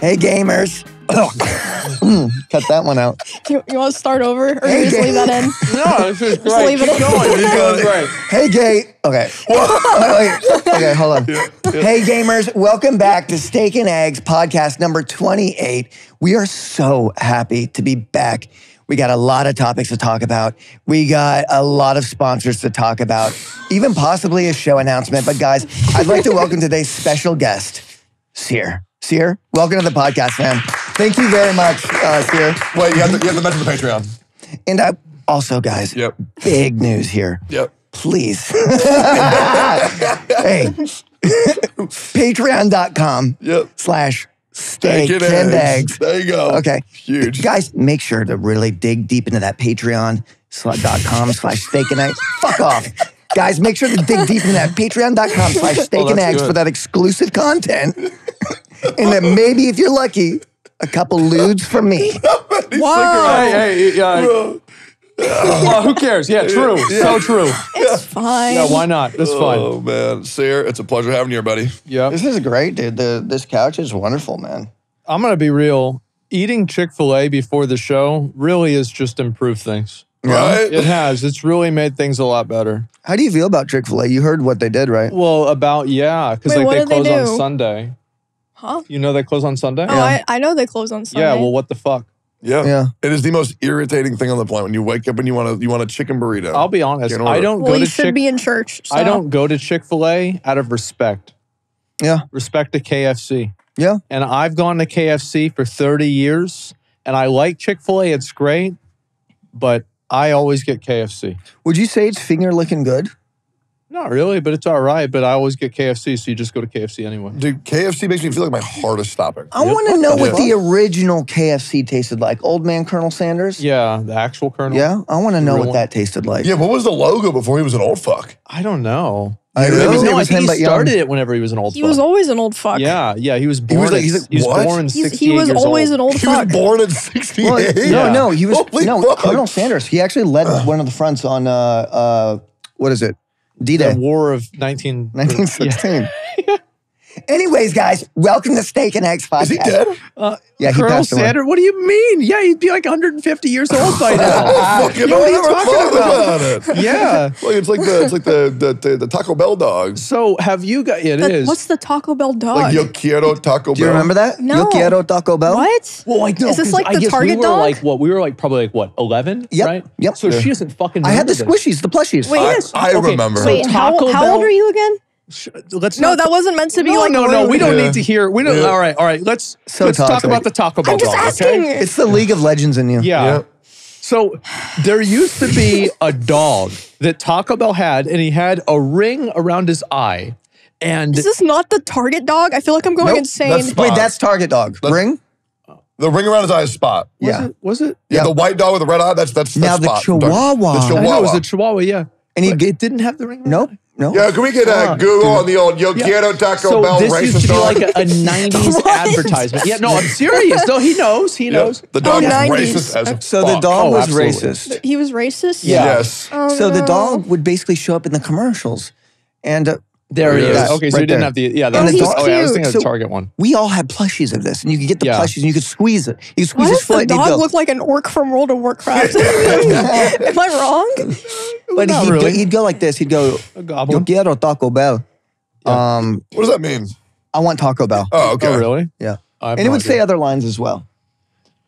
Hey, gamers. Oh, hmm, cut that one out. You, you want to start over or Hey, you just leave that in? No, this is great. leave it Keep in. going. Keep going. Great. Hey, gay. Okay. Wait, wait. Okay, hold on. Hey, gamers. Welcome back to Steak and Eggs podcast number 28. We are so happy to be back. We got a lot of topics to talk about. We got a lot of sponsors to talk about, even possibly a show announcement. But, guys, I'd like to welcome today's special guest, Cyr. Cyr, welcome to the podcast, man. Thank you very much, uh, Cyr. Wait, you have, to, you have to mention the Patreon. And uh, also, guys, Yep. big news here. Yep. please. hey, patreon.com Yep. slash steak and eggs. There you go. Okay. Huge. Guys, make sure to really dig deep into that patreon.com slash steak and eggs. Fuck off. Guys, make sure to dig deep into that patreon.com slash oh, steak and eggs good. for that exclusive content. and then maybe, if you're lucky, a couple lewds from me. Whoa. Hey, hey, yeah. Well, who cares? Yeah, true. So true. It's fine. Yeah, why not? That's fine. Oh, man. Cyr, it's a pleasure having you here, buddy. Yeah. This is great, dude. The, this couch is wonderful, man. I'm going to be real. Eating Chick fil A before the show really has just improved things. Right? It has. It's really made things a lot better. How do you feel about Chick fil A? You heard what they did, right? Well, about, yeah, because Wait, like what they did they close do? on Sunday. Huh? You know they close on Sunday? Oh, I, I know they close on Sunday. yeah, well, what the fuck? Yeah. Yeah. It is the most irritating thing on the planet when you wake up and you want to you want a chicken burrito. I'll be honest. Can't I it. don't well, go you to should Chick be in church. So. I don't go to Chick fil A out of respect. Yeah. Respect to KFC. Yeah. And I've gone to KFC for 30 years and I like Chick fil A. It's great, but I always get KFC. Would you say it's finger licking good? Not really, but it's all right. But I always get KFC, so you just go to KFC anyway. Dude, KFC makes me feel like my heart is stopping. I Yep. want to know the what the original KFC tasted like. Old man Colonel Sanders? Yeah, the actual Colonel. Yeah, I want to know what one. that tasted like. Yeah, what was the logo before he was an old fuck? I don't know. I Yeah, really it was- no, it I was think him, he but young. started it whenever he was an old He fuck. was always an old fuck. Yeah, yeah, he was born. was like- he's like, he was what? born He's, 68 he was years always old. an old fuck. He fuck. was born in 68. Well, no, no, he was Holy no fuck. Colonel Sanders. He actually led one of the fronts on uh, uh, what is it? D-Day, The War of 19... 1916. Anyways, guys, welcome to Steak and Eggs podcast. Is he dead? Uh, Yeah, he Colonel passed away. Sanders? What do you mean? Yeah, he'd be like 150 years old by now. Fucking what are you never talking about? about it. yeah. Like it's like the it's like the the, the, the Taco Bell dog. So have you got? It That- is. What's the Taco Bell dog? Like Yo Quiero Taco Bell. Do you remember that? No. Yo quiero Taco Bell. what? Well, like no, Is this 'cause like I the guess Target we were dog? like what? We were like probably like what eleven, Yep, right? yep. So she doesn't fucking. I had the remember this. squishies, the plushies. Wait, I. I Okay, remember. so Wait, how, how old are you again? Sh- Let's No, not- that wasn't meant to be no, like no, no. We don't Yeah. need to hear. We don't. Yeah. All right, all right. Let's So let's talk about the Taco Bell. I'm just dog, asking. Okay? It's the League of Legends in you. Yeah. Yeah. So there used to be a dog that Taco Bell had, and he had a ring around his eye, and Is this not the Target dog? I feel like I'm going Nope, insane. that's- Wait, that's Target Dog. That's- Ring? The ring around his eye is Spot. was Yeah. it? Was it? Yeah, Yeah. the white dog with the red eye. That's that's, that's Now the Spot. Chihuahua. The I I Chihuahua. know it was a Chihuahua. Yeah, And he it didn't have the ring. around nope, it? No. Yeah, can we get uh, Google on the old Yo Yeah. Quiero Taco so Bell this racist used to be dog? like a, a 90s advertisement. Yeah, no, I'm serious. No, he knows. He Yeah, knows. The dog Oh, is 90s. racist as So the dog Oh, was absolutely. racist. he was racist? Yeah. Yes. Oh, So the dog would basically show up in the commercials. And uh, There he Yeah, is. Okay, so right he didn't there. have the yeah. And That's the the, dog- oh, yeah, I was cute. thinking of So- the Target one. we all had plushies of this. And you could get the Yeah. plushies and you could squeeze it. You could Why squeeze his does the foot and he'd dog go. look like an orc from World of Warcraft? Am I wrong? but Not he'd, really. go, he'd go like this. He'd go, A Yo quiero Taco Bell. Um, What does that mean? I want Taco Bell. Oh, okay. Oh, really? Yeah. And it would idea. say other lines as well.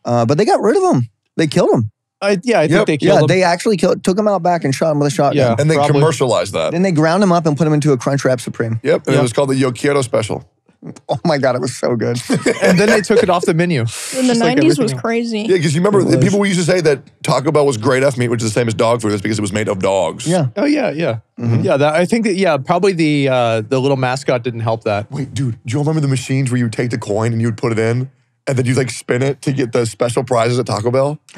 Uh, but they got rid of him. They killed him. I, yeah, I think they killed Yeah, him. they actually killed, took him out back and shot him with a shotgun. Yeah. And they Probably. commercialized that. Then they ground him up and put him into a Crunchwrap Supreme. Yep. And Yep. it was called the Yo Quiero special. Oh my God, it was so good. and then they took it off the menu. In the Just like 90s was crazy. Yeah, because you remember the was. people used to say that Taco Bell was great F meat, which is the same as dog food. That's because it was made of dogs. yeah. Oh yeah, yeah, Mm-hmm. yeah. That I think that yeah, probably the uh, the little mascot didn't help that. Wait, dude, do you remember the machines where you would take the coin and you would put it in and then you'd like spin it to get the special prizes at Taco Bell?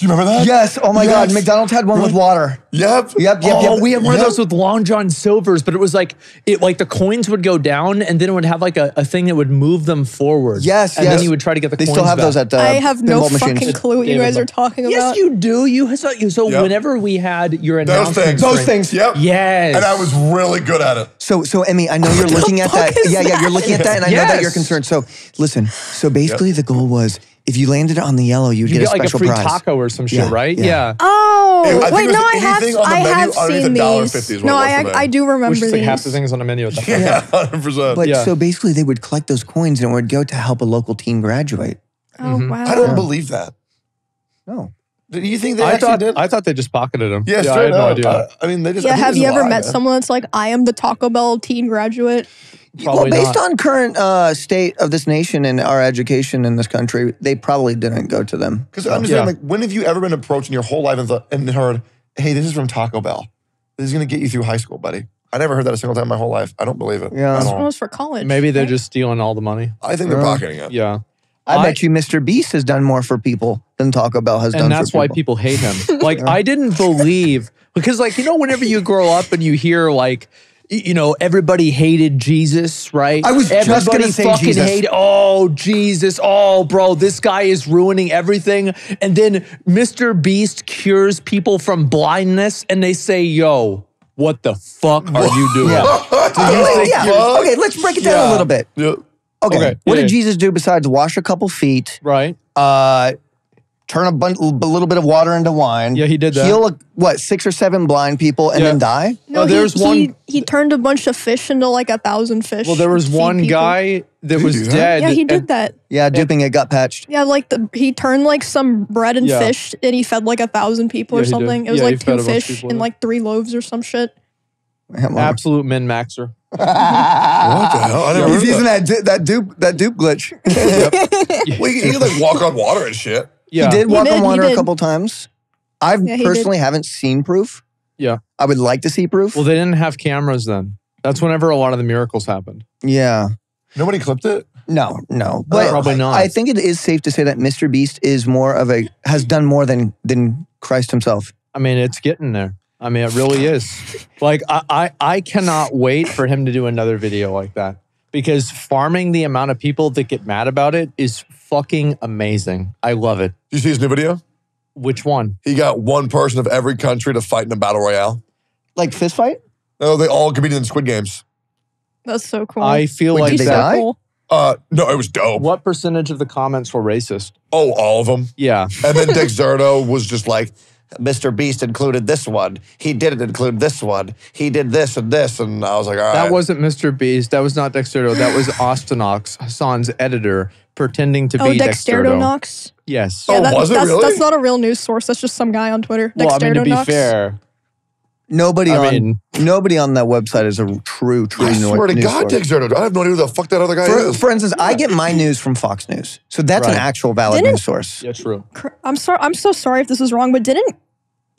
Do you remember that? Yes. Oh my God. McDonald's had one with water. Yep. Yep. Yep. oh, yep. we had one yep. of those with Long John Silvers, but it was like it like the coins would go down and then it would have like a, a thing that would move them forward. Yes. and yes. then you would try to get the They coins still have back. those at the. I have no fucking machines. clue what you guys are talking about. Yes, you do. You so, you- so Yep. whenever we had your Those things. Those things. Yep. Yes. And I was really good at it. So, so Emmy, I know you're looking at that. Yeah, yeah, you're looking at that, and I know that you're concerned. So, listen. So basically, the goal was if you landed on the yellow, you'd you get, get a like a special free prize. taco or some shit, Yeah, right? yeah. Yeah. Oh, I wait, no, I have, anything on the I have seen these. No, it I. I do remember Which is like these. half the things on the menu at the Yeah, 100%. But Yeah. so basically, they would collect those coins and it would go to help a local teen graduate. Mm-hmm. Oh wow. I don't believe that. No. Do you think they I actually thought did? I thought they just pocketed them. yeah, I straight had no idea. I, I mean, they just. Yeah, have you ever met someone that's like, I am the Taco Bell teen graduate? Probably well, based not. on current uh, state of this nation and our education in this country, they probably didn't go to them. Because I understand, Yeah. like, when have you ever been approached in your whole life and, thought, and heard, hey, this is from Taco Bell? This is going to get you through high school, buddy. I never heard that a single time in my whole life. I don't believe it. Yeah. at This one was for college. Maybe they're right? just stealing all the money. I think they're Yeah. pocketing it. Yeah. I, I- bet you Mr. Beast has done more for people than Taco Bell has done and that's for why people. people hate him. Like I didn't believe because like you know whenever you grow up and you hear like y- you know everybody hated Jesus, right? I was just everybody gonna say fucking Jesus. hate. Oh Jesus! Oh bro, this guy is ruining everything. And then Mr. Beast cures people from blindness, and they say, "Yo, what the fuck are you doing?" Yeah. Oh, yeah. fuck. Okay, let's break it down a little bit. Yeah. Okay. Okay, What yeah, did. Jesus do besides wash a couple feet, Right? uh, turn a, bun- a little bit of water into wine? Yeah, he did that. Heal, a, what, six or seven blind people and Yeah. then die? No, uh, he, there's he, one- he turned a bunch of fish into like a thousand fish. Well, there was one people. guy that he was that? dead. Yeah, he did and- that. Yeah, duping it got patched. Yeah, like the he turned like some bread and Yeah. fish, and he fed like a thousand people Yeah, or something. It was Yeah, like two a bunch of fish people, and like three loaves or some shit. Absolute min maxer. What the hell? I never He's heard using that. that du- that dupe that dupe glitch. Well, you, can- you can, like walk on water and shit. Yeah. He did walk did, on water a couple times. I Yeah, he personally haven't seen proof. Yeah. I would like to see proof. Well, they didn't have cameras then. That's whenever a lot of the miracles happened. yeah. Nobody clipped it? No, no. But Probably not. I think it is safe to say that Mr. Beast is more of a has done more than than Christ himself. I mean, it's getting there. I mean, it really is. Like, I, I, I cannot wait for him to do another video like that because farming the amount of people that get mad about it is fucking amazing. I love it. Did you see his new video? Which one? He got one person of every country to fight in a battle royale. Like fist fight? No, they all competed in Squid Games. That's so cool. I feel Wait, like did they that. die? Cool. Uh, no, it was dope. What percentage of the comments were racist? Oh, all of them. Yeah. And then Dexerto was just like, Mr. Beast included this one. He didn't include this one. He did this and this. And I was like, all right. That wasn't Mr. Beast. That was not Dexerto. That was Austinox, Hasan's editor, pretending to Oh, be Dexerto Dexerto. Knox. Yes. Oh, that- was it that's, really? that's not a real news source. That's just some guy on Twitter. well, I mean, to be Knox. fair, Nobody I on mean- nobody on that website is a true true I swear to God, source. Dexerto. I have no idea who the fuck that other guy For, is. for instance, I get my news from Fox News, so that's an actual valid Didn't- news source. yeah, true. I'm sorry. I'm so sorry if this is wrong, but didn't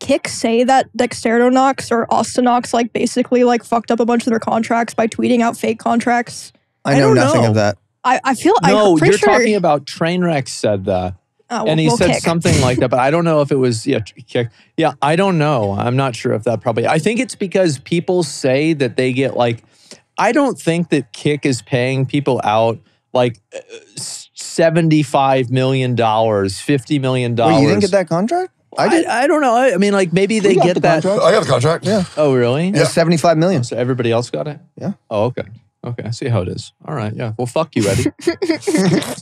Kick say that Dexerto Knox or Austin Knox like basically like fucked up a bunch of their contracts by tweeting out fake contracts? I I know don't nothing know. of that. I, I feel No, I'm pretty you're sure, talking about Trainwreck said that. Oh, and he well, said Kick. something like that, but I don't know if it was yeah, kick. Yeah, I don't know. I'm not sure if that probably. I think it's because people say that they get like. I don't think that Kick is paying people out like uh, seventy-five million dollars, fifty million Wait, dollars. you didn't get that contract? I I, did. I don't know. I, I mean, like maybe they get the that. contract. I got the contract. Yeah. Oh, really? Yeah, seventy-five million. So everybody else got it? Yeah. Oh, okay. Okay. I see how it is. All right. Yeah. Well, fuck you, Eddie.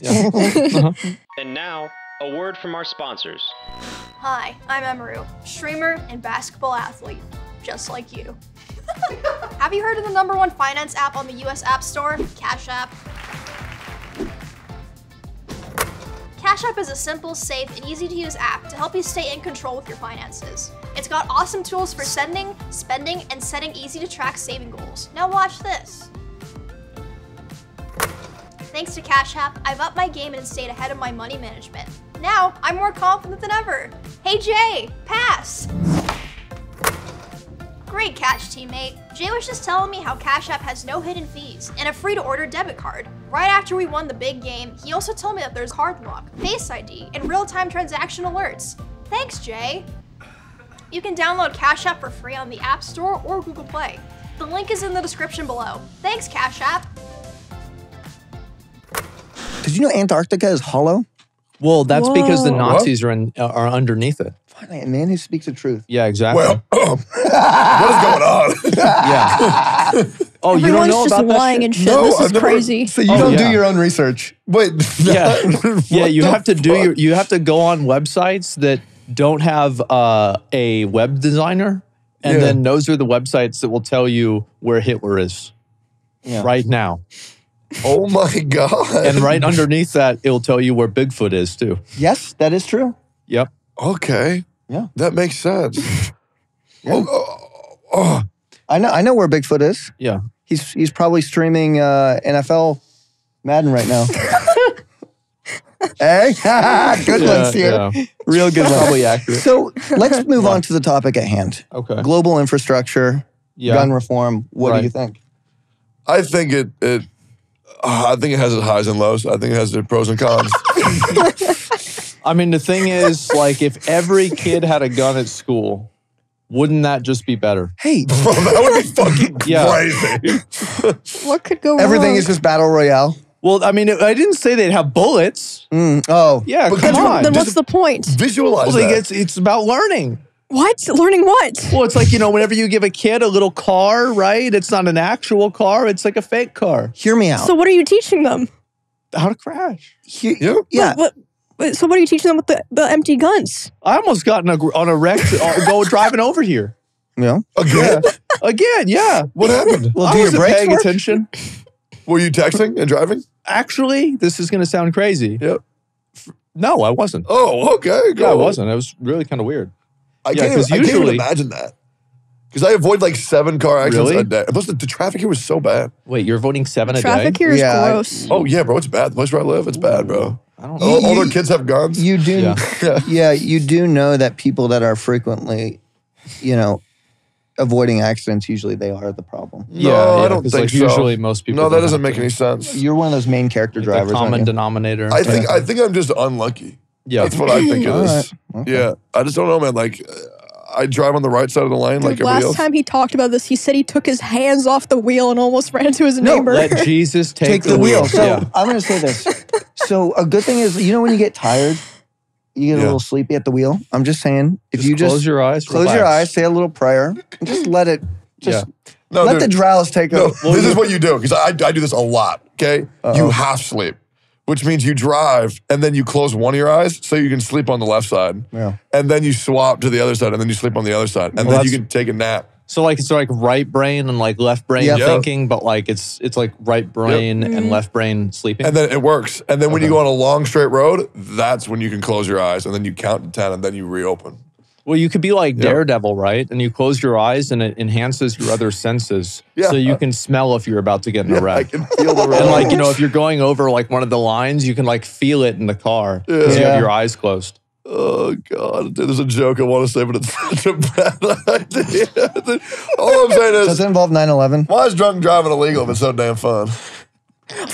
yeah. Uh-huh. And now, a word from our sponsors. Hi, I'm Emiru, streamer and basketball athlete, just like you. Have you heard of the number one finance app on the US App Store, Cash App? Cash App is a simple, safe, and easy to use app to help you stay in control with your finances. It's got awesome tools for sending, spending, and setting easy to track saving goals. Now watch this. Thanks to Cash App, I've upped my game and stayed ahead of my money management. Now, I'm more confident than ever. Hey Jay, pass! Great catch, teammate. Jay was just telling me how Cash App has no hidden fees and a free to order debit card. Right after we won the big game, he also told me that there's card lock, Face ID, and real time transaction alerts. Thanks, Jay. You can download Cash App for free on the App Store or Google Play. The link is in the description below. Thanks, Cash App. Did you know Antarctica is hollow? Well, that's because the Nazis are in, are underneath it. Finally, a man who speaks the truth. Yeah, exactly. Well, what is going on? yeah. Oh, you don't Everyone's know just about that lying shit? and shit. No, this is I've never- crazy. So you Oh, don't yeah. do your own research. Wait. Yeah, yeah. You have to do your. You have to go on websites that don't have uh, a web designer, and Yeah. then those are the websites that will tell you where Hitler is Yeah. right now, Oh my god. and right underneath that, it'll tell you where Bigfoot is too. Yes, that is true. Yep. Okay. Yeah. That makes sense. oh, oh, oh. I know. I know where Bigfoot is. Yeah. He's he's probably streaming uh, NFL Madden right now. hey, good Yeah, ones here. yeah. Real good ones. Probably accurate. So let's move on to the topic at hand. Okay. Global infrastructure, Yeah. gun reform. What Right. do you think? I think it it I think it has its highs and lows. I think it has its pros and cons. I mean, the thing is, like, if every kid had a gun at school, wouldn't that just be better? Hey, Bro, that would be fucking Yeah. crazy. What could go wrong? everything wrong? is just battle royale. Well, I mean, I didn't say they'd have bullets. Mm, oh, Yeah, But come on. then what's the point? Visualize Well, that. it's it's about learning. What? Learning what? Well, it's like you know, whenever you give a kid a little car, right? It's not an actual car; it's like a fake car. hear me out. So what are you teaching them? How to crash? He- Yeah. yeah. What, what, so what are you teaching them with the, the empty guns? I almost got in a, on a wreck to, uh, go driving over here Yeah. Again? again. Yeah. What happened? Well, I do your wasn't brakes paying work? attention. Were you texting and driving? Actually, this is going to sound crazy. Yep. No, I wasn't. Oh, okay. Yeah, I wasn't. It was really kind of weird. I Yeah, can't, 'cause even, I can't even imagine that. Because I avoid like seven car accidents Really? a day. Plus, the, the traffic here was so bad. Wait, you're voting seven a Traffic day? here is Yeah, I- gross. Oh, yeah, bro. It's bad. The place where I live, it's bad, bro. I don't All, know. all their kids have guns. You do, Yeah. yeah. you do know that people that are frequently, you know, avoiding accidents, usually they are the problem. No, I don't think like, so. Usually, most people. no, that doesn't make any sense. You're one of those main character The drivers. aren't common you? denominator. I think I think I'm just unlucky. Yeah. That's what I think it is. Right. Okay. Yeah, I just don't know, man. Like, uh, I drive on the right side of the lane, like Dude, everybody last else. time he talked about this, he said he took his hands off the wheel and almost ran into his No, neighbor. Let Jesus take, Take the wheel. So yeah. I'm going to say this. So a good thing is, you know, when you get tired, you get a little sleepy at the wheel. I'm just saying, if Just you just close your eyes, close your eyes, say a little prayer, and just let it, just no, let dude, the drowse take no, over. this is what you do because I, I do this a lot. Okay, you half sleep, which means you drive and then you close one of your eyes so you can sleep on the left side, Yeah. and then you swap to the other side and then you sleep on the other side, and Well, then you can take a nap. So like it's like right brain and like left brain Yep. Yep. thinking, but like it's it's like right brain and left brain sleeping. And then it works. And then when you go on a long straight road, that's when you can close your eyes and then you count to 10 and then you reopen. Well, you could be like Daredevil, right? And you close your eyes and it enhances your other senses, Yeah. so you can smell if you're about to get in a I wreck. I can feel the road. And like you know, if you're going over like one of the lines, you can like feel it in the car because you have your eyes closed. Oh God! Dude, there's a joke I want to say, but it's such a bad idea. All I'm saying is, Does it involve 9/11? why is drunk driving illegal if it's so damn fun?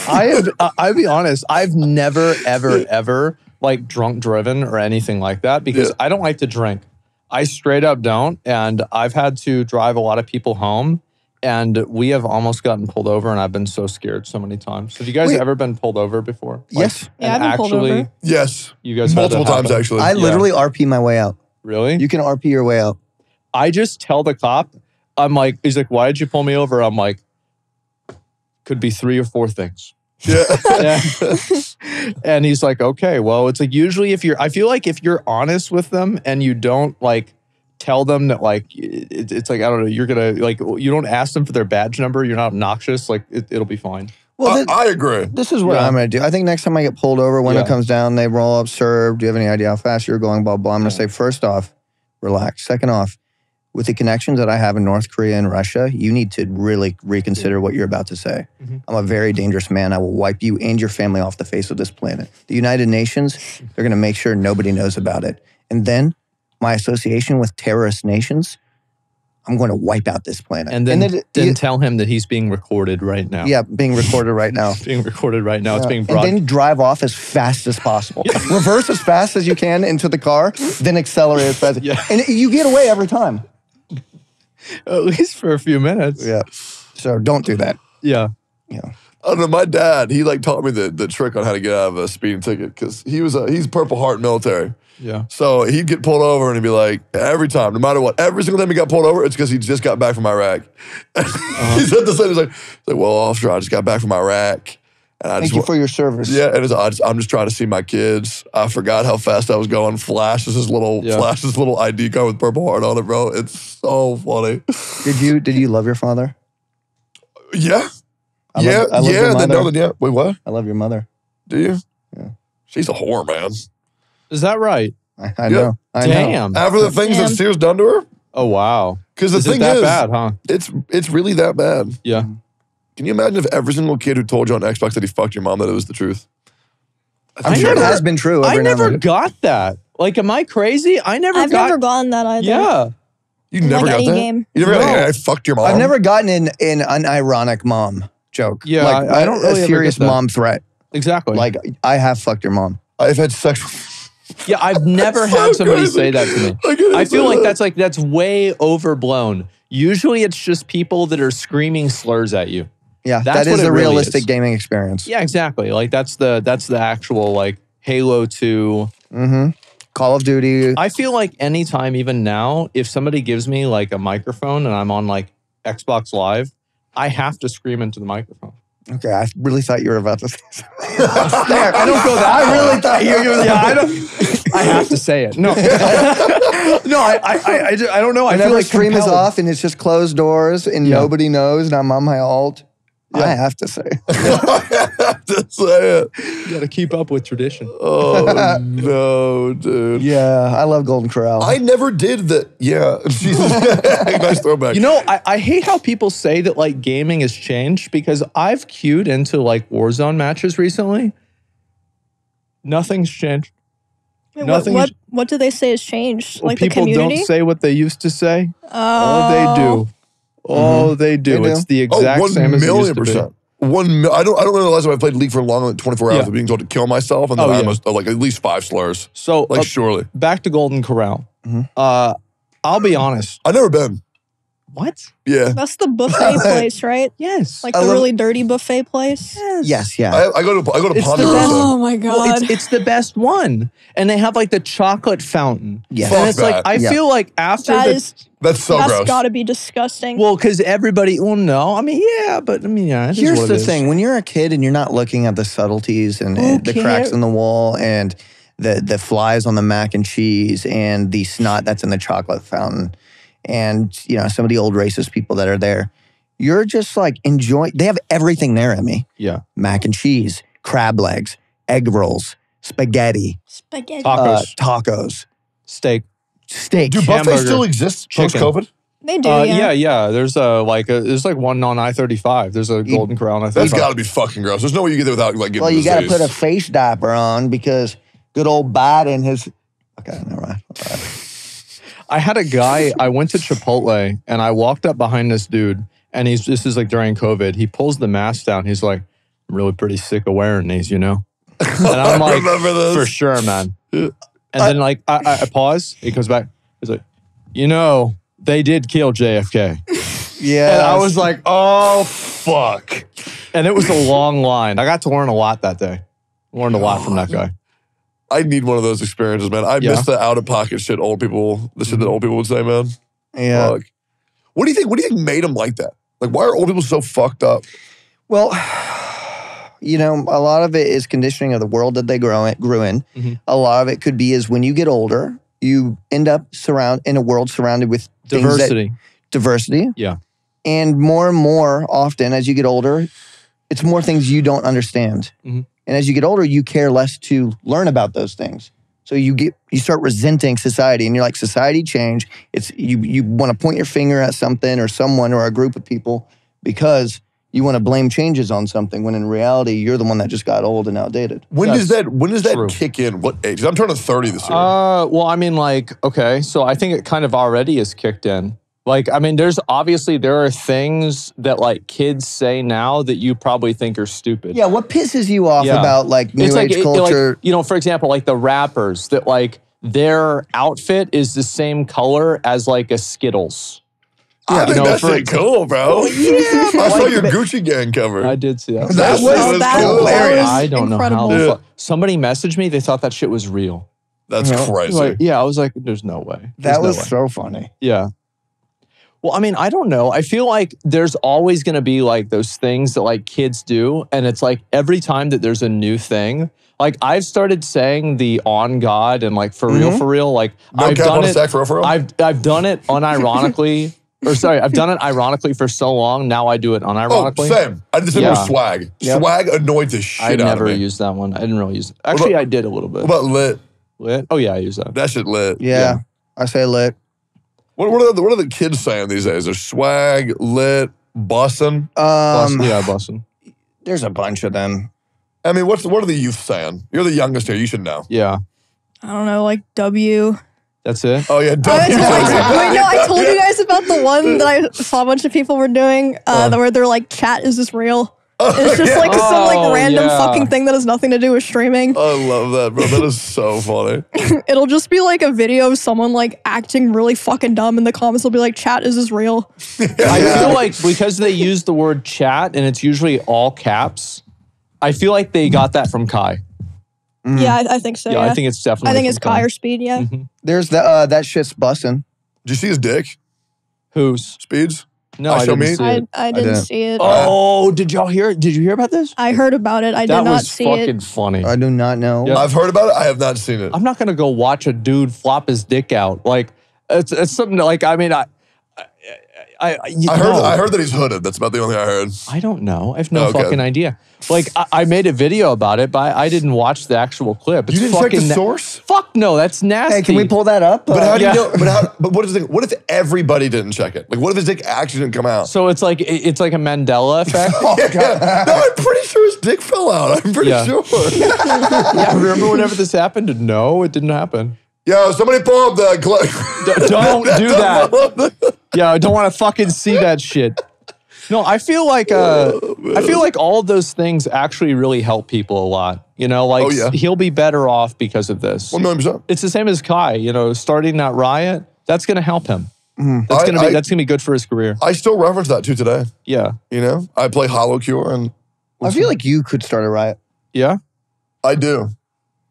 I have, I- I'll be honest, I've never, ever, ever like drunk driven or anything like that because Yeah. I don't like to drink. I straight up don't. And I've had to drive a lot of people home and we have almost gotten pulled over and I've been so scared so many times. Have you guys Wait. ever been pulled over before? Yes. Yeah, and I've been pulled actually, over. Yes, You guys had multiple that times happen? actually. I Yeah. literally RP my way out. Really? You can RP your way out. I just tell the cop, I'm like, he's like, why did you pull me over? I'm like, could be three or four things. Yeah. Yeah. and he's like, okay, well, it's like usually if you're, I feel like if you're honest with them and you don't like tell them that like, it, it's like, I don't know, you're going to like, you don't ask them for their badge number, you're not obnoxious, like it, it'll be fine. Well, I, thi- I agree. this is what Yeah. I'm going to do. I think next time I get pulled over, when it comes down, they roll up, serve. Do you have any idea how fast you're going? Blah blah. I'm going to say first off, relax. Second off, with the connections that I have in North Korea and Russia, you need to really reconsider what you're about to say. Mhm. I'm a very dangerous man. I will wipe you and your family off the face of this planet. The United Nations, they're going to make sure nobody knows about it. And then my association with terrorist nations, I'm going to wipe out this planet. And then, it- then you- tell him that he's being recorded right now. yeah, being recorded right now. It's being recorded right now. It's Yeah. being and brought. then drive off as fast as possible. Reverse as fast as you can into the car, then accelerate as fast. Yeah. And you get away every time. at least for a few minutes. Yeah. So don't do that. Yeah. Yeah. I don't know. My dad, he like taught me the, the trick on how to get out of a speeding ticket because he was a he's Purple Heart military. Yeah. So he'd get pulled over and he'd be like, every time, no matter what, every single time he got pulled over, it's because he just got back from Iraq. Uh-huh. he said the same. He's like, he's like, well, officer, I just got back from Iraq. And I Thank just you for your service. yeah, and it's, I just, I'm just trying to see my kids. I forgot how fast I was going. Flashes his little Yeah. flashes his little ID card with Purple Heart on it, bro. It's so funny. Did you did you love your father? Yeah, I yeah, love, I love yeah. your Then, no, then, yeah. Wait, what? I love your mother. Do you? Yeah. She's a whore, man. Is that right? I, I know. I know. Damn. After the things that Cyr's done to her, Oh wow. because the Is thing it that is, bad, huh? it's it's really that bad. Yeah. Mm. Can you imagine if every single kid who told you on Xbox that he fucked your mom that it was the truth? I'm I sure never- it has been true. I Every now never then. got that. Like, am I crazy? I never I've got. never gotten that either. yeah. You Like never got any that. game. You never got No. I fucked your mom. I've never gotten an, an unironic mom joke. Yeah, like I- I don't really a serious mom threat. Exactly. Like I have fucked your mom. I've had sex. yeah, I've never So had somebody crazy. say that to me. I I feel say like that. that's like that's way overblown. Usually, it's just people that are screaming slurs at you. Yeah, That's that is what a really realistic is. gaming experience. Yeah, exactly. Like that's the that's the actual like Halo Two. Mm-hmm. Call of Duty. I feel like anytime, even now, if somebody gives me like a microphone and I'm on like Xbox Live, I have to scream into the microphone. Okay, I really thought you were about to say something. I don't go that. I really thought you were. Yeah, I don't. I have to say it. No, no, I, I, I, I, don't know. I Whenever feel like stream is off and it's just closed doors and Yeah. nobody knows and I'm on my alt, I have to say. I have to say it. You got to keep up with tradition. Oh no, dude. Yeah, I love Golden Corral. I never did that. Yeah. Jesus. nice throwback. You know, I, I hate how people say that like gaming has changed because I've queued into like Warzone matches recently. Nothing's changed. Wait, what, Nothing what is- what do they say has changed? Well, Like the people community? don't say what they used to say. oh, Oh, they do. Oh, they do. They do. It's the oh, exact one same as it million used to be. percent. One, mil- I don't. I don't know the last time I played League for long, like 24 hours Yeah. of being told to kill myself, and then Oh, I yeah. must like at least five slurs. So Like uh, surely, back to Golden Corral. Mhm. Uh, I'll be honest. I've never been. What? Yeah, That's the buffet place, right? Yes. Like I the love- really dirty buffet place. yes, Yes, yeah. I, I go to I go to It's the Ponderosa. Oh my god. Well, it's, it's the best one. And they have like the chocolate fountain. Yes. And Fuck it's like, that. I Yeah. feel like after that the. is That's so that's gross. got to be disgusting. well, because everybody, well, no. I mean, yeah, but I mean, yeah. it is Here's what the it is. thing: when you're a kid and you're not looking at the subtleties and Who uh, the cracks cares? in the wall and the the flies on the mac and cheese and the snot that's in the chocolate fountain, and you know some of the old racist people that are there, you're just like enjoying. They have everything there, Emmy: Yeah. mac and cheese, crab legs, egg rolls, spaghetti, Spaghetti. Tacos, uh, tacos, steak. steak. Do buffets hamburger, still exist post covid they do, Uh, yeah. yeah, yeah. There's a like a there's like one on I thirty five. There's a Golden Corral on I thirty That's five. got to be fucking gross. There's no way you get there without like getting well, you got to put a face diaper on because good old Biden has. Okay, never mind. I had a guy. I went to Chipotle and I walked up behind this dude, and he's this is like during COVID. He pulls the mask down. He's like, "I'm really pretty sick of wearing these," you know. And I'm like, remember this. "For sure, man." And then like I, I, I pause. He comes back. He's like, "You know, they did kill JFK." Yeah, And I was like, "Oh fuck!" And it was a long line. I got to learn a lot that day. Learned a lot from that guy. I need one of those experiences, man. I Yeah. miss the out of pocket shit old people, the shit that old people would say, man. yeah. Fuck. What do you think? What do you think made them like that? Like, why are old people so fucked up? Well, you know, a lot of it is conditioning of the world that they grow in, grew in. Mhm. A lot of it could be is when you get older, you end up surround in a world surrounded with things that- Diversity. diversity. Yeah. And more and more often as you get older, it's more things you don't understand. Mhm. And as you get older, you care less to learn about those things. So you get you start resenting society and you're like, society change. It's you you want to point your finger at something or someone or a group of people because you want to blame changes on something when in reality you're the one that just got old and outdated. When does that? When does that true. kick in? What age? 'Cause I'm turning thirty this year. Uh, well, I mean, like, okay, so I think it kind of already is kicked in. Like, I mean, there's obviously there are things that like kids say now that you probably think are stupid. Yeah, what pisses you off Yeah. about like new it's age like, it- culture? like, you know, for example, like the rappers that like their outfit is the same color as like a Skittles. I think know, that for shit cool, bro. Yeah, I saw your Gucci gang cover. I did see that. That was- was that, cool. that was I don't incredible. know how. Yeah. Somebody messaged me. They thought that shit was real. That's Yeah. crazy. Like, yeah, I was like, "There's no way." There's that no was way. so funny. Yeah. Well, I mean, I don't know. I feel like there's always going to be like those things that like kids do. And it's like every time that there's a new thing, like I've started saying the on God and like for real, mm-hmm. for real. Like no I've done it. sack for real, for real. I've, I've done it unironically. or sorry, I've done it ironically for so long. Now I do it oh, unironically. same. I did the Yeah. swag. Yep. Swag annoyed the shit I out of me. I never used that one. I didn't really use it. Actually, about- I did a little bit. what about lit? Lit? Oh, yeah, I use that. That shit lit. Yeah, I say lit. What, what, are the, what are the kids saying these days? They're swag, lit, bussin'. Bus- Um, yeah, bussin'. there's a bunch of them. I mean, what's what are the youth saying? You're the youngest here. You should know. Yeah, I don't know, like W. that's it. Oh yeah, I don't told, wait, no, I told you guys about the one that I saw a bunch of people were doing, uh, where they're like, "Chat, is this real?" It's just like some Oh, like random yeah. fucking thing that has nothing to do with streaming. I love that, bro. That is so funny. It'll just be like a video of someone like acting really fucking dumb, and the comments will be like, "Chat, is this real?" I feel like because they use the word chat and it's usually all caps, I feel like they got that from Kai. Yeah, I, I think so. Yeah, Yeah, I think it's definitely. I think it's Kai or Speed. Yeah, There's the uh, that shit's bussing. Did you see his dick? Whose? Speeds? No, I I, didn't me? see it. I didn't didn't. see it. Oh, did y'all hear? It? Did you hear about this? I heard about it. I did that not was see fucking it. funny. I do not know. Yeah. I've heard about it. I have not seen it. I'm not gonna go watch a dude flop his dick out. Like it's it's something that, like I mean I. I, I, you I heard. know. I heard that he's hooded. That's about the only thing I heard. I don't know. I have no Okay. fucking idea. Like I, I made a video about it, but I, I didn't watch the actual clip. It's You didn't check the na- source? Fuck no, that's nasty. Hey, can we pull that up? But Uh, how do yeah. you know? But how? But what is the? What if everybody didn't check it? Like, what if his dick actually didn't come out? So it's like it- it's like a Mandela effect. yeah. No, I'm pretty sure his dick fell out. I'm pretty Yeah. sure. yeah, remember whenever this happened? No, it didn't happen. Yo, somebody pull up the. D- don't do that. pull up the- Yeah, I don't want to fucking see that shit. No, I feel like uh, I feel like all those things actually really help people a lot. You know, like Oh, yeah. he'll be better off because of this. One million percent. It's the same as Kai. You know, starting that riot, that's going to help him. That's I- gonna be I- that's gonna be good for his career. I still reference that too today. Yeah, You know, I play Hollow Cure, and I feel like you could start a riot. yeah. I do.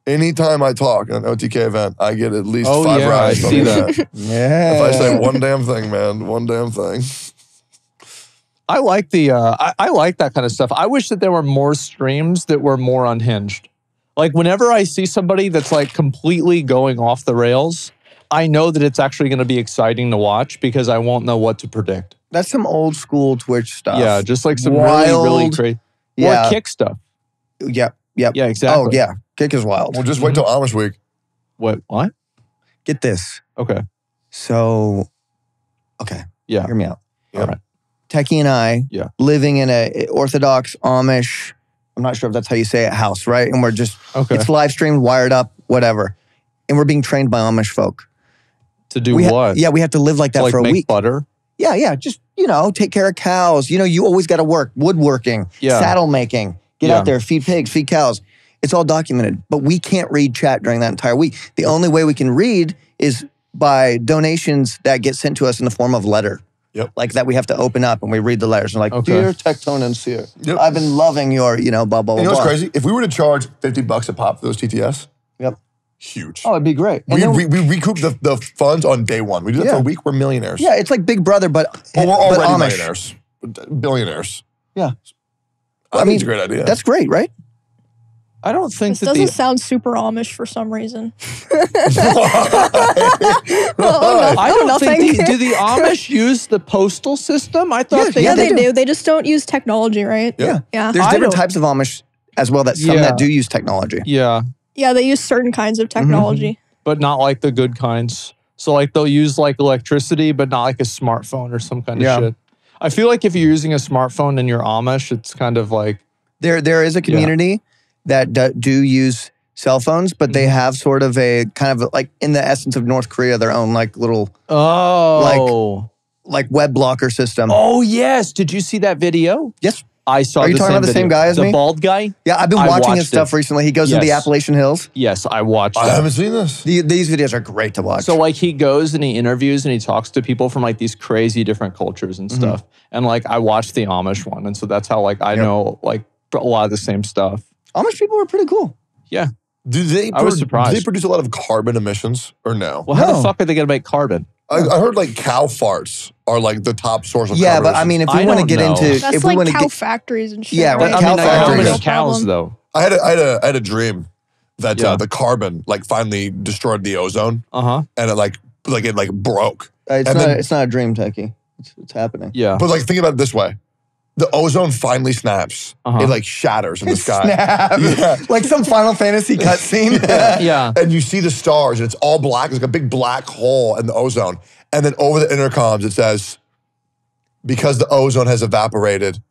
Anytime I talk at an OTK event, I get at least Oh, five yeah, I rides. on see the that. internet. Yeah. If I say one damn thing, man, one damn thing. I like the uh, I, I like that kind of stuff. I wish that there were more streams that were more unhinged. Like whenever I see somebody that's like completely going off the rails, I know that it's actually going to be exciting to watch because I won't know what to predict. That's some old school Twitch stuff. Yeah, just like some really really Wild. crazy Yeah. or kick stuff. Yep. Yep. Yeah, oh, exactly. Oh yeah. Kick is wild. Well, just wait till Amish week. What? What? Get this. Okay. So, okay. Yeah. Hear me out. Yeah. All right. Techie and I, Yeah. living in a Orthodox Amish, I'm not sure if that's how you say it, house, right? And we're just, Okay. it's live streamed, wired up, whatever. And we're being trained by Amish folk. to do we ha- what? yeah, we have to live like To, that like for a make week. butter. Yeah, yeah. Just, you know, take care of cows. You know, you always got to work, woodworking, Yeah. saddle making, get Yeah. out there, feed pigs, feed cows. It's all documented, but we can't read chat during that entire week. The only way we can read is by donations that get sent to us in the form of letter. Yep. Like that we have to open up and we read the letters and like, Okay. dear Tectone and Cyr, Yep. I've been loving your, you know, blah, blah, blah. you know what's blah. crazy? If we were to charge 50 bucks a pop for those TTS, Yep. huge. Oh, it'd be great. We, then- we, we recoup the, the funds on day one. We do that for a week, we're millionaires. yeah, it's like Big Brother, but, Well, we're but Amish. millionaires, billionaires. Yeah. I, I mean, mean, it's a great idea. That's great, right? I don't think This that doesn't the sound super Amish for some reason. I Oh, don't think the, do the Amish use the postal system? I thought they yeah, they they, do. do. They just don't use technology, right? Yeah. Yeah. There's I different don't- types of Amish as well that some Yeah. that do use technology. Yeah, Yeah, they use certain kinds Mm-hmm. of technology. but not like the good kinds. So like they'll use like electricity, but not like a smartphone or some kind of shit. I feel like if you're using a smartphone and you're Amish, it's kind of like There, there is a community that do, do use cell phones, but they mm-hmm. have sort of a kind of like in the essence of North Korea, their own like little oh, like like web blocker system. Oh yes, did you see that video? Yes. I saw. Are you the talking same about the same guy as the me? bald guy? Yeah, I've been I watching his stuff it. recently. He goes to the Appalachian Hills. Yes, I watched. I that. haven't seen this. The, these videos are great to watch. So like he goes and he interviews and he talks to people from like these crazy different cultures and Mm-hmm. stuff. And like I watched the Amish one, and so that's how like I know like a lot of the same stuff. Amish people are pretty cool. Yeah. Do they? I was surprised. Do they produce a lot of carbon emissions or no? Well, how No. the fuck are they gonna make carbon? I, I heard like cow farts are like the top source of Yeah, but I mean, if I we want to don't get know. into, That's if we like want to cow get, factories and shit. Yeah, right? right, I cow mean, like, how factories. many cows though? I had a, I had a, I had a dream that Yeah. uh, the carbon like finally destroyed the ozone Uh huh. and it like like it like broke. uh, it's and not, then- it's not a dream, Techie. It's, it's happening. Yeah. But like think about it this way: the ozone finally snaps. Uh-huh. It like shatters in the sky. Snap. Yeah. like some Final Fantasy cutscene. Yeah. and you see the stars, and it's all black. It's like a big black hole in the ozone. And then over the intercoms, it says, because the ozone has evaporated,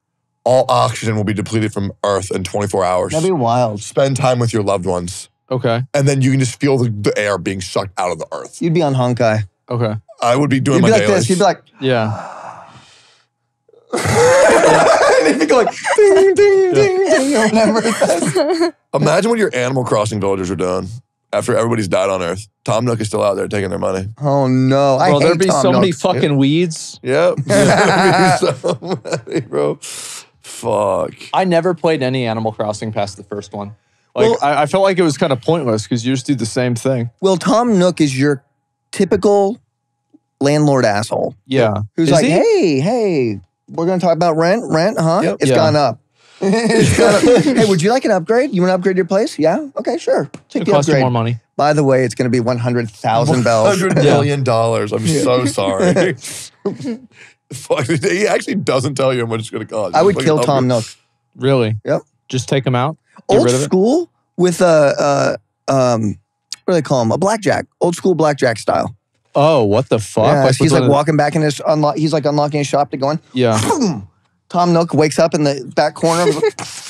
all oxygen will be depleted from Earth in 24 hours. That'd be wild. Spend time with your loved ones. Okay. And then you can just feel the, the air being sucked out of the earth. You'd be on Honkai. Okay. I would be doing You'd my be like dailies. this. You'd be like, Yeah. And it'd be going ding, ding, ding, ding, or whatever it. Imagine what your Animal Crossing villagers are doing after everybody's died on Earth. Tom Nook is still out there taking their money. Oh no! I Well, hate there'd be Tom so many Nook. fucking weeds. Yep. so many, bro. Fuck. I never played any Animal Crossing past the first one. Like Well- I, I felt like it was kind of pointless because you just do the same thing. Well, Tom Nook is your typical landlord asshole Yeah. who's Is like, he? hey, hey, we're going to talk about rent. Rent, huh? Yep. It's Yeah. gone up. It's gone up. Hey, would you like an upgrade? You want to upgrade your place? Yeah. Okay, sure. Take It the costs you upgrade. more money. By the way, it's going to be one hundred thousand bells. Hundred million dollars. I'm so sorry. Fuck, he actually doesn't tell you how much it's going to cost. I would kill Tom it. Nook. Really? Yep. Just take him out. Get Old rid of it? school with a, uh, um, what do they call him? A blackjack. Old school blackjack style. Oh, what the fuck? Yeah, Like, he's like walking back in his unlock. He's like unlocking his shop to go in. Yeah. Tom Nook wakes up in the back corner.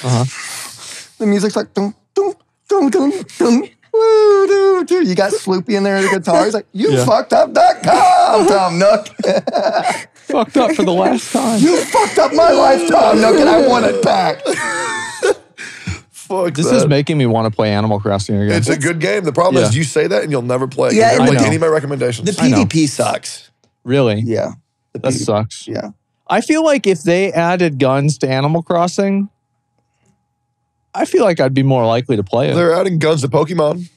Uh-huh. The music's like dum dum dum dum dum. Woo, doo, doo. You got Sloopy in there at the guitar. He's like, you Yeah. fucked up.com, Tom Nook. Fucked up for the last time. you fucked up my life, Tom Nook, and I want it back. Fuck This that. is making me want to play Animal Crossing again. It's a good game. The problem Yeah. is you say that and you'll never play it. Yeah, Yeah, and like any of my recommendations. The PvP sucks. really? Yeah. The That PvP sucks. Yeah. I feel like if they added guns to Animal Crossing, I feel like I'd be more likely to play it. They're adding guns to Pokemon.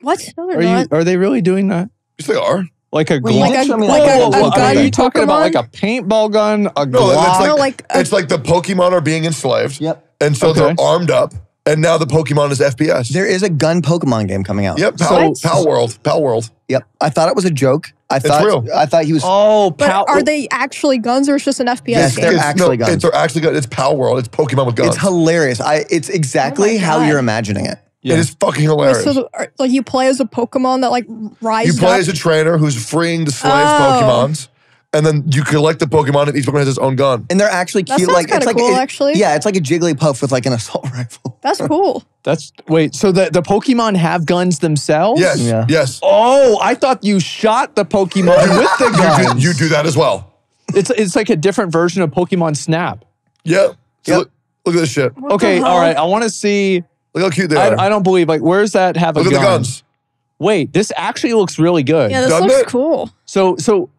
What? No, they're Are you? not. Are they really doing that? Yes, they are. Like a Well, you Like a- show like Whoa, whoa, whoa, gun Are you talking about like a paintball gun, a No, Glock? it's like, No, like a- it's like the Pokemon are being enslaved. Yep. And so Okay. they're armed up. And now the Pokemon is FPS. There is a gun Pokemon game coming out. yep. Pal, So- Palworld. Pal World. Yep. I thought it was a joke. I thought real. I thought he was oh, But are they actually guns or it's just an FPS Yes, game? they're It's- actually no, guns. It's, they're actually guns. It's Palworld. It's Pokemon with guns. It's hilarious. I it's exactly Oh how you're imagining it. Yeah. It is fucking Wait, hilarious. so like you play as a Pokemon that like rises you play up. as a trainer who's freeing the slave Oh. Pokemons. And then you collect the Pokemon and each Pokemon has its own gun. And they're actually That cute. sounds like it's kinda like cool, it- actually. Yeah, it's like a Jigglypuff with like an assault rifle. That's cool. That's wait. So the the Pokemon have guns themselves? Yes. Yeah. Yes. Oh, I thought you shot the Pokemon with the You guns. do, you do that as well. It's it's like a different version of Pokemon Snap. Yep. So Yep. Look, look at this shit. What okay, the all hell? right. I want to see. Look how cute they are. I, I don't believe like where's that have look a at gun? the guns. Wait, this actually looks really good. Yeah, this Doesn't looks it? cool. So so.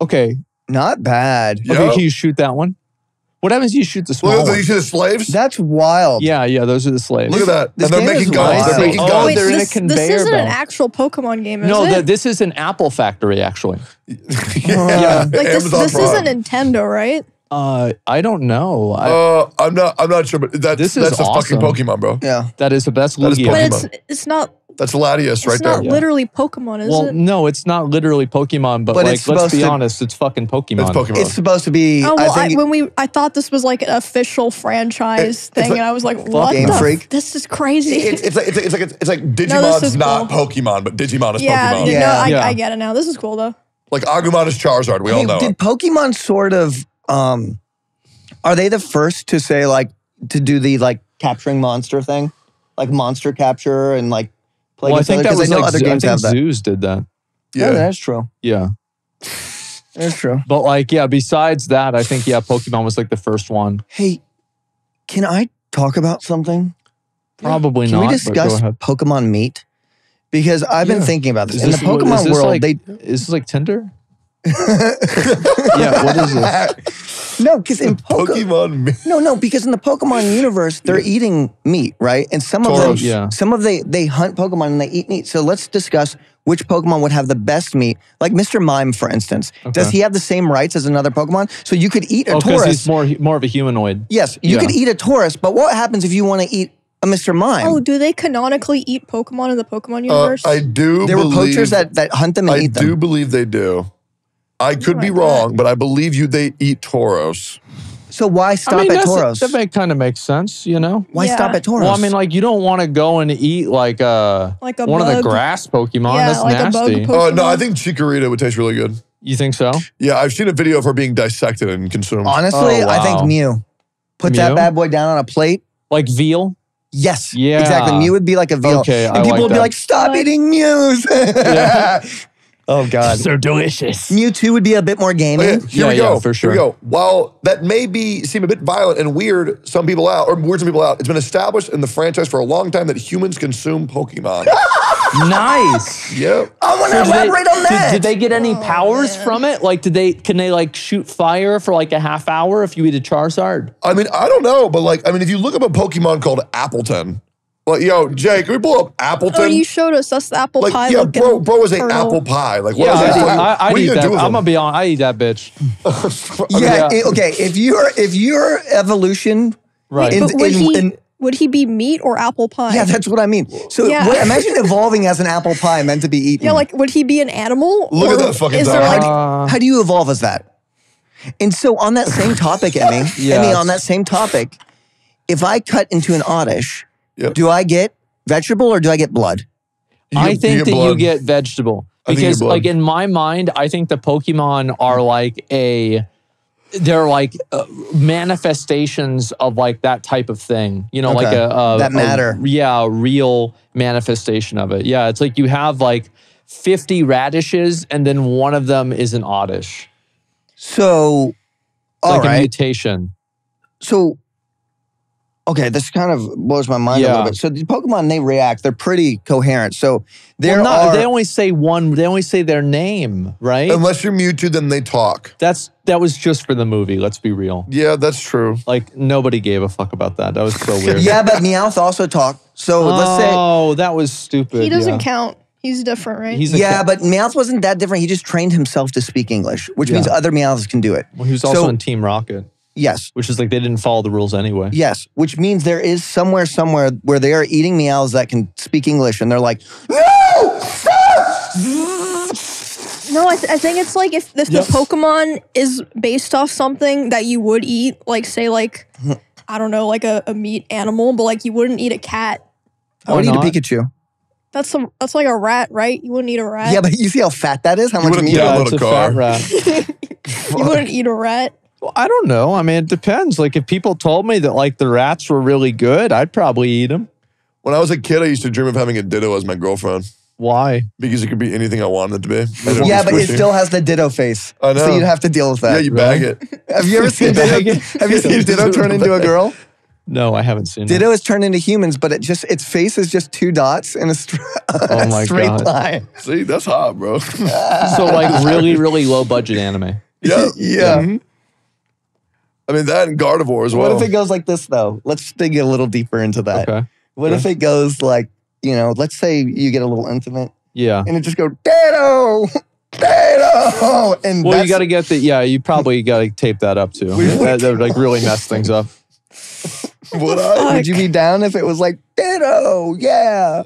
Okay. Not bad. Yeah. Okay. Can you shoot that one? What happens? if You shoot the small Look at the, one. you see the slaves? That's wild. Yeah, yeah. Those are the slaves. Look at that. this and they're making is guns. wild. They're I see. making Oh, guns. Wait, they're in a this, this isn't belt. an actual Pokemon game, is No, it? th- this is an Apple factory actually. yeah. like this, Amazon this Prime. isn't Nintendo, right? Uh, I don't know. I, Uh, I'm not. I'm not sure, but that's This is that's a fucking. Pokemon, bro. Yeah. that is that's that is Lugia. But Pokemon. it's it's not That's Latias it's right not there. literally Pokemon, is well, it? no, it's not literally Pokemon, but, But like, it's let's supposed be to- honest, it's fucking Pokemon. It's Pokemon. It's supposed to be. Oh well, I I think when we I thought this was like an official franchise It- thing, like- and I was like, "What Game the? f- Freak. This is crazy." it's, it's like it's like it's like it's like this Digimon's is not cool. Pokemon, but Digimon is yeah, Pokemon. you know, Yeah. I, Yeah. I get it now. This is cool though. Like Agumon is Charizard. We all Hey, know. did it. Pokemon sort of um are they the first to say like to do the like capturing monster thing? Like monster capture and like play well, I think other that was I know like other Zoo- I games think have that. Zoos did that. Yeah, Yeah. that's true. Yeah. That's true. But like, yeah, besides that, I think yeah, Pokemon was like the first one. Hey, can I talk about something? Probably Can not. we but go discuss ahead. Pokemon meat? Because I've been Yeah. thinking about this. Is In the this- is Pokemon this world, like, they is this like Tinder? yeah. What is this? no, because in Pokemon, Pokemon. me- no, no, because in the Pokemon universe, they're eating meat, right? And some of them, Tauros. Yeah. some of they they hunt Pokemon and they eat meat. So let's discuss which Pokemon would have the best meat. Like Mr. Mime, for instance, does he have the same rights as another Pokemon? So you could eat a Oh, because Tauros. he's more more of a humanoid. yes, you Yeah. could eat a Tauros, but what happens if you want to eat a Mr. Mime? Oh, do they canonically eat Pokemon in the Pokemon Uh, universe? I do. there were believe, poachers that, that hunt them and I eat them. do believe they do. I could Oh be my wrong, but I believe you. They eat Tauros. So why stop I mean, at that's- Tauros? That make, kind of makes sense, you know. why Yeah. stop at Tauros? Well, I mean, like you don't want to go and eat like uh Like a one of the grass Pokemon. Yeah, That's like a bug nasty. po- Oh no, I think Chikorita would taste really good. you think so? Yeah, I've seen a video of her being dissected and consumed. honestly, Oh, I think. Mew. Put that bad boy down on a plate. Like veal? Yes. Yeah. Exactly. Mew would be like a veal. Okay, and I people like would be like, stop eating Mews. oh, God. So delicious. Mewtwo would be a bit more gaming. Okay, here Yeah, we yeah, go. for Here we sure. go. While that may be seem a bit violent and weird, some people out or weird some people out, it's been established in the franchise for a long time that humans consume Pokemon. nice. yep. I want to So did they- on did- that. Did, they get any oh, powers from it? Like, did they? Can they like shoot fire for like a half hour if you eat a Charizard? I mean, I don't know, but like, I mean, if you look up a Pokemon called Appletun, like, yo, Jay, can we pull up Appletun? Oh, you showed us. That's the apple like, pie yeah, bro, bro is a turtle. apple pie. Like, what Yeah, is I, that? I, what I, are you eat gonna that. do with I'm them? gonna be on. I eat that bitch. yeah, Yeah. it- okay. If you're if your evolution, Right. in- But would in- he in- would he be meat or apple pie? yeah, that's what I mean. So Yeah. what- imagine evolving as an apple pie meant to be eaten. yeah. Like, would he be an animal? Look at that fucking Is there dog. like Uh, How do you evolve as that? And so on that same topic, Emmy, Yeah, Emmy, on that same topic, if I cut into an oddish, Yep. do I get vegetable or do I get blood? You I get- think you that you get vegetable I think you because, like in my mind, I think the Pokemon are like a they're like uh, manifestations of like that type of thing. You know, like a, a That a- matter. yeah, a real manifestation of it. Yeah, it's like you have like fifty radishes, and then one of them is an oddish, So, all like a right. mutation. So, okay, this kind of blows my mind a little bit. So the Pokemon they react; they're pretty coherent. So there Well, not, are. they only say one. They only say their name, right? Unless you're Mewtwo, then they talk. That's that was just for the movie. Let's be real. Yeah, that's true. Like nobody gave a fuck about that. That was so weird. yeah, but Meowth also talked. So let's say. Oh, that was stupid. he doesn't yeah. count? He's different, right? He's Yeah, cat. but Meowth wasn't that different. He just trained himself to speak English, which means other Meowths can do it. Well, he was also So- in Team Rocket, Yes, which is like they didn't follow the rules anyway. yes, which means there is somewhere, somewhere where they are eating Meows that can speak English, and they're like, "No, stop!" No, I, th- I think it's like if, if Yep. the Pokemon is based off something that you would eat, like say like I don't know, like a, a meat animal, but like you wouldn't eat a cat. I would Why eat a? Pikachu. That's some that's like a rat, right? You wouldn't eat a rat. Yeah, but you see how fat that is? How much wouldn't meat? Yeah, Yeah, little it's a car. fat rat. you wouldn't eat a rat. Well, I don't know. I mean, it depends. Like if people told me that like the rats were really good, I'd probably eat them. When I was a kid, I used to dream of having a Ditto as my girlfriend Why? because it could be anything I wanted it to be. And it Yeah, was but it still has the Ditto face. I know. So you'd have to deal with that. Yeah, you bag it. have you ever seen Ditto? Have you seen Ditto turn into a girl? No, I haven't seen Ditto is turned into humans, but it just its face is just two dots in a, str- Oh my straight God. line. See, that's hot, bro. So like really, really low budget anime. yeah, Yeah. mhm. I mean that and Gardevoir as well. What if it goes like this though? Let's dig a little deeper into that. Okay. What if it goes like, you know, let's say you get a little intimate Yeah. and it just go Ditto, Ditto, and Well, you got to get the yeah. You probably got to tape that up too. that, that would like really mess things up. Would I? Would you be down if it was like Ditto? Yeah.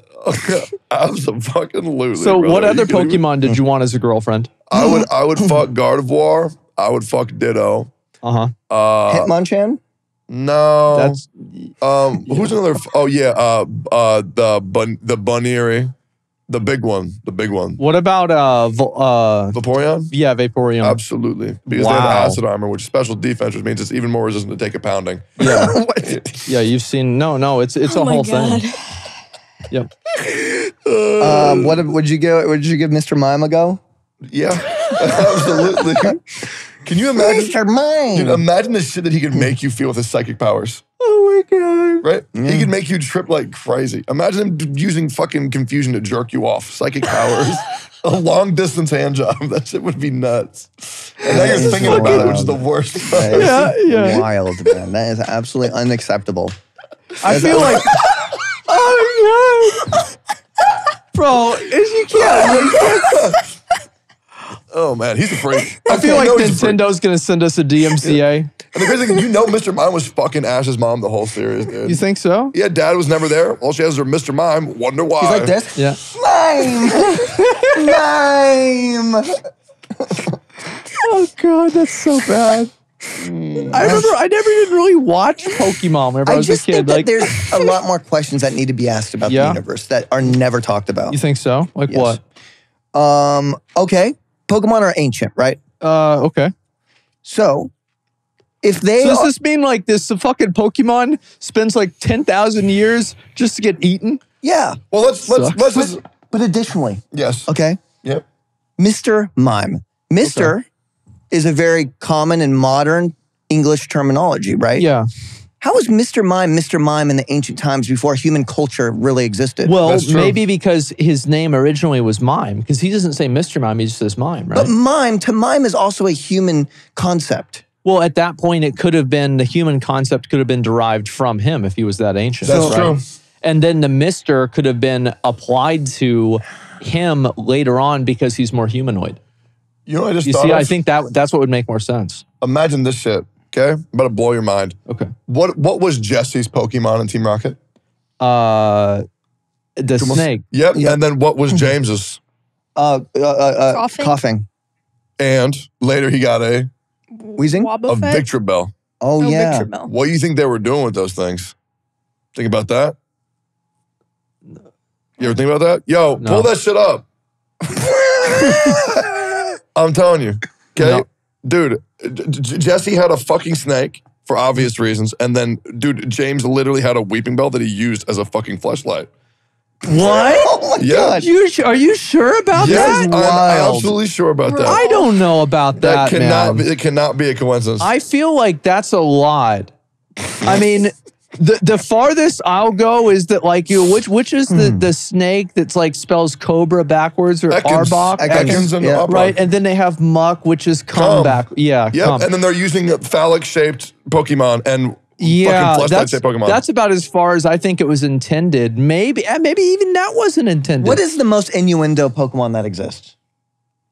Absolutely. So, brother. what Are other you kidding me? Pokemon did you want as a girlfriend? I would I would fuck Gardevoir. I would fuck Ditto. Uh huh. Uh, Hitmonchan. no. That's um. Who's another? f- Oh yeah. Uh. Uh. The bun. The Bunnery. The big one. The big one. what about uh Vo- uh Vaporeon. yeah Vaporeon? Absolutely. Because they Wow. have acid armor, which is special defense, which means it's even more resistant to take a pounding. Yeah, What? yeah. You've seen no, no. It's it's oh a my whole god. thing. Yep. Um, what would you go? Would you give Mr. Mime a go? Yeah. Absolutely. Can you imagine? Mr. Mind. Dude, imagine the shit that he could make you feel with his psychic powers. Oh my god. Right? He could make you trip like crazy. Imagine him d- using fucking confusion to jerk you off. Psychic powers. a long distance hand job. That shit would be nuts. And now you're thinking about it, which is the worst. That is Yeah, yeah. wild, man. That is absolutely unacceptable. I feel like. oh my god. Bro, is you can't. Oh man, he's a freak. I feel like know he's a freak. Nintendo's gonna send us a DMCA. And the crazy thing, you know, Mr. Mime was fucking Ash's mom the whole series, dude. You think so? Yeah, dad was never there. All she has is her Mr. Mime. Wonder why. He's like this. Yeah. Mime. Mime. Oh god, that's so bad. I remember I never even really watched Pokemon whenever I I was just a kid. think that Like, there's a lot more questions that need to be asked about Yeah. the universe that are never talked about. you think so? Like Yes. what? Um, okay. Pokemon are ancient, right? Uh, okay. So if they So does are, this mean like this fucking Pokemon spends like ten thousand years just to get eaten? yeah. well, let's let's Sucks. let's just But additionally, yes. okay, Yep. Mr. Mime. Mr. is a very common and modern English terminology, right? Yeah. How was Mr. Mime Mr. Mime in the ancient times before human culture really existed? Well, maybe because his name originally was Mime, because he doesn't say Mr. Mime, he just says Mime, right? but mime to mime is also a human concept. well, at that point, it could have been the human concept could have been derived from him if he was that ancient. That's right? true. And then the Mister could have been applied to him later on because he's more humanoid. You know, I just You thought see, of? I think that that's what would make more sense. Imagine this shit. Okay, I'm about to blow your mind. Okay. What what was Jesse's Pokemon in Team Rocket? Uh, the snake. Yep. Yep. And then what was James's? Uh, uh, uh, uh, Koffing? Koffing. And later he got a Wheezing? a Wobbuffet? Victreebel. Oh, Oh, yeah. Victreebel. What do you think they were doing with those things? Think about that. You ever think about that? Yo, No. pull that shit up. I'm telling you. Okay, No. Dude. J- J- Jesse had a fucking snake for obvious reasons, and then, dude, James literally had a Weepinbell that he used as a fucking flashlight. What? Oh, my Yeah. God. You are you sure about Yes, that? I'm wild. absolutely sure about that. I don't know about that that, cannot man. be. It cannot be a coincidence. I feel like that's a lot. I mean, the the farthest I'll go is that like you which which is the the snake that's like spells cobra backwards or Ekans. arbok Ekans. Ekans and Yeah. Arbok. right and then they have Muk which is come, Come. back yeah yeah and then they're using phallic shaped Pokemon and yeah that's, Pokemon. that's about as far as I think it was intended maybe eh, maybe even that wasn't intended What is the most innuendo Pokemon that exists?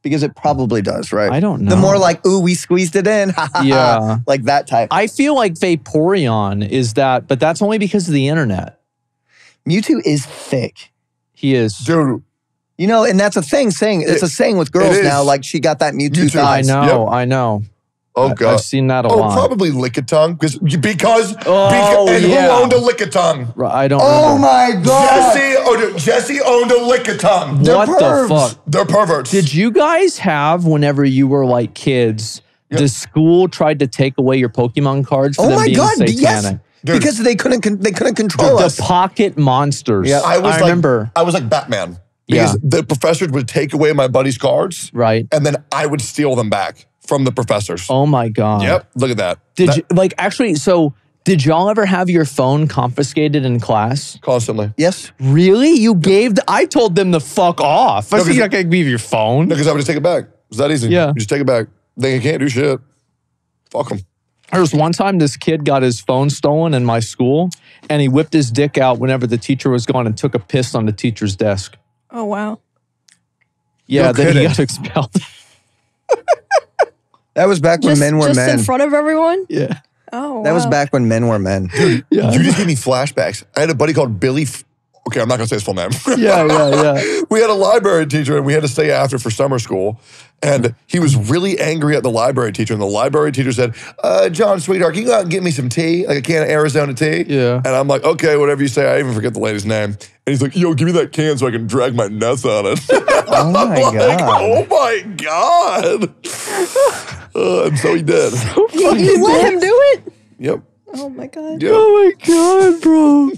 Because it probably does, right? I don't know. The more like, ooh, we squeezed it in. ha, ha, ha, Yeah. Like that type. I feel like Vaporeon is that but that's only because of the internet Mewtwo is thick. he is dude. You know, and that's a thing saying it's It- a saying with girls now, like she got that Mewtwo, Mewtwo. I thighs. know I know Oh I- god. I've seen that a oh, lot probably Lickitung because because Oh, beca- and yeah. who owned a Lickitung? I don't Oh remember. my god. Jesse. Oh, dude, Jesse owned a Lickitung. They're what pervs. the fuck? They're perverts. Did you guys have whenever you were like kids? The school tried to take away your Pokemon cards for Oh them my being god, satanic. yes. Dude. Because they couldn't con- they couldn't control The us. pocket monsters. Yeah. I was like, remember. I was like Batman. Yeah. Because the professors would take away my buddy's cards, Right. and then I would steal them back from the professors. Oh my god. Yep. Look at that. Did That- you like actually? So did y'all ever have your phone confiscated in class? constantly? yes. Really? You gave? The, I told them to fuck off. I No, said 'cause- you're not gonna give your phone. No, because I would just take it back. It's that easy. Yeah. You just take it back. They can't do shit. Fuck them. There was one time this kid got his phone stolen in my school, and he whipped his dick out whenever the teacher was gone and took a piss on the teacher's desk. Oh wow. Yeah, No then he got expelled. That was back when Just, men were just men. in front of everyone? yeah. Oh that was wow. back when men were men. Yeah. You just gave me flashbacks. I had a buddy called Billy. F- okay, I'm not gonna say his full name. Yeah, yeah, yeah. we had a library teacher and we had to stay after for summer school. And he was really angry at the library teacher. And the library teacher said, uh, John, sweetheart, can you go out and get me some tea? Like a can of Arizona tea? Yeah. And I'm like, okay, whatever you say. I even forget the lady's name. And he's like, yo, give me that can so I can drag my nuts on it. Oh my I'm like, god. oh my God. Uh, and so he did. You, you let him do it? Yep. Oh my god. Oh my god, bro.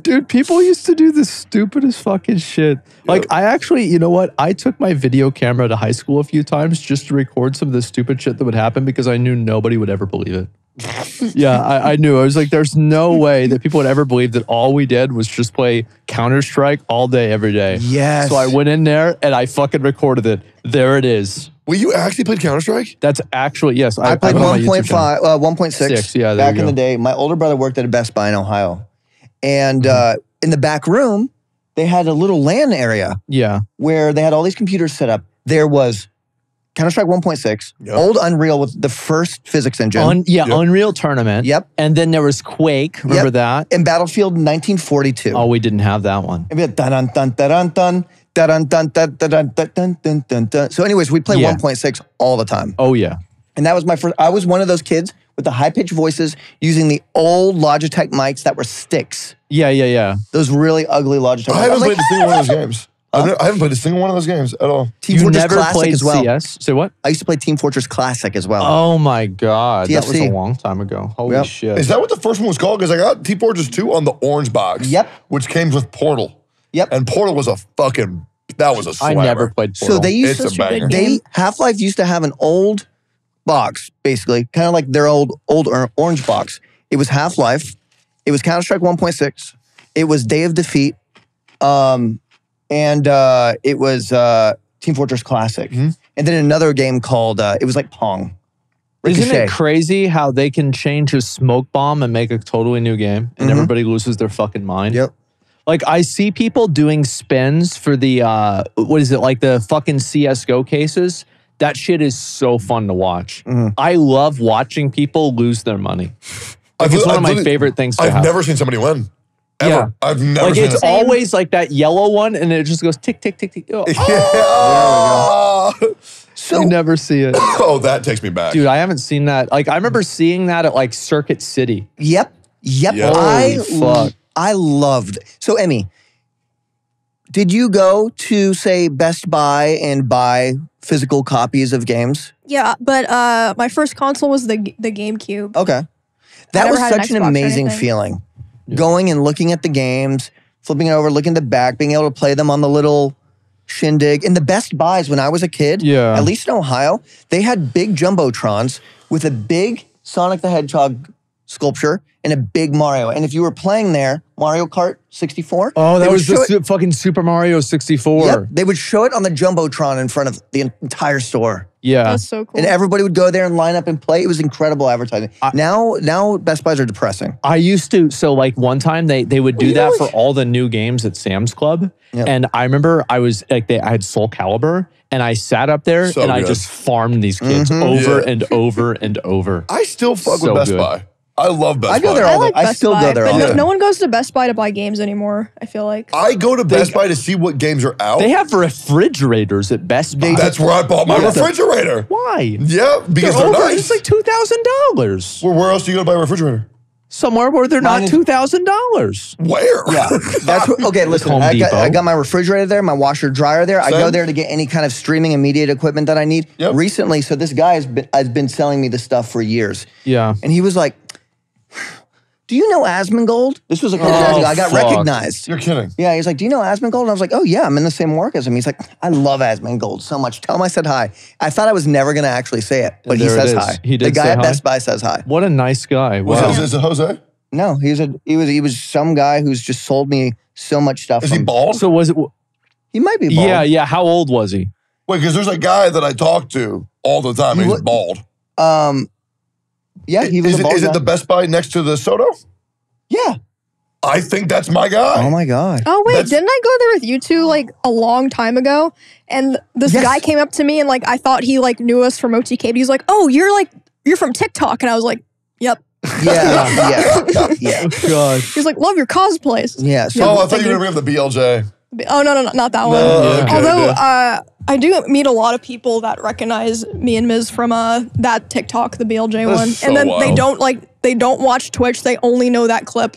Dude, people used to do the stupidest fucking shit. Like I actually, you know what? I took my video camera to high school a few times just to record some of the stupid shit that would happen because I knew nobody would ever believe it. Yeah, I, I knew. I was like, there's no way that people would ever believe that all we did was just play Counter Strike all day, every day. Yes. So I went in there and I fucking recorded it. There it is. Well, you actually played Counter Strike? That's actually yes. I played have it on my YouTube channel. 1.5, uh, 1.6 Six, yeah, back in the day. My older brother worked at a Best Buy in Ohio. And Mm-hmm. uh, in the back room, they had a little LAN area Yeah. where they had all these computers set up. There was Counter Strike 1.6, yep. old Unreal with the first physics engine. Un, yeah, yep. Unreal Tournament. Yep. And then there was Quake. Remember yep. that? And Battlefield 1942. Oh, we didn't have that one. And we had dun dun dun dun dun. So, anyways, we play yeah. 1.6 all the time. Oh, yeah. And that was my first. I was one of those kids with the high pitched voices using the old Logitech mics that were sticks. Yeah, yeah, yeah. Those really ugly Logitech. I haven't played like, a single one of those games. I've never- I haven't played a single one of those games at all. Team you Fortress never Classic played as well. CS? Say what? I used to play Team Fortress Classic as well. Oh my god, that was a long time ago. Holy Yep. shit! Is that what the first one was called? Because I got T Fortress 2 on the orange box. Yep. Which came with Portal. Yep. And Portal was a fucking, that was a I slammer. never played. Portal. so they used It's to, a banger. they Half Life used to have an old box, basically, kind of like their old old orange box. It was Half Life. It was Counter Strike 1.6. It was Day of Defeat, um, and uh, it was uh, Team Fortress Classic. Mm-hmm. And then another game called uh, it was like Pong. Isn't it crazy how they can change a smoke bomb and make a totally new game, and Mhm. everybody loses their fucking mind? Yep. Like I see people doing spins for the uh what is it like the fucking CS:GO cases. That shit is so fun to watch. Mhm. I love watching people lose their money. Like, it's one of I've my favorite things to I've have. never seen somebody win. Ever. Yeah. I've never like seen it's it. always like that yellow one, and it just goes tick tick tick tick. Oh, Yeah. So you never see it, oh, that takes me back. dude. I haven't seen that. Like I remember seeing that at like Circuit City. Yep. Yep. Yeah. I fuck. I loved. So Emmy, did you go to say Best Buy and buy physical copies of games? Yeah, but uh, my first console was the the GameCube. Okay. That was had an such an amazing anything. Feeling. Going and looking at the games, flipping it over, looking at the back, being able to play them on the little shindig. And the Best Buys when I was a kid, Yeah. at least in Ohio, they had big jumbotrons with a big Sonic the Hedgehog sculpture and a big Mario. And if you were playing there, Mario Kart 64. Oh, that was the su- fucking Super Mario 64. Yep, they would show it on the jumbotron in front of the entire store, Yeah. That's so cool. and everybody would go there and line up and play. It was incredible advertising. now, now Best Buys are depressing. I used to so like one time they they would do that for all the new games at Sam's Club, Yep. and I remember I was like they I had Soul Calibur, and I sat up there So and I just farmed these kids Mhm. over Yeah. and over and over. I still fuck So with Best good. Buy. I love Best I go Buy. there I all the- like I Best still go Buy, there but all no, the- no one goes to Best Buy to buy games anymore. I feel like. I go to Best Buy to see what games are out. They have refrigerators at Best Buy. That's where I bought my Yeah. refrigerator. why. Yeah, because they're, over, nice. It's like two thousand dollars Well, where else do you go to buy a refrigerator? somewhere where they're Mine not is- two thousand dollars. Where? Yeah, that's what, okay. Listen, Home I got, Depot. I got my refrigerator there, my washer dryer there. I go Same. there to get any kind of streaming immediate equipment that I need. Yep. Recently, so this guy has been, has been selling me this stuff for years, Yeah. and he was like, "Do you know Asmongold?" This was a couple years Oh, ago. I got fuck. recognized. You're kidding. Yeah, he's like, "Do you know Asmongold?" And I was like, "Oh yeah, I'm in the same work as him." He's like, "I love Asmongold so much. Tell him I said hi." I thought I was never gonna actually say it, but he there it says is. hi. He did the guy say at hi? Best Buy says hi. What a nice guy. Was Wow. it, is it Jose? No, he's a he was he was some guy who's just sold me so much stuff. Is he from- bald? So was it? He might be bald. Yeah, yeah. How old was he? Wait, because there's a guy that I talk to all the time. You He's look- bald. Um, yeah, he was is a it, bald guy. it the Best Buy next to the Soto? yeah. I think that's my guy. Oh my god. Oh wait, That's- didn't I go there with you two like a long time ago? And this Yes. guy came up to me and like I thought he like knew us from OTK. But he's like, "Oh, you're like you're from TikTok," and I was like, "Yep." Yeah, yeah, yeah, oh, God. He's like, "Love your cosplays." yeah. So oh, I thought you were going to bring up the BLJ. Oh no, no, no not that one. okay, Although good. uh, I do meet a lot of people that recognize me and Miz from uh, that TikTok, the BLJ That's one, so and then they don't like they don't watch Twitch. They only know that clip.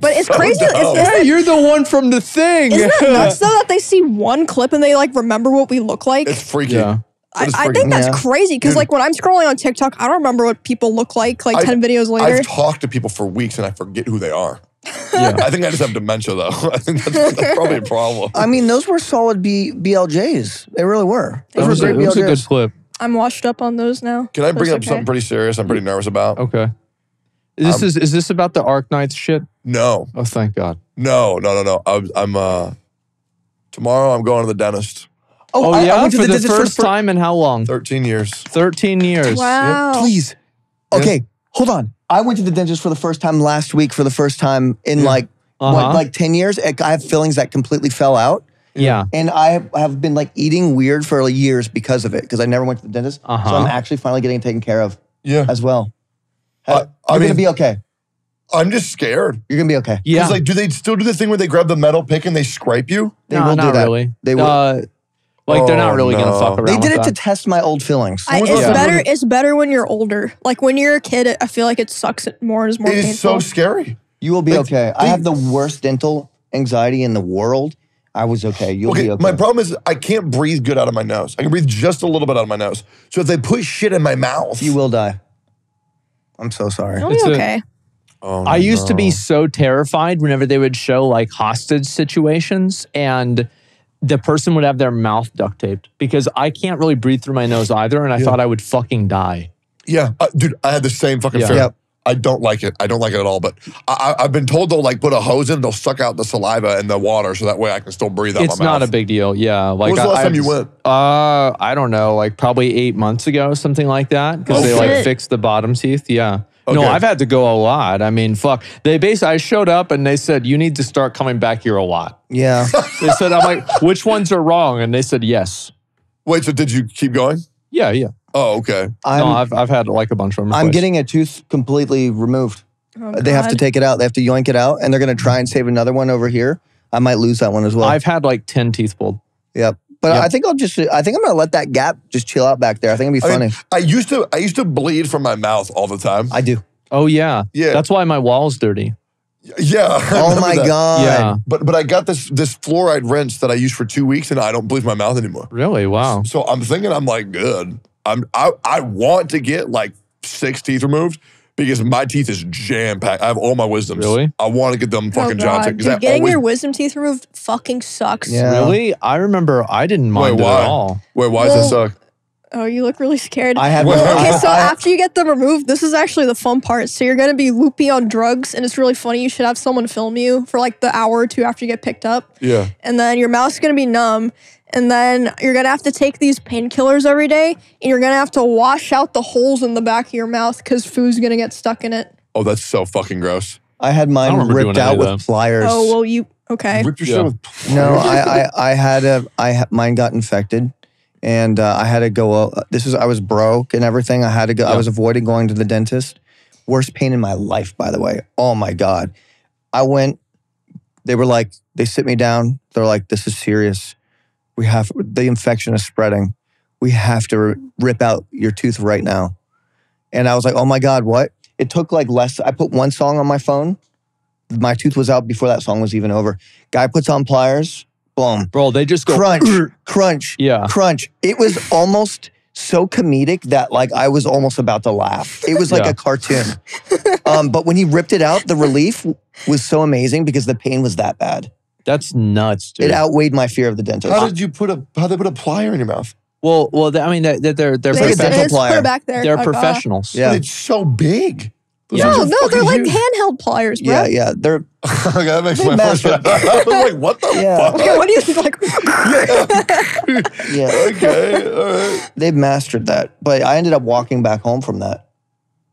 But it's crazy. dumb. It's, Hey, you're the one from the thing. Isn't that nuts though that they see one clip and they like remember what we look like? It's freaky. Yeah. I, I think that's Yeah. crazy because like when I'm scrolling on TikTok, I don't remember what people look like like I- ten videos later. I've talked to people for weeks and I forget who they are. Yeah. I think I just have dementia though. I think that's, that's probably a problem. I mean, those were solid B, BLJs. They really were. Those That were was, a, great that was a good BLJs. clip. I'm washed up on those now. Can I bring That's up something pretty serious? I'm pretty nervous about. Okay. This Um, is is this about the Arknights shit? No, Oh, thank God. no, no, no, no. I'm, I'm uh, tomorrow. I'm going to the dentist. Oh, I- I yeah, went to for the, dentist first fir- time in how long? 13 years. Thirteen years. Wow. Please. Okay, hold on. I went to the dentist for the first time last week for the first time in like Uh-huh. what, like 10 years. I have fillings that completely fell out. Yeah. And I have been like eating weird for like, years because of it, because I never went to the dentist. So Uh-huh. So I'm actually finally getting taken care of Yeah, as well. I- You're I gonna be okay. I'm just scared. You're gonna be okay. Yeah. Because like, do they still do the thing where they grab the metal pick and they scrape you? They no, will do not that. really. They will. Uh, like they're not Oh, really gonna fuck around. They did with it to that. test my old feelings. I, it's that? better. It's better when you're older. Like when you're a kid, I feel like it sucks it more and is more It is painful. so scary. You will be Like, okay. I have the worst dental anxiety in the world. I was okay. You'll Okay, be okay. my problem is I can't breathe good out of my nose. I can breathe just a little bit out of my nose. So if they put shit in my mouth, you will die. I'm so sorry. You'll It's be a- okay. Oh, I used to be so terrified whenever they would show like hostage situations and the person would have their mouth duct taped because I can't really breathe through my nose either. And I Yeah. thought I would fucking die. Yeah, uh, dude, I had the same fucking Yeah. fear. Yep. I don't like it. I don't like it at all. But I, I, I've been told they'll like put a hose in, they'll suck out the saliva and the water, so that way I can still breathe out it's my mouth. not a big deal. Yeah. Like was the I- last I time you went? Uh, I don't know, like probably eight months ago, something like that. Because Oh, they like fixed the bottom teeth. Yeah. Oh, no, I've had to go a lot. I mean, fuck. They basically, I showed up and they said, you need to start coming back here a lot. Yeah. They said, I'm like, which ones are wrong? And they said, yes. Wait, so did you keep going? Yeah, yeah. Oh, okay. I'm, no, I've, I've had like a bunch of them. I'm getting a tooth completely removed. Oh, They have to take it out. They have to yoink it out, and they're going to try and save another one over here. I might lose that one as well. I've had like 10 teeth pulled. yep. But Yep. I think I'll just. I think I'm going to let that gap just chill out back there. I think it'll be I funny. mean, I used to I used to bleed from my mouth all the time. I do. Oh, yeah. Yeah. That's why my wall's dirty. yeah. Oh my that. god. Yeah. But but I got this this fluoride rinse that I used for two weeks and I don't bleed my mouth anymore. Really? Wow. So I'm thinking I'm like good. I'm I I want to get like six teeth removed because my teeth is jam packed. I have all my wisdoms. Really? I want to get them Oh, fucking God. Johnson because I Dude, getting always your wisdom teeth removed fucking sucks. Yeah. Really? I remember I didn't mind Wait, it why? at all. wait. Why does that Well, suck? Oh, you look really scared. I had. Well, okay, so after you get them removed, this is actually the fun part. So you're gonna be loopy on drugs, and it's really funny. You should have someone film you for like the hour or two after you get picked up, Yeah. and then your mouth's gonna be numb, and then you're gonna have to take these painkillers every day, and you're gonna have to wash out the holes in the back of your mouth because food's gonna get stuck in it. Oh, that's so fucking gross. I had mine remember ripped doing any out of with that. pliers. Oh well, you okay? Rip your Yeah. shit with No, I, I, I had a, I ha- mine got infected, and uh, I had to go. Uh, this is I was broke and everything. I had to go. I Yeah. was avoiding going to the dentist. Worst pain in my life, by the way. Oh my god, I went. They were like, they sit me down. They're like, this is serious. We have the infection is spreading. We have to rip out your tooth right now. And I was like, oh my god, what? It took like less. I put one song on my phone. My tooth was out before that song was even over. Guy puts on pliers. Boom Bro, they just go crunch, crunch, Yeah. crunch. It was almost so comedic that like I was almost about to laugh. It was like Yeah. a cartoon. um, but when he ripped it out, the relief was so amazing because the pain was that bad. That's nuts, dude. It outweighed my fear of the dentist. How did you put a how they put a plier in your mouth? well, well, I mean, they're they're they're, It's like They- dental professionals. they just put it back there. They're Like, uh, professionals. Yeah. But it's so big. Those Yeah. things No, are no, they're fucking like huge. handheld pliers, bro. yeah, yeah. They're okay, that makes They my first. mastered- I was like, what the Yeah. fuck? Okay, what do you think? Like, yeah. okay, all right. They've mastered that. But I ended up walking back home from that.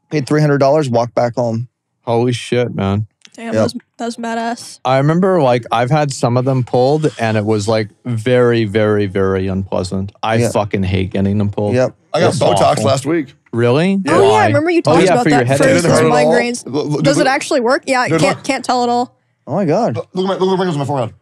Paid three hundred dollars, walked back home. Holy shit, man. Damn, Yep. that's, that's badass. I remember like I've had some of them pulled and it was like very, very, very unpleasant. I Yeah. fucking hate getting them pulled. Yep. I got It's Botox awful. last week. Really? Oh yeah, I remember you Oh, talked yeah, about for your that for headaches. his Didn't hurt at all. migraines. Look- look- Does it actually work? Yeah, I Dude, can't can't tell at all. Oh my god. Look at my look at the wrinkles on my forehead.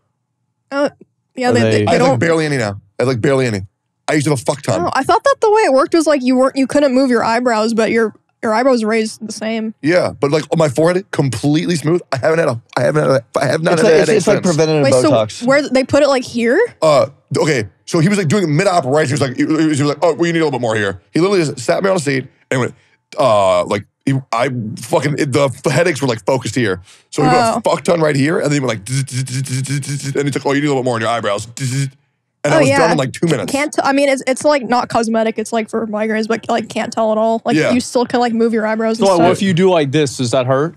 Oh, yeah, Are they, they- they, I have like don't. barely any now. I have like barely any. I used to have a fuck ton. Oh, I thought that the way it worked was like you weren't you couldn't move your eyebrows, but your your eyebrows raised the same. Yeah, but like on my forehead, completely smooth. I haven't had a. I haven't had a. I have not It's had like, a it's, headache it's like since. preventative Wait, Botox. so where they put it like here? Uh, okay, so he was like doing mid operation. He was like, he was like, oh, well, you need a little bit more here. He literally just sat me on a seat and went, uh, like, he, I fucking, it, the, the headaches were like focused here. So he Oh. went a fuck ton right here. And then he went like, and he's like, oh, you need a little bit more on your eyebrows. And Oh, I Oh, was yeah. done in like two minutes. Can't. T- I mean, it's it's like not cosmetic. It's like for migraines, but like can't tell at all. Like Yeah. you still can like move your eyebrows. And So what if you do like this? Does that hurt?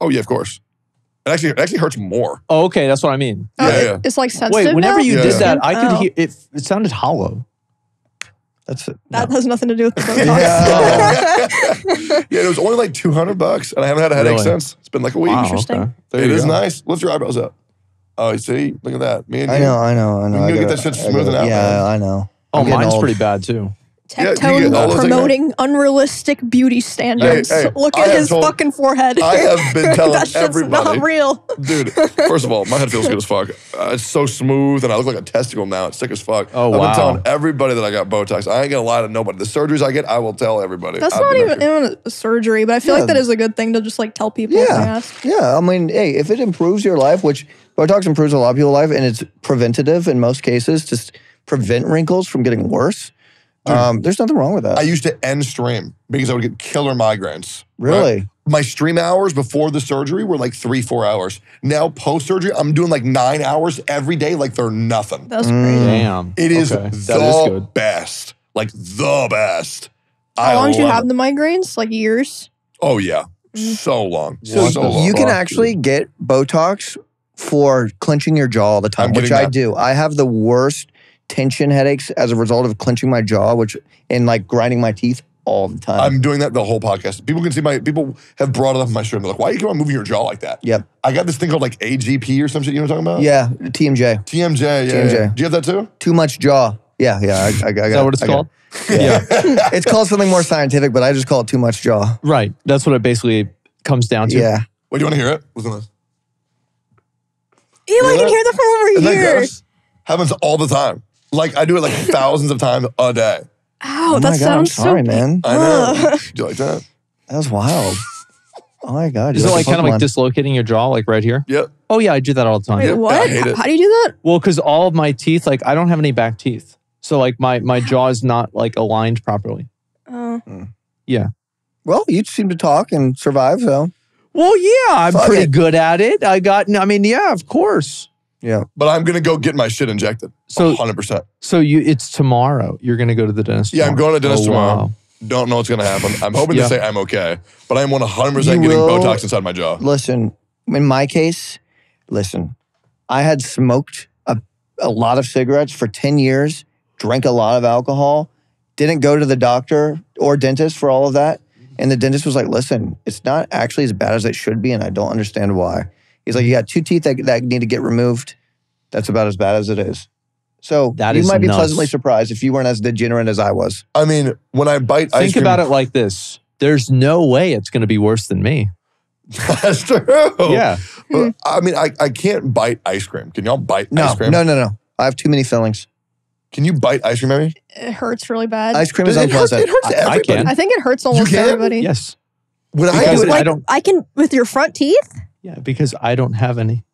Oh, yeah, of course. It actually, it actually hurts more. Oh, okay, that's what I mean. Oh, Yeah, it- yeah. It's like sensitive. Wait, whenever now? you Yeah, did yeah. that, I could Oh. hear it. It sounded hollow. That's it. That has nothing to do with the Botox. Yeah. Yeah, it was only like 200 bucks, and I haven't had a headache Really? since. It's been like a week. Wow, Interesting. okay. There It you is go. nice. Lift your eyebrows up. Oh, you see? Look at that. Me and I you. know, I know, I know. You I gotta get gotta- that shit I gotta- smoothened out, Yeah, man. I know. Oh, I'm getting mine's old. pretty bad too. Yeah, you Tectone get all those things. promoting unrealistic beauty standards. Hey, hey, Look I at his told- fucking forehead. I have been telling that shit's everybody. not real. Dude, first of all, my head feels good as fuck. Uh, it's so smooth, and I look like a testicle now. It's sick as fuck. Oh, I've wow. been telling everybody that I got Botox. I ain't gonna lie to nobody. The surgeries I get, I will tell everybody. That's I've not even, even a surgery, but I feel Yeah. like that is a good thing to just like tell people Yeah, yeah. I mean, hey, if it improves your life, which Botox improves a lot of people's life, and it's preventative in most cases to prevent wrinkles from getting worse. Um, there's nothing wrong with that. I used to end stream because I would get killer migraines. Really? right? My stream hours before the surgery were like three, four hours. Now, post surgery, I'm doing like nine hours every day, like they're nothing. That's Mm. crazy. Damn. It is Okay, the that is good. best. Like the best. How I long do you have it. the migraines? Like years? Oh yeah, Mm. so long. So so long. you can actually get Botox for clenching your jaw all the time, I'm which getting I do. I have the worst tension headaches as a result of clenching my jaw, which and like grinding my teeth all the time. I'm doing that the whole podcast. People can see my people have brought it up in my stream. They're like, why are you keep on moving your jaw like that? Yep. I got this thing called like AGP or some shit. You know what I'm talking about? yeah, TMJ. TMJ. Yeah. TMJ. yeah. Do you have that too? Too much jaw. Yeah, yeah. I, I, I got, Is that what it's I got- called? Yeah. it's called something more scientific, but I just call it too much jaw. right. That's what it basically comes down to. Yeah. Wait, do you want to hear it? Listen to this. Eli, I Yeah. can hear that from over Isn't that here. gross? Happens all the time. Like I do it like thousands of times a day. Ow, Oh that my god, I'm sounds sorry, so man. I know. Do you like that? That was wild. Oh my god. Is it like kind of like dislocating your jaw, like right here? Yep. Oh yeah, I do that all the time. Wait, I what? hate it. How do you do that? Well, because all of my teeth, like I don't have any back teeth, so like my my jaw is not like aligned properly. Oh. Hmm. Yeah. Well, you seem to talk and survive, so Well, yeah, I'm Fuck pretty it. good at it. I got. I mean, yeah, of course. Yeah. But I'm gonna go get my shit injected. So- 100. percent So you, it's tomorrow. You're gonna go to the dentist. Yeah, I'm going to the dentist Oh, tomorrow. wow. Don't know what's gonna happen. I'm hoping Yeah. to say I'm okay, but I'm 100 You percent getting will- Botox inside my jaw. Listen, in my case, listen, I had smoked a, a lot of cigarettes for 10 years, drank a lot of alcohol, didn't go to the doctor or dentist for all of that. And the dentist was like, listen, it's not actually as bad as it should be, and I don't understand why. He's like, you got two teeth that, that need to get removed. That's about as bad as it is. So That you is might be nuts. pleasantly surprised if you weren't as degenerate as I was. I mean, when I bite ice Think cream, about it like this: There's no way it's gonna be worse than me. That's true. Yeah. But, I mean, I, I can't bite ice cream. Can y'all bite No, ice cream? no, no, no. I have too many fillings. Can you bite ice cream, maybe? It hurts really bad. Ice cream is it, hurts, unpleasant. it hurts I- I everybody. can. I think it hurts almost can? everybody. Yes. When I Because do it, I Like don't- I can with your front teeth. Yeah, because I don't have any.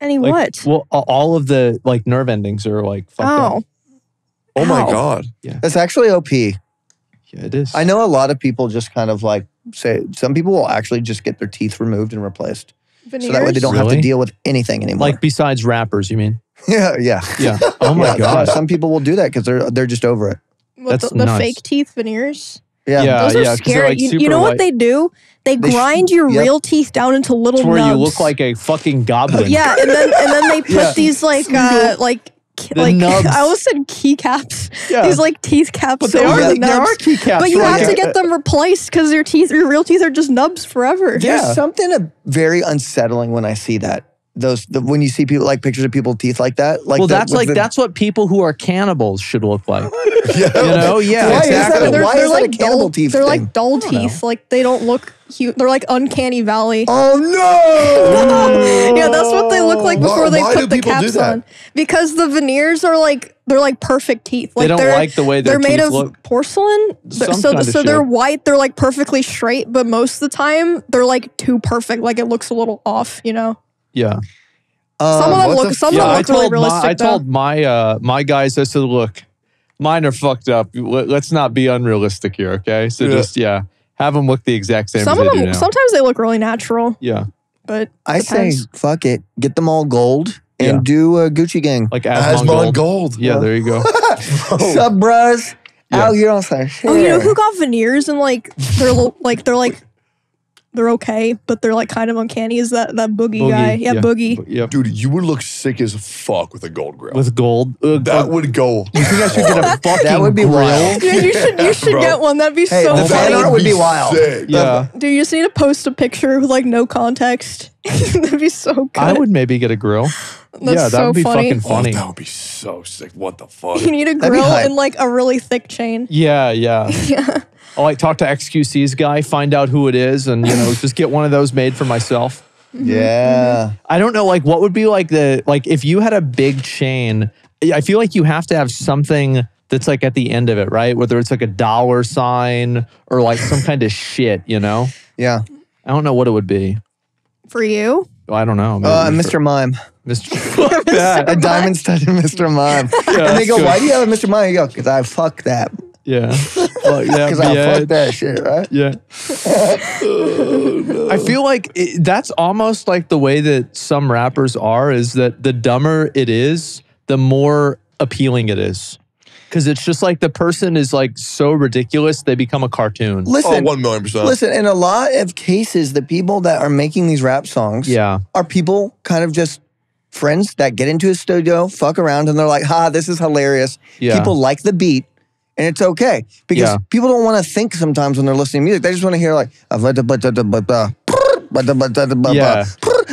Any Like, what? Well, all of the like nerve endings are like fucked up. Oh, oh my Ow. god. It's actually OP. Yeah, it is. I know a lot of people just kind of like say some people will actually just get their teeth removed and replaced, veneers. so that way they don't have to deal with anything anymore. Like besides rappers, you mean? yeah, yeah. Yeah. Oh my Yeah, god. Some people will do that because they're they're just over it. With That's the, the nuts. fake teeth veneers. Yeah, Yeah. Those are 'cause they're, scary. like, you, you know what white. they do? They, They sh- grind your yep. real teeth down into little It's where you look like a fucking goblin. yeah, and then and then they put Yeah. these like uh like The like nubs. I almost said keycaps. Yeah. These like teeth caps. But they are, the there are keycaps. But you right? have to get them replaced because your teeth, your real teeth, are just nubs forever. There's Yeah. something uh, very unsettling when I see that. Those the, when you see people like pictures of people's teeth like that. Like well, the- that's like the- that's what people who are cannibals should look like. Yeah. You know? Yeah, Why is that They're, why they're is that a like cannibal dull, teeth They're thing? like dull don't know. teeth. Like they don't look cute. They're like uncanny valley. Oh no! yeah, that's what they look like Why- before they why do put the caps on. Because the veneers are like they're like perfect teeth. Like They don't are like the way their they're made of look. porcelain. Some so kinda so they're white. They're like perfectly straight, but most of the time they're like too perfect. Like it looks a little off. You know. Yeah. Um, some of them look the some yeah, of them I look really told my realistic. I told my uh my guys I said, look, mine are fucked up. Let- Let's not be unrealistic here, okay? So Yeah. just yeah, have them look the exact same some as of they do them now. sometimes they look really natural, yeah, but I say, fuck it. Get them all gold and Yeah. do a Gucci gang. like Asmon Asmon gold. Gold. Yeah, there you go. Sup, bros? Yeah. Out here on some shit. Oh, you know who got veneers and like they're like they're like they're okay, but they're like kind of uncanny. Is that that boogie, guy? Yeah, boogie. Yep. Dude, you would look sick as fuck with a gold grill. With gold. Uh, that uh, would go. you think I should get a fucking That would be grill? wild. Dude, you should you should Bro. get one. That'd be Hey, so the fan funny. art would be wild. Sick. Yeah, Dude, you just need to post a picture with like no context. That'd be so good. I would maybe get a grill. That's yeah, that so would be funny. fucking Oh, funny. that would be so sick. What the fuck? You need a grill hype. and like a really thick chain. Yeah, yeah. I'll like talk to XQC's guy, find out who it is, and you know, just get one of those made for myself. Mm-hmm. Yeah. Mm-hmm. I don't know, like what would be like the like if you had a big chain. I feel like you have to have something that's like at the end of it, right? Whether it's like a dollar sign or like some kind of shit, you know. Yeah. I don't know what it would be. For you? I don't know. Uh, maybe Mr. Mime. Mr. Fuck that. A diamond studded Mr. Mime. Yeah, and they go, that's why do you have a Mr. Mime? You go, because I fuck that. Yeah. Fuck that Because I fuck bitch. that shit, right? Yeah. I feel like it, that's almost like the way that some rappers are is that the dumber it is, the more appealing it is. Cause it's just like the person is like so ridiculous, they become a cartoon. Oh, Listen, one million percent. listen, in a lot of cases, the people that are making these rap songs Yeah. are people kind of just friends that get into a studio, fuck around, and they're like, ha, this is hilarious. Yeah. People like the beat. And it's okay because Yeah. people don't want to think sometimes when they're listening to music. They just want to hear like, "Ah, Yeah.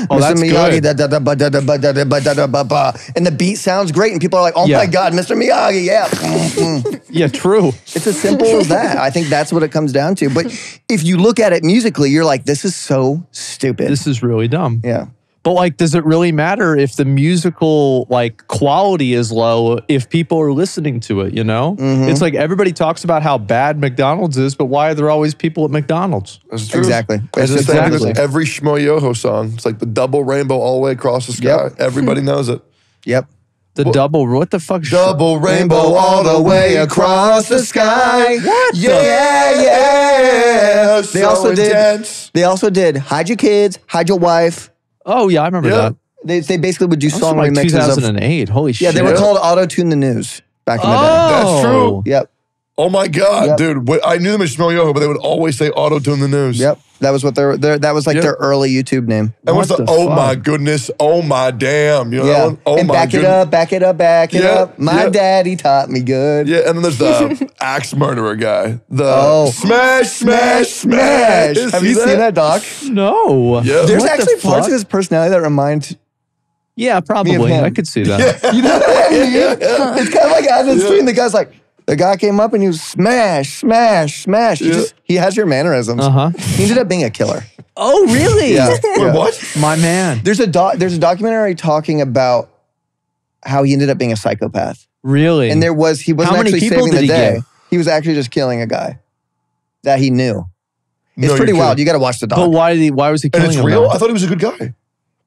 Oh, Mr. Miyagi, da- da- da- ba- da- da- ba- da- da- ba- da- da- ba- ba. and the beat sounds great, and people are like, "Oh Yeah. my god, Mr. Miyagi, yeah!" Mm, mm. Yeah, true. It's as simple as that. I think that's what it comes down to. But if you look at it musically, you're like, "This is so stupid." This is really dumb. yeah. But like, does it really matter if the musical like quality is low if people are listening to it? You know, Mm-hmm. it's like everybody talks about how bad McDonald's is, but why are there always people at McDonald's? That's true. Exactly. It's It's the same exactly. with every Schmoyoho song. It's like the double rainbow all the way across the sky. Yep. Everybody knows it. Yep. The double, what the fuck? Double rainbow all the way across the sky. What? Yeah, yeah. They also did. They also did hide your kids, hide your wife. Oh yeah, I remember Yeah. that. They, they basically would do That song like remixes of. 2008. Holy shit! Yeah, they were called Auto Tune the News back in the day. Oh, That's true. Yep. Oh my God, Yep. dude. What, I knew them as Schmoyoho, but they would always say auto tune the news. Yep. That was what their, their that was like Yep. their early YouTube name. And what's What the, the oh fuck? my goodness, oh my damn, you know that Yeah. one? Oh and my back it up, back it up, back it Yeah, up. My yeah. daddy taught me good. Yeah, and then there's the axe murderer guy. The Oh. smash, smash, smash. Have you seen that, Doc? no. Yeah. There's What the actually parts of his personality that remind Yeah, probably. I could see that. you know what I mean? It's kind of like out of the stream. The guy's like, the guy came up and he was smash, smash, smash. He Yeah. just he has your mannerisms. Uh huh. He ended up being a killer. Oh really? Yeah. Wait, yeah. what? My man. There's a doc, there's a documentary talking about how he ended up being a psychopath. Really? And there was he wasn't How many actually people saving the he day. get? He was actually just killing a guy that he knew. It's No, pretty wild. kidding. You got to watch the doc. but why did he? Why was he And killing it's him? real? though? I thought he was a good guy.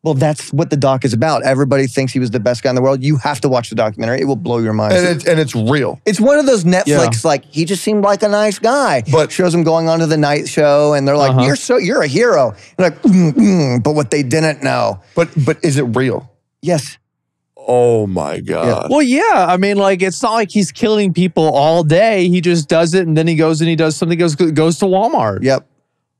Well, that's what the doc is about. Everybody thinks he was the best guy in the world. You have to watch the documentary. It will blow your mind. And it's, and it's real. it's one of those Netflix like he just seemed like a nice guy. But- shows him going on to the night show, and they're like, Uh-huh. "You're so you're a hero." And like, mm, mm, but what they didn't know, But but is it real? yes, Oh my God. Well, yeah. I mean, like, it's not like he's killing people all day. He just does it, and then he goes and he does something. Goes goes to Walmart. yep,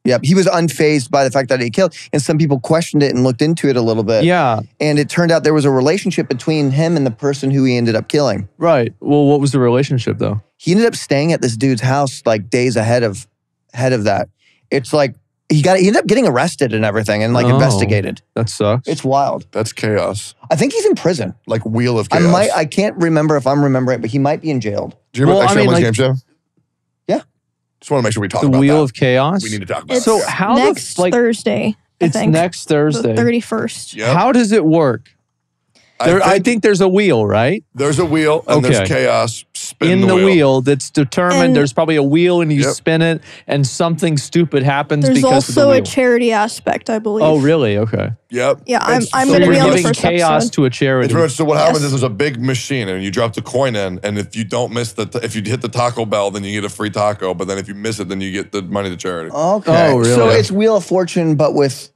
yep. He was unfazed by the fact that he killed, and some people questioned it and looked into it a little bit. Yeah. and it turned out there was a relationship between him and the person who he ended up killing. Right. Well, what was the relationship though? he ended up staying at this dude's house like days ahead of ahead of that. It's like he got he ended up getting arrested and everything and like Oh. investigated. That sucks. It's wild. That's chaos. I think he's in prison. Like wheel of I might I can't remember if I'm remembering, but he might be in jail. Do you remember Well, I mean, on like- game show? Yeah. Just want to make sure we talk about the about wheel that. of chaos. we need to talk about It's So that. how the- next like- Thursday. I it's think. next Thursday. The 31st. Yep. How does it work? There, I think think there's a wheel, right? there's a wheel and Okay. there's chaos. Spin in the, wheel. that's determined. And- there's probably a wheel, and you Yep. spin it, and something stupid happens There's because of the also a charity aspect, I believe. oh, really? Okay. Yep. Yeah, I'm- It's- I'm so gonna You're be on the giving first chaos episode. to a charity. It's much- so what happens Yes. is there's a big machine and you drop the coin in, and if you don't miss the, if you hit the Taco Bell, then you get a free taco. But then if you miss it, then you get the money to charity. Oh, okay. Oh, really? So it's Wheel of Fortune, but with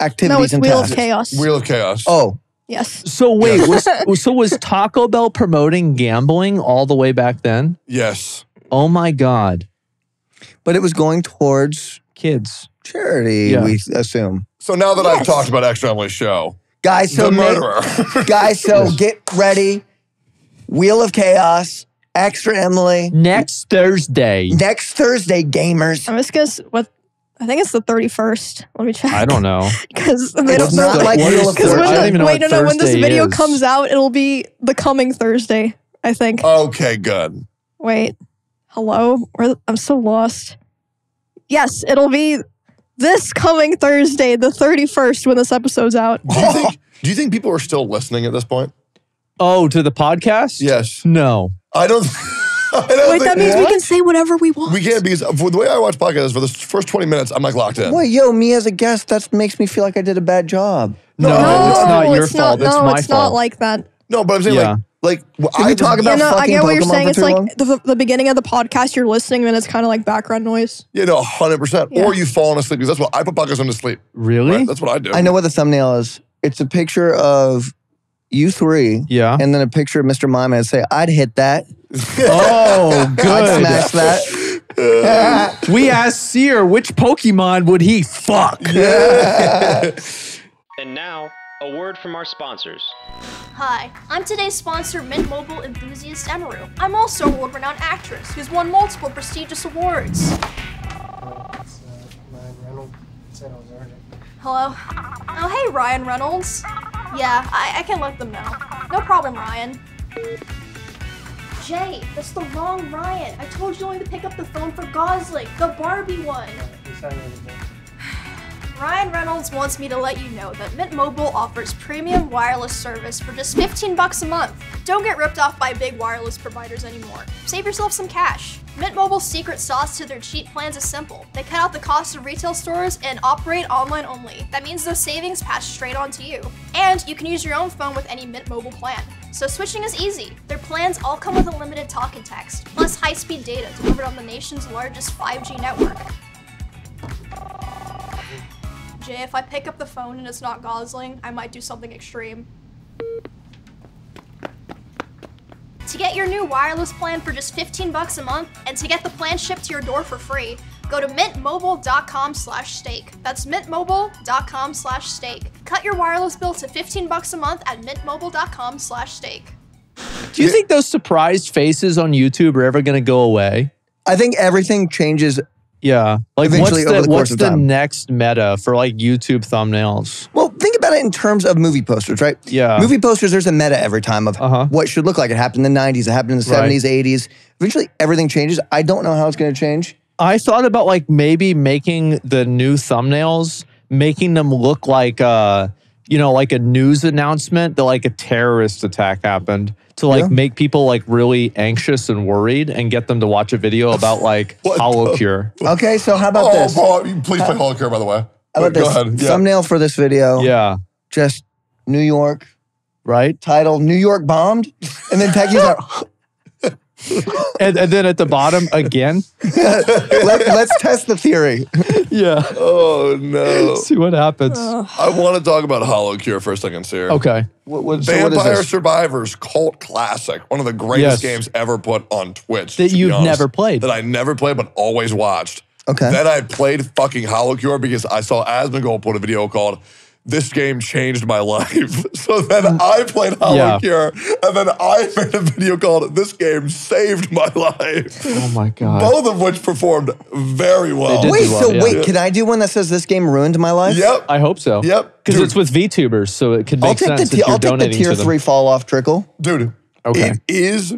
activities no, it's and Wheel tasks. of Chaos. Wheel of Chaos. Oh, yes. So wait, was, so was Taco Bell promoting gambling all the way back then? yes. Oh my God, but it was going towards kids! charity, Yeah. we assume. So now that I've Yes. talked about Extra Emily's show, Guys, so the make- murderer. guys, so get ready. Wheel of Chaos, Extra Emily. Next Thursday. Next Thursday, gamers. I'm just gonna s- what I think it's the 31st. Let me check. I don't know. because they It's don't know. not like What Wheel the- Because I don't even know wait, what no, no. When this video is. comes out, it'll be the coming Thursday. I think. okay, good. Wait, hello? I'm so lost. Yes, it'll be this coming Thursday, the 31st, when this episode's out. Do you think? Do you think people are still listening at this point? Oh, to the podcast? Yes. No. I don't. I Wait, think, that means we can say whatever we want. we can't because for the way I watch podcasts for the first 20 minutes, I'm like locked in. Boy, yo, me as a guest, that makes me feel like I did a bad job. No, No, it's not your it's fault. Not, it's no, my it's fault. not like that. No, but I'm saying Yeah. like, like well, Can I we talk was- about Yeah, no, I fucking get what you're saying. It's like the, the beginning of the podcast, you're listening, and it's kind of like background noise. You know, 100%. Or you've fallen asleep because that's what I put podcasts on to sleep. Really? Right? That's what I do. I know what the thumbnail is. It's a picture of you three Yeah. and then a picture of Mr. Mime and say, I'd hit that. Oh, good. I'd good. smash that. we asked Cyr which Pokemon would he fuck. And now, a word from our sponsors. Hi, I'm today's sponsor, Mint Mobile enthusiast Emiru. I'm also a world-renowned actress who's won multiple prestigious awards. Hello? Oh, hey, Ryan Reynolds. Yeah, I, I can let them know. No problem, Ryan. Jay, that's the wrong Ryan. I told you only to pick up the phone for Gosling, the Barbie one. Ryan Reynolds wants me to let you know that Mint Mobile offers premium wireless service for just 15 bucks a month. Don't get ripped off by big wireless providers anymore. Save yourself some cash. Mint Mobile's secret sauce to their cheap plans is simple. They cut out the cost of retail stores and operate online only. That means those savings pass straight on to you. And you can use your own phone with any Mint Mobile plan. So switching is easy. Their plans all come with unlimited talk and text, plus high-speed data delivered on the nation's largest 5G network. Jay, if I pick up the phone and it's not Gosling, I might do something extreme. To get your new wireless plan for just 15 bucks a month and to get the plan shipped to your door for free, go to mintmobile.com slash steak. That's mintmobile.com slash steak. Cut your wireless bill to 15 bucks a month at mintmobile.com slash steak. Do you think those surprised faces on YouTube are ever going to go away? I think everything changes. Yeah. Like Eventually what's the, the what's the time. next meta for like YouTube thumbnails? Well, think about it in terms of movie posters, right? Yeah. Movie posters, there's a meta every time of Uh-huh. what should look like. It happened in the 90s, it happened in the Right. 70s, 80s. Eventually, everything changes. I don't know how it's going to change. I thought about like maybe making the new thumbnails, making them look like uh you know, like a news announcement that like a terrorist attack happened to like Yeah. make people like really anxious and worried and get them to watch a video about like What hollow the- cure. Okay, so how about oh, this? How Paul, please play Holocure, by the way. How about Go this? ahead. Yeah. Thumbnail for this video. Yeah. Just New York, Right. title New York bombed. And then Techie's like, And, and then at the bottom again. Let, let's test the theory. Yeah. Oh, no. See what happens. I want to talk about Holocure for a second, Sarah. Okay. What, what, so what is Vampire this? Survivors cult classic, one of the greatest Yes. games ever put on Twitch. That you've honest. never played. That I never played, but always watched. Okay. Then I played fucking Holocure because I saw Asmongold put a video called "This Game Changed My Life." So then Mm. I played Holocure, and then I made a video called "This Game Saved My Life." Oh my god. Both of which performed very well. did. Wait, do well, so yeah. wait, can I do one that says this game ruined my life? Yep. I hope so. Yep. Because it's with VTubers, so it could I'll make take the sense t- if you're I'll take the tier three fall off trickle. Dude, Okay. it is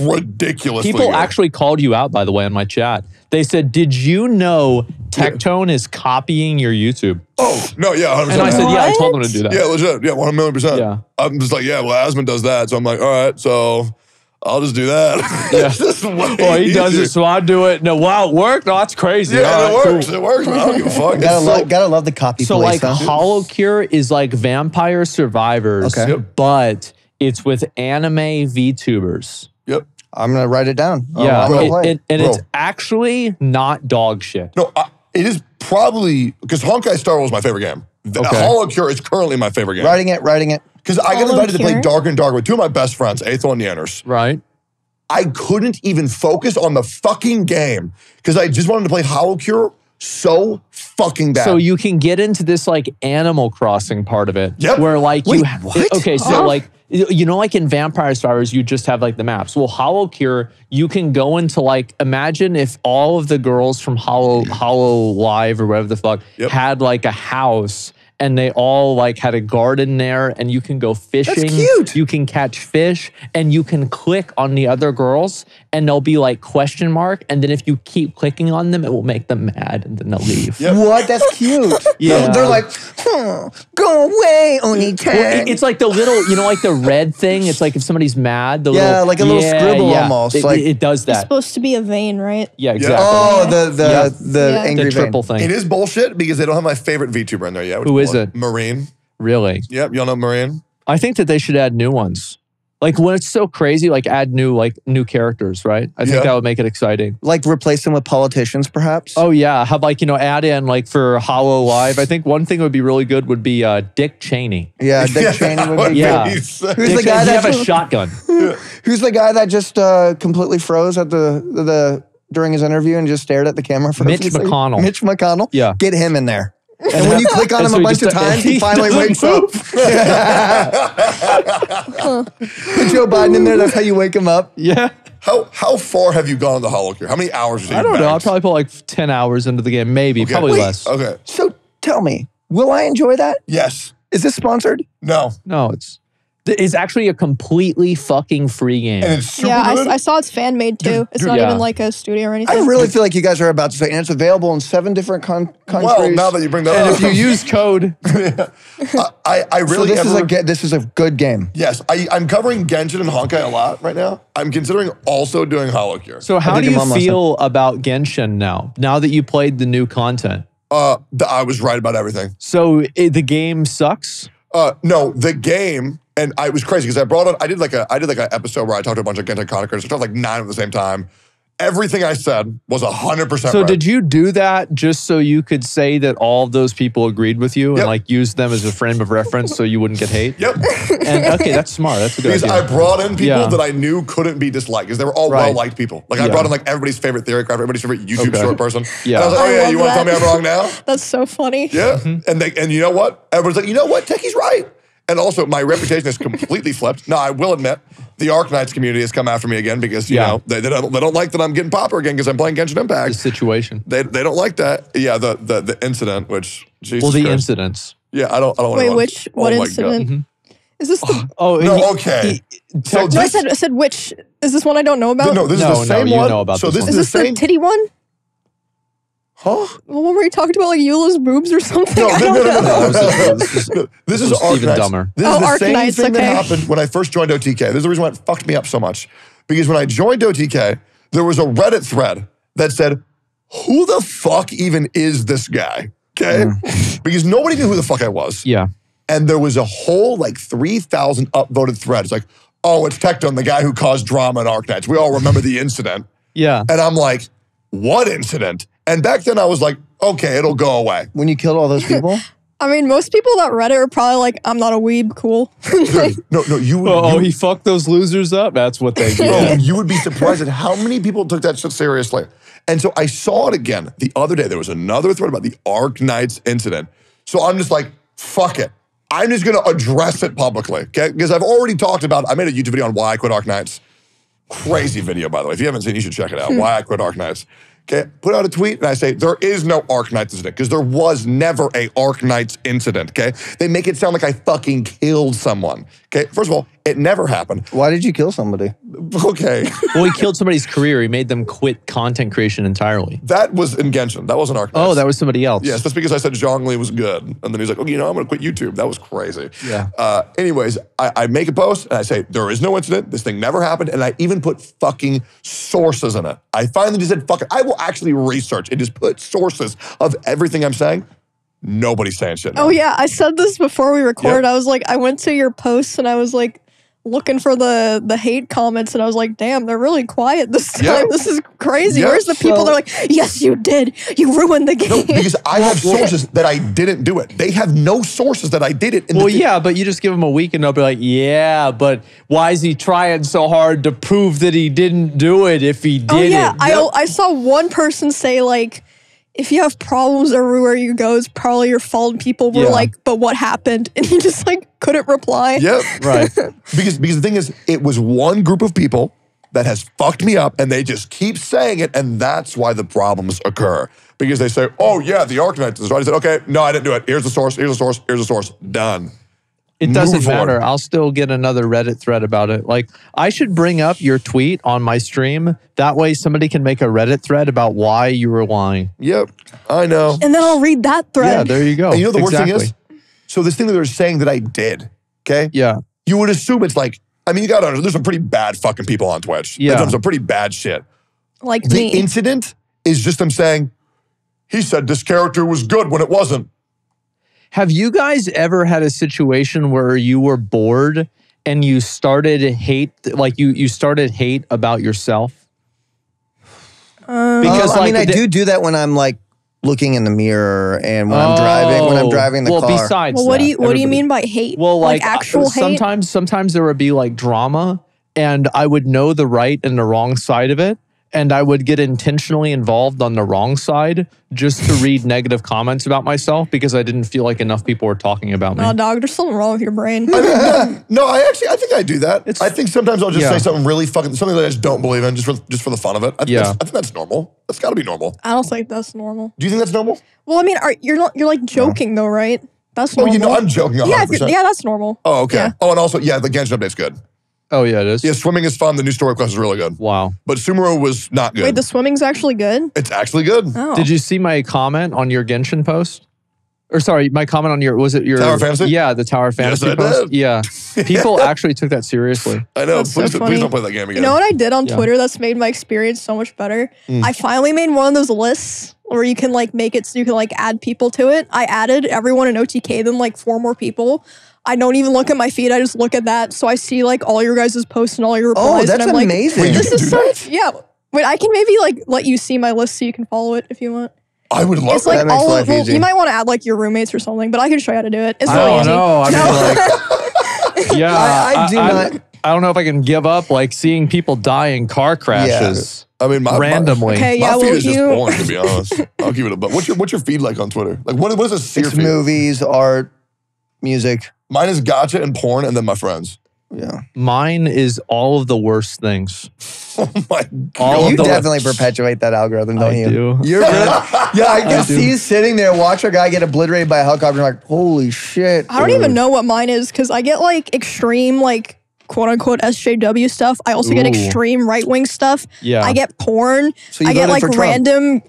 ridiculously. People good. actually called you out, by the way, in my chat. They said, "Did you know Tectone is copying your YouTube?" Oh no, yeah, 100%. And I said, "Yeah, I told them to do that." yeah, legit, yeah, one million percent. Yeah. I'm just like, yeah, well, Asmon does that, so I'm like, all right, so I'll just do that. Yeah. It's just way Well, he does it, so I do it. No, wow, it worked. No, that's crazy. Yeah, All it works. cool. It works. Man. I don't give a fuck. Gotta, It's lo- so- gotta love the copy So, police, like. Holocure is like Vampire Survivors, Okay. But it's with anime VTubers. Yep. I'm gonna write it down. Yeah, I'm it- it- and Bro. it's actually not dog shit. No, I, it is probably because Honkai Star Rail is my favorite game. The Okay. Holocure is currently my favorite game. writing it, writing it. Because I got Hollow invited to play Dark and Dark with two of my best friends, Aethel and Yanners. Right? I couldn't even focus on the fucking game because I just wanted to play Holocure so fucking bad. So you can get into this like Animal Crossing part of it, Yep. where like you Wait, ha- what? okay, so Huh? like you know, like in Vampire Stars, you just have like the maps. Well, Hollow Cure, you can go into like imagine if all of the girls from Hollow Hololive or whatever the fuck Yep. had like a house. And they all like had a garden there, and you can go fishing. That's cute. You can catch fish, and you can click on the other girls, and they'll be like question mark. And then if you keep clicking on them, it will make them mad, and then they'll leave. Yep. What? That's cute. Yeah. They're like, "Hmm, go away, Oni Well, it- it's like the little, you know, like the red thing. It's like if somebody's mad, the Yeah, little, like a little scribble almost, It, like- it does that. It's supposed to be a vein, right? Yeah, exactly. oh, the the Yeah. the Yeah. angry the vein. triple thing. it is bullshit because they don't have my favorite VTuber in there yet. Who is bullshit. it? Marine. Really, Yep, y'all know Marine. I think that they should add new ones. Like when it's so crazy, like add new, like new characters, right? I think Yeah. that would make it exciting. Like replace them with politicians, perhaps. Oh yeah, have like you know add in like for Hololive? I think one thing would be really good would be uh, Dick Cheney. yeah, Dick Cheney would be. Yeah. Who's Dick the guy he'd that have a shotgun? Who's the guy that just uh, completely froze at the the during his interview and just stared at the camera for a Mitch few seconds? McConnell. Mitch McConnell. Yeah. get him in there. And when you click on him a bunch of times, he he finally wakes up. Put Joe Biden in there. That's how you wake him up. Yeah. How how far have you gone on the Holocure? How many hours? Have you I don't know. I banked? probably put like ten hours into the game, maybe, Okay. probably Wait, less. Okay. So tell me, will I enjoy that? Yes. Is this sponsored? No. No, it's it's actually a completely fucking free game. And it's super yeah, I, good. I saw it's fan made too. Dude, it's dude, not yeah. even like a studio or anything. I really feel like you guys are about to say, and it's available in seven different con- countries. well, now that you bring that and up, if you use code, I, I so really this is ever- a this is a good game. Yes, I, I'm covering Genshin and Honkai a lot right now. I'm considering also doing Holocure. so how think do you mom must feel about Genshin now? Now that you played the new content, Uh, th- I was right about everything. so it, the game sucks. Uh, no, the game, and I it was crazy because I brought on. I did like a I did like an episode where I talked to a bunch of Genshin Chronicles. I talked like nine at the same time. Everything I said was hundred percent. So right. did you do that just so you could say that all of those people agreed with you Yep. and like use them as a frame of reference so you wouldn't get hate? Yep. And okay, that's smart. That's a good because idea. I brought in people Yeah. that I knew couldn't be disliked because they were all Right. well liked people. Like I Yeah. brought in like everybody's favorite theory crafter, everybody's favorite YouTube Okay. short person. Yeah. And I was like, I oh yeah, you want to tell me I'm wrong now? That's so funny. Yeah. Mm-hmm. And they and you know what? Everyone's like, you know what? Techie's right. And also, my reputation is completely flipped. Now, I will admit, the Arknights community has come after me again because you Yeah. know they, they don't they don't like that I'm getting popper again because I'm playing Genshin Impact. the Impact. situation. They, they don't like that. Yeah, the the, the incident, which Jesus Well, the Christ. incidents. Yeah, I don't I don't want to. Wait, which oh what my God. incident? Is this the? Oh, oh No, he- okay. he- So tech- No, I said I said which. Is this one I don't know about? No, this No, is the no, same you one. know about so this this one. is is the this same. the titty one? Huh? The one where you talked about like Eula's boobs or something? No, I no, don't no, no, know. no, This is- this is- No, This is was even Arknights. dumber. This is Oh, the same Arknights, thing that happened when I first joined OTK. This is the reason why it fucked me up so much. Because when I joined OTK, there was a Reddit thread that said, Who the fuck even is this guy? Okay? Hmm. Because nobody knew who the fuck I was. yeah. And there was a whole like 3,000 upvoted thread. It's Like, oh, it's Tectone, the guy who caused drama in Arknights. We all remember the incident. Yeah. And I'm like, what incident? And back then I was like, okay, it'll go away. When you killed all those people, I mean, most people that read it are probably like, "I'm not a weeb, cool." Like, No, no, you would. Oh, oh, you, he fucked those losers up. That's what they Bro, get. you would be surprised at how many people took that shit seriously. And so I saw it again the other day. There was another thread about the Arknights incident. So I'm just like, fuck it. I'm just gonna address it publicly, okay? Because I've already talked about. I made a YouTube video on why I quit Arknights. Crazy video, by the way. If you haven't seen, it, you should check it out. Hmm. why I quit Arknights. Okay, put out a tweet and I say there is no Arknights incident because there was never a Arknights incident. Okay, they make it sound like I fucking killed someone. Okay, first of all, It never happened. Why did you kill somebody? Okay. Well, he killed somebody's career. He made them quit content creation entirely. that was in Genshin. That wasn't Arknights. Oh, that was somebody else. Yes, that's because I said Zhongli was good. And then he's like, okay, you know, I'm going to quit YouTube. That was crazy. Yeah. Uh, anyways, I, I make a post and I say, there is no incident. This thing never happened. And I even put fucking sources in it. I finally just said, fuck it. I will actually research and just put sources of everything I'm saying. Nobody's saying shit. now. Oh yeah, I said this before we recorded. Yep. I was like, I went to your posts and I was like looking for the the hate comments and I was like, damn, they're really quiet this time. Yep. This is crazy. Yep. Where's the people? Well- they're like, yes, you did. You ruined the game. No, because I have sources that I didn't do it. They have no sources that I did it. And Well, thing- yeah, but you just give them a week and they'll be like, yeah, but why is he trying so hard to prove that he didn't do it if he oh, did oh yeah, it? I I saw one person say like. If you have problems everywhere you go, it's probably your fault. People were Yeah. like, "But what happened?" And he just like couldn't reply. Yep. Right. because because the thing is, it was one group of people that has fucked me up, and they just keep saying it, and that's why the problems occur. Because they say, "Oh yeah, the Arknights is right." I said, "Okay, no, I didn't do it. Here's the source. Here's the source. Here's the source. Done." It doesn't Move on. matter. I'll still get another Reddit thread about it. Like, I should bring up your tweet on my stream. That way, somebody can make a Reddit thread about why you were lying. Yep, I know. And then I'll read that thread. Yeah, there you go. And you know the worst thing is, so this thing that they're saying that I did, okay? Yeah. You would assume it's like, I mean, you got to. There's some pretty bad fucking people on Twitch. Yeah. They've done some pretty bad shit. like The me. incident is just them saying, he said this character was good when it wasn't. Have you guys ever had a situation where you were bored and you started hate, like you you started hate about yourself? Because I mean, I the- do do that when I'm like looking in the mirror and when I'm driving when I'm Oh, driving the well, car. Well, besides, well, what do you what do you mean by hate? Well, like, uh, actual hate. sometimes sometimes there would be like drama, and I would know the right and the wrong side of it, and I would get intentionally involved on the wrong side just to read negative comments about myself because I didn't feel like enough people were talking about me. No, dog, there's something wrong with your brain. I mean, no, no, I actually, I think I do that. It's- I think sometimes I'll just Yeah. say something really fucking, something that I just don't believe in, just for just for the fun of it. I think, Yeah. that's, I think that's normal. That's got to be normal. I don't think that's normal. Do you think that's normal? Well, I mean, are, you're not you're like joking though, right? That's normal. Oh, you know, I'm joking. 100%. yeah, yeah, that's normal. Oh, okay. Yeah. Oh, and also, yeah, the Genshin update's good. Oh yeah, it is. Yeah, swimming is fun. The new story quest is really good. Wow. But Sumeru was not good. Wait, the swimming's actually good. it's actually good. Oh, Did you see my comment on your Genshin post? Or sorry, my comment on your was it your Tower Fantasy? Yeah, the Tower Fantasy I post. Yeah, people actually took that seriously. I know. That's so please don't play that game again. You know what I did on Yeah. Twitter that's made my experience so much better? Mm. I finally made one of those lists where you can like make it so you can like add people to it. I added everyone in OTK, then like four more people. I don't even look at my feed. I just look at that. So I see like all your guys' posts and all your oh, replies. oh, and that's I'm like, amazing. Wait, you This can is do so that? yeah. Wait, I can maybe like let you see my list so you can follow it if you want. I would love It's like That makes all life well, easy. you might want to add like your roommates or something, but I can show you how to do it. It's I really don't easy. know. I mean, like, yeah, I- I do not- I don't know if I can give up like seeing people die in car crashes I mean, my, my- randomly. Okay, My yeah, feed well, is just boring, to be honest. I'll give it a but. What's your what's your feed like on Twitter? Like what what is a Cyr it's feed? movies, art, music. Mine is gotcha and porn, and then my friends. Yeah. Mine is all of the worst things. Oh my All you of the definitely perpetuate that algorithm, don't I you? do. You're really, yeah, I can I see you sitting there, watch a guy get obliterated by a helicopter, and like, holy shit. I don't dude. even know what mine is because I get like extreme like quote unquote SJW stuff. I also get extreme right wing stuff. Yeah. I get porn. So you I get like random.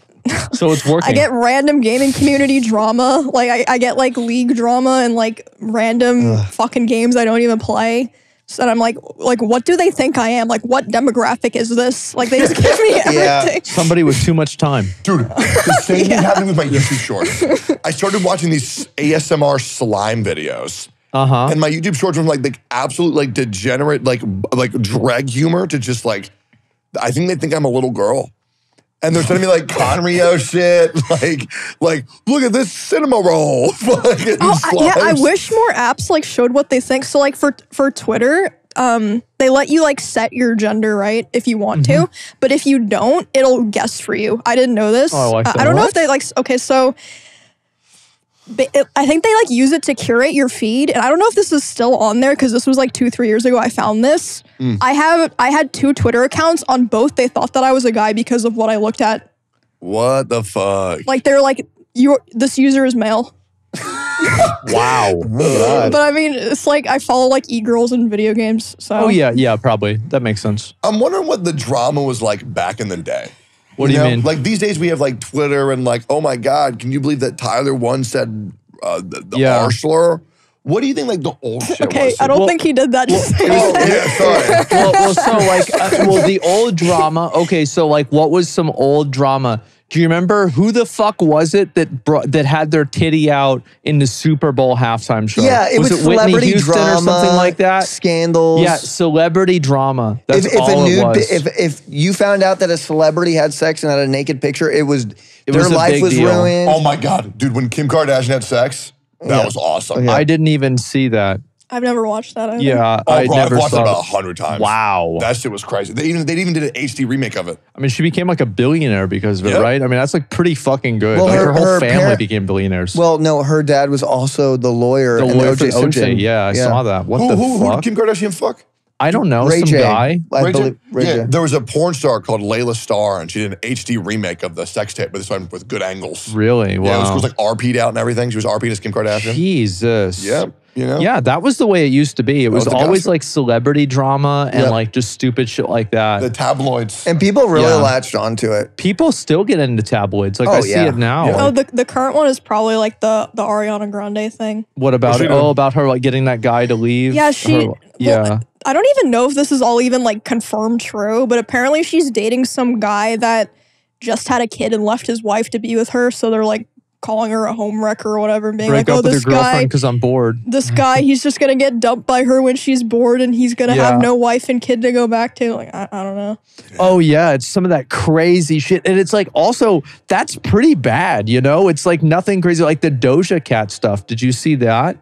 So it's working. I get random gaming community drama. Like I, I get like league drama and like random fucking games I don't even play. So that I'm like, like, what do they think I am? Like, what demographic is this? Like, they just give me everything. Yeah. somebody with too much time. Dude, the same thing happened with my YouTube shorts. I started watching these ASMR slime videos. Uh huh. And my YouTube shorts were like the absolute like degenerate like like drag humor to just like I think they think I'm a little girl. And they're sending me like Sanrio shit, like like look at this Cinnamoroll. Fucking Oh, I, yeah, I wish more apps like showed what they think. So like for for Twitter, um, they let you like set your gender right if you want to, but if you don't, it'll guess for you. I didn't know this. Oh, I like Uh. I don't know if they like. Okay, so. They- it- I think they like use it to curate your feed, and I don't know if this is still on there because this was like two, three years ago. I found this. Mm. I have I had two Twitter accounts on both. They thought that I was a guy because of what I looked at. What the fuck? Like they're like, you this user is male. Wow. Oh but I mean, it's like I follow like e girls in video games. So Oh yeah, yeah, probably. That makes sense. I'm wondering what the drama was like back in the day. What do you know? mean? Like these days, we have like Twitter and like, oh my God, can you believe that Tyler once said uh, the, the Yeah. R slur? What do you think like the old shit Okay, was? I don't Well- think he did that. Just saying. Oh, yeah, sorry. well, well, so like, uh, well, the old drama. Okay, so like, what was some old drama? Do you remember who the fuck was it that brought that had their titty out in the Super Bowl halftime show? Yeah, it was, Whitney celebrity Houston drama or something like that? Scandals. Yeah, celebrity drama. That's if, if all a it was. if if you found out that a celebrity had sex and had a naked picture, it was their was a life big was deal. ruined. Oh my God, dude, when Kim Kardashian had sex, that Yeah. was awesome. Oh, I didn't even see that. I've never watched that. Either. Yeah, Oh, I bro, never I've watched it about a hundred times. Wow. That shit was crazy. They even they even did an HD remake of it. I mean, she became like a billionaire because of it, Yep. right? I mean, that's like pretty fucking good. Well, like her, her- whole her family parent- became billionaires. Well, no, her dad was also the lawyer. the lawyer the for OJ OJ, Simpson. yeah, I saw that. What who, the who, who fuck? did Kim Kardashian fuck? I don't know. Ray some J. guy. I Ray J? believe Ray yeah, J. there was a porn star called Layla Starr, and she did an HD remake of the sex tape, but this time with good angles. Really? Wow. Yeah, it was, it was like RP'd out and everything. She was RP'd as Kim Kardashian. Jesus. Yeah, you know. Yeah, that was the way it used to be. It was, was always gospel. like celebrity drama and Yep. like just stupid shit like that. the tabloids. And people really Yeah. latched onto it. People still get into tabloids. Like Oh, I see yeah. it now. Yeah. Oh, the the current one is probably like the the Ariana Grande thing. What about it? do? Oh, about her like getting that guy to leave. Yeah, she. Her- well, yeah. I don't even know if this is all even like confirmed true, but apparently she's dating some guy that just had a kid and left his wife to be with her. So they're like calling her a home wrecker or whatever, and being Break like, "Oh, with this guy, because I'm bored. this guy, he's just gonna get dumped by her when she's bored, and he's gonna Yeah. have no wife and kid to go back to." Like, I, I don't know. Oh yeah, it's some of that crazy shit, and it's like also that's pretty bad. You know, it's like nothing crazy like the Doja Cat stuff. Did you see that?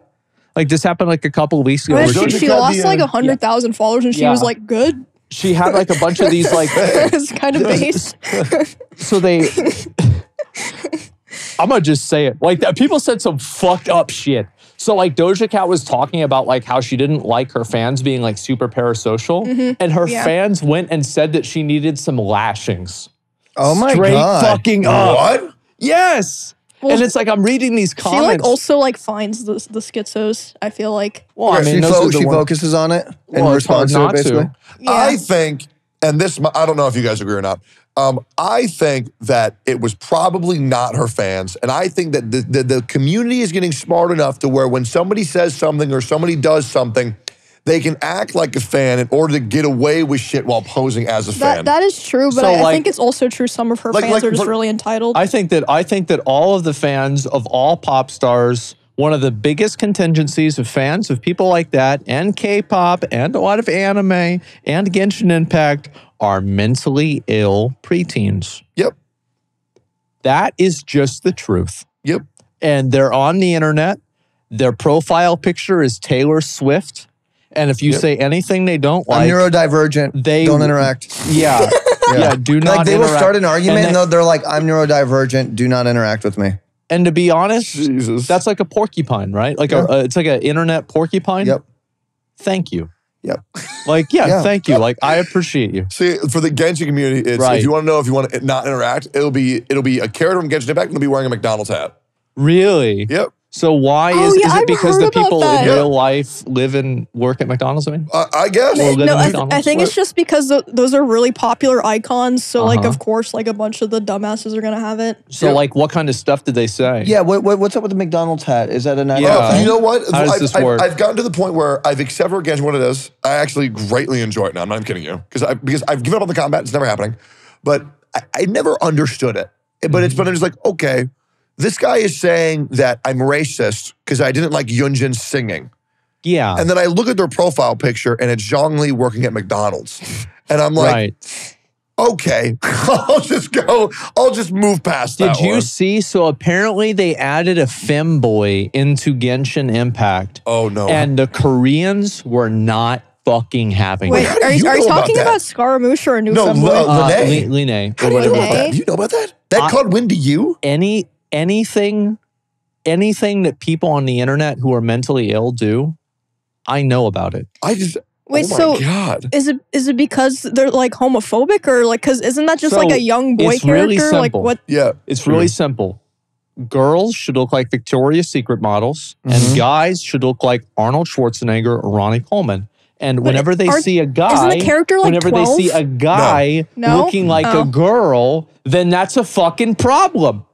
Like this happened like a couple of weeks ago. Well, she, she lost the, like a hundred thousand followers, and she Yeah. was like, "Good." she had like a bunch of these like it's kind of base. so they I'm gonna just say it. Like that people said some fucked up shit. So like Doja Cat was talking about like how she didn't like her fans being like super parasocial. Mm-hmm. And her Yeah. fans went and said that she needed some lashings. Oh my Straight god! fucking up. what? Yes. Well, and it's like I'm reading these comments. She like also like finds the the schizos. I feel like. well, I mean, she those fo- she focuses on it in Well, it's hard to it, not to. basically. Yeah. I think, and this, I don't know if you guys agree or not. Um, I think that it was probably not her fans, and I think that the, the the community is getting smart enough to where when somebody says something or somebody does something, they can act like a fan in order to get away with shit while posing as a fan. That that is true, but So, I, I think it's also true. Some of her Like- fans like are just really entitled. I think that I think that all of the fans of all pop stars, one of the biggest contingencies of fans of people like that, and K-pop, and a lot of anime, and Genshin Impact, are mentally ill preteens. yep, That is just the truth. yep. And they're on the internet. Their profile picture is Taylor Swift, and if you Yep. say anything they don't I'm like, neurodivergent. they- don't interact. yeah, yeah, do not. Like they will start an argument, And and, they- they'll- they're like, "I'm neurodivergent. Do not interact with me." And to be honest, Jesus. that's like a porcupine, right? Like a, a- uh, it's like an internet porcupine. Yep. Thank you. Yep. Like yeah, Yeah. thank you. Like I appreciate you. See, for the Genshin community, it's Right. if you want to know if you want to not interact, it'll be it'll be a character from Genshin Impact and it'll be wearing a McDonald's hat. Really? Yep. So why Oh, is yeah, is it I've because the people that. in real life live and work at McDonald's? I mean, Uh, I guess. Well, no, I, th- I think it's just because th- those are really popular icons. So like, Uh-huh. of course, like a bunch of the dumbasses are gonna have it. so like, what kind of stuff did they say? Yeah. What, what what's up with the McDonald's hat? Is that a nice Yeah. Oh, you know what? How does I've, this I've- work? I've gotten to the point where I've accepted Genshin what it is. I actually greatly enjoy it now. I'm not even kidding you because I because I've given up on the combat. It's never happening. But I, I never understood it. But it's been just like okay, this guy is saying that I'm racist because I didn't like Yunjin singing, Yeah. and then I look at their profile picture and it's Zhongli working at McDonald's, and I'm like, right. okay, I'll just go. I'll just move past Did that. you one. see? So apparently they added a femboy into Genshin Impact, Oh no! and the Koreans were not fucking having Wait, it. are you, you are you know about talking about, Scaramouche or a new No, femboy? lo- Uh, Lyney. Li- Line, How do you know about that? Do you know about that? That I- called Win to you? any anything anything that people on the internet who are mentally ill do, I know about it. I just Wait, oh my so God. is it is it because they're like homophobic or like because isn't that just So, like a young boy it's really character? like what? Yeah. It's really simple. girls should look like Victoria's Secret models, Mhm. and guys should look like Arnold Schwarzenegger or Ronnie Coleman. And whenever they see a guy, isn't the character, like, whenever they see a guy No? looking like Oh. a girl, then that's a fucking problem.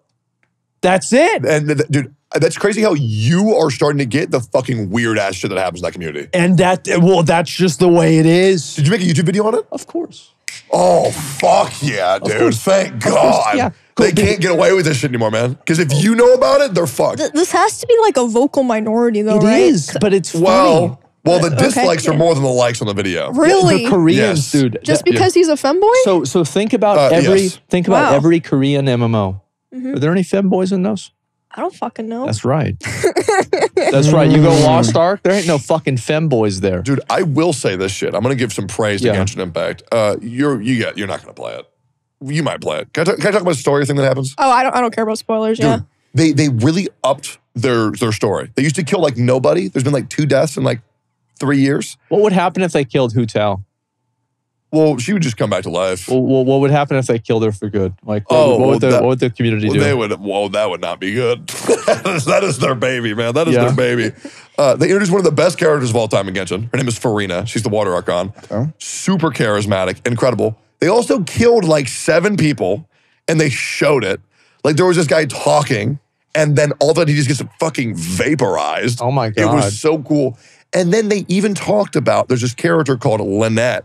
That's it. And th- dude, that's crazy how you are starting to get the fucking weird ass shit that happens in that community. And that well, that's just the way it is. Did you make a YouTube video on it? Of course. Oh fuck yeah, dude! course. Thank course, God. yeah. They can't get away with this shit anymore, man. Because if you know about it, they're fucked. Th- this has to be like a vocal minority, though, It right? is, but it's funny. well, well, the Okay, dislikes are more than the likes on the video. Really? The Koreans, Yes. dude. Just that- because he's a femboy? So so think about Uh, every yes. think about Wow. Every Korean MMO. Are there any femboys in those? I don't fucking know. That's right. That's right. You go Lost Ark, there ain't no fucking femboys there. Dude, I will say this shit. I'm gonna give some praise to Yeah. Genshin Impact. Uh, you're you get you're not gonna play it. You might play it. Can I, talk, can I talk about a story thing that happens? oh, I don't. I don't care about spoilers. Dude, Yeah. they they really upped their their story. They used to kill like nobody. There's been like two deaths in like three years. What would happen if they killed Hu Tao? Well, she would just come back to life. Well, well, what would happen if they killed her for good? Like, what, Oh, what, would, the, that- what would the community Well, do? they would. Well, that would not be good. that is their baby, man. That is Yeah. their baby. Uh, they introduced one of the best characters of all time in Genshin. Her name is Furina. She's the Water Archon. Oh. Super charismatic, incredible. They also killed like seven people, and they showed it. Like there was this guy talking, and then all of a sudden he just gets fucking vaporized. oh my god! It was so cool. And then they even talked about there's this character called Lynette,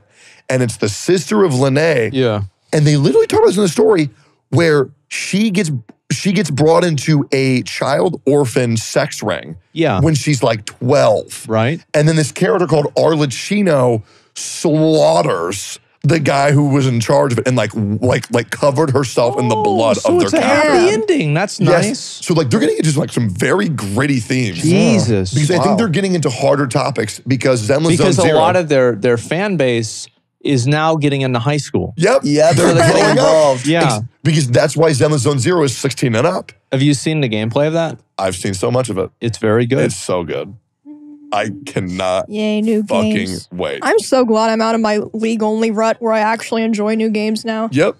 and it's the sister of Lyney. yeah. And they literally talk about this in the story where she gets she gets brought into a child orphan sex ring Yeah. when she's like 12. right. And then this character called Arlecchino slaughters the guy who was in charge of it and like like like covered herself in the blood Oh, so of their it's a captor. happy ending. That's Yes. nice. So like they're getting into like some very gritty themes. Jesus. Because I think they're getting into harder topics because Zenless because Zone a lot of their their fan base is now getting into high school. Yep. Yeah, they're getting growing up. involved. Yeah. Ex- Because that's why Zenless Zone Zero is 16 and up. Have you seen the gameplay of that? I've seen so much of it. It's very good. It's so good. I cannot Yay, new fucking games. wait. I'm so glad I'm out of my league only rut where I actually enjoy new games now. yep.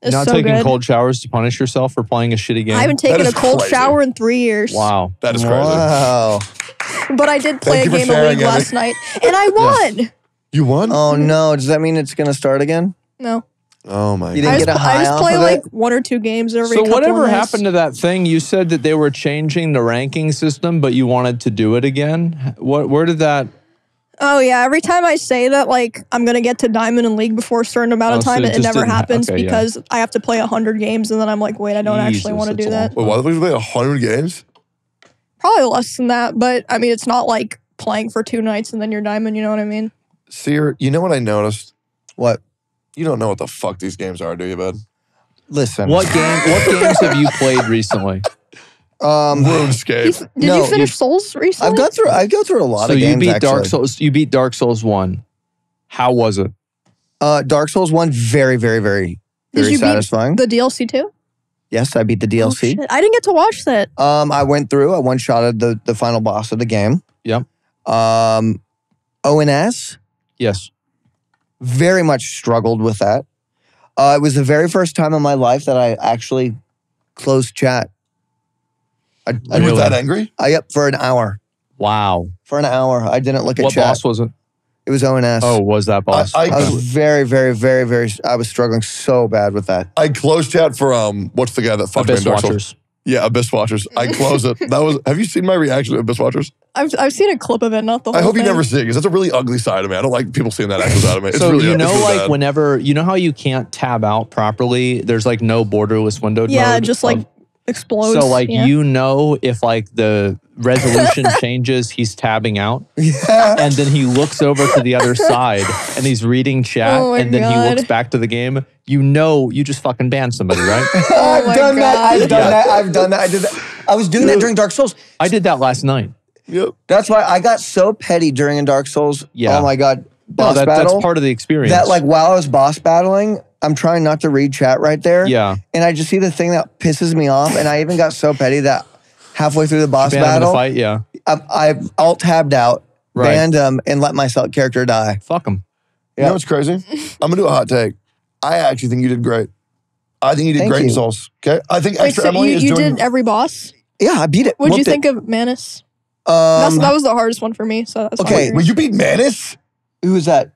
It's not so taking good. cold showers to punish yourself for playing a shitty game. I haven't taken a cold crazy. shower in three years. wow. That is crazy. Wow. But I did play Thank a game of League Emmy. last night, and I won. You won? Oh no! Does that mean it's gonna start again? No, Oh my You god. I didn't just, get a I high just play like it? one or two games every. So couple whatever of happened to that thing? You said that they were changing the ranking system, but you wanted to do it again. What? Where did that? Oh yeah, every time I say that, like I'm gonna get to diamond in league before a certain amount Oh, of so time, it it, never didn't ha- happens okay, yeah. because I have to play hundred games, and then I'm like, wait, I don't actually want to do that. lot. Wait, why did we play 100 games? Probably less than that, but I mean, it's not like playing for two nights and then you're diamond. You know what I mean? Cyr, you know what I noticed? What? You don't know what the fuck these games are, do you, bud? Listen. What game? What games have you played recently? Um, RuneScape. Did No, you you- finish Souls recently? I've gone through. I go through a lot so of you beat actually. Dark Souls. You beat Dark Souls one. How was it? Uh, Dark Souls one, very, very, very, Did very you beat satisfying. the DLC too. yes, I beat the Oh, DLC. shit. I didn't get to watch that. um, I went through. I one shotted the the final boss of the game. Yep. Um, ONS Yes. very much struggled with that. Uh, it was the very first time in my life that I actually closed chat. I, I, Really? were that angry? I up for an hour. Wow. For an hour, I didn't look at What chat. boss was it? It was ONS. Oh, was that boss? I, I was very, very, very, very. I was struggling so bad with that. I closed chat for um. What's the guy that fucked me Abyss Dark Souls? Watchers. Yeah, Abyss Watchers. I closed it. That was. Have you seen my reaction to Abyss Watchers? I've I've seen a clip of it, not the whole I hope you thing. never see it because that's a really ugly side of me. I don't like people seeing that actual side of me. It's so really, you know, really like bad. whenever you know how you can't tab out properly. There's like no borderless window. Yeah, mode just like of- explodes. so like yeah. you know if like the resolution changes, he's tabbing out, Yeah. and then he looks over to the other side and he's reading chat, Oh and then he looks back to the game. You know, you just fucking banned somebody, right? I've oh my done that. I've done Yeah. that. I've done that. I did that. I was doing that during Dark Souls. I did that last night. Yep. That's why I got so petty during a Dark Souls. Yeah. Oh my god, No, boss that, battle. that's part of the experience. that like while I was boss battling, I'm trying not to read chat right there. yeah, And I just see the thing that pisses me off, and I even got so petty that halfway through the boss banned the battle, fight. Yeah, I, I alt tabbed out, Right. banned him, and let my self character die. fuck him. You know what's crazy? I'm gonna do a hot take. I actually think you did great. I think you did Thank great in you. Souls. Okay. I think Wait, extra so Emily you, is you doing. did every boss? Yeah, I beat it. What'd you Whooped it. think of Manus? That's, Um, that was the hardest one for me. So that's Okay, why Well, you beat Manus, who was that?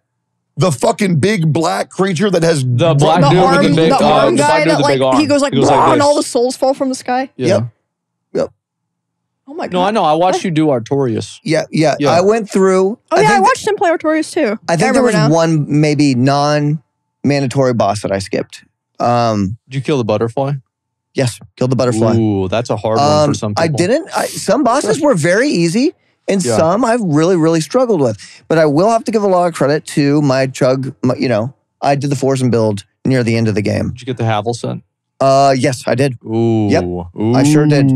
The fucking big black creature that has The black the dude with the big the arm, arm guy dude with that the like arm. he goes like, He goes like and all the souls fall from the sky. Yeah. Yep. Oh my god! No, I know. I watched you do Artorias. Yeah, yeah. Yeah. I went through. Oh yeah, I think watched him play Artorias too. I think there was now. one maybe non-mandatory boss that I skipped. Um, Did you kill the butterfly? yes, killed the butterfly. Ooh, that's a hard one Um, for some people. I didn't. I, some bosses were very easy, and Yeah. some I've really, really struggled with. But I will have to give a lot of credit to my chug. My, you know, I did the Forzen build near the end of the game. Did you get the Havel set? Uh, yes, I did. Ooh. Yep, Ooh. I sure did.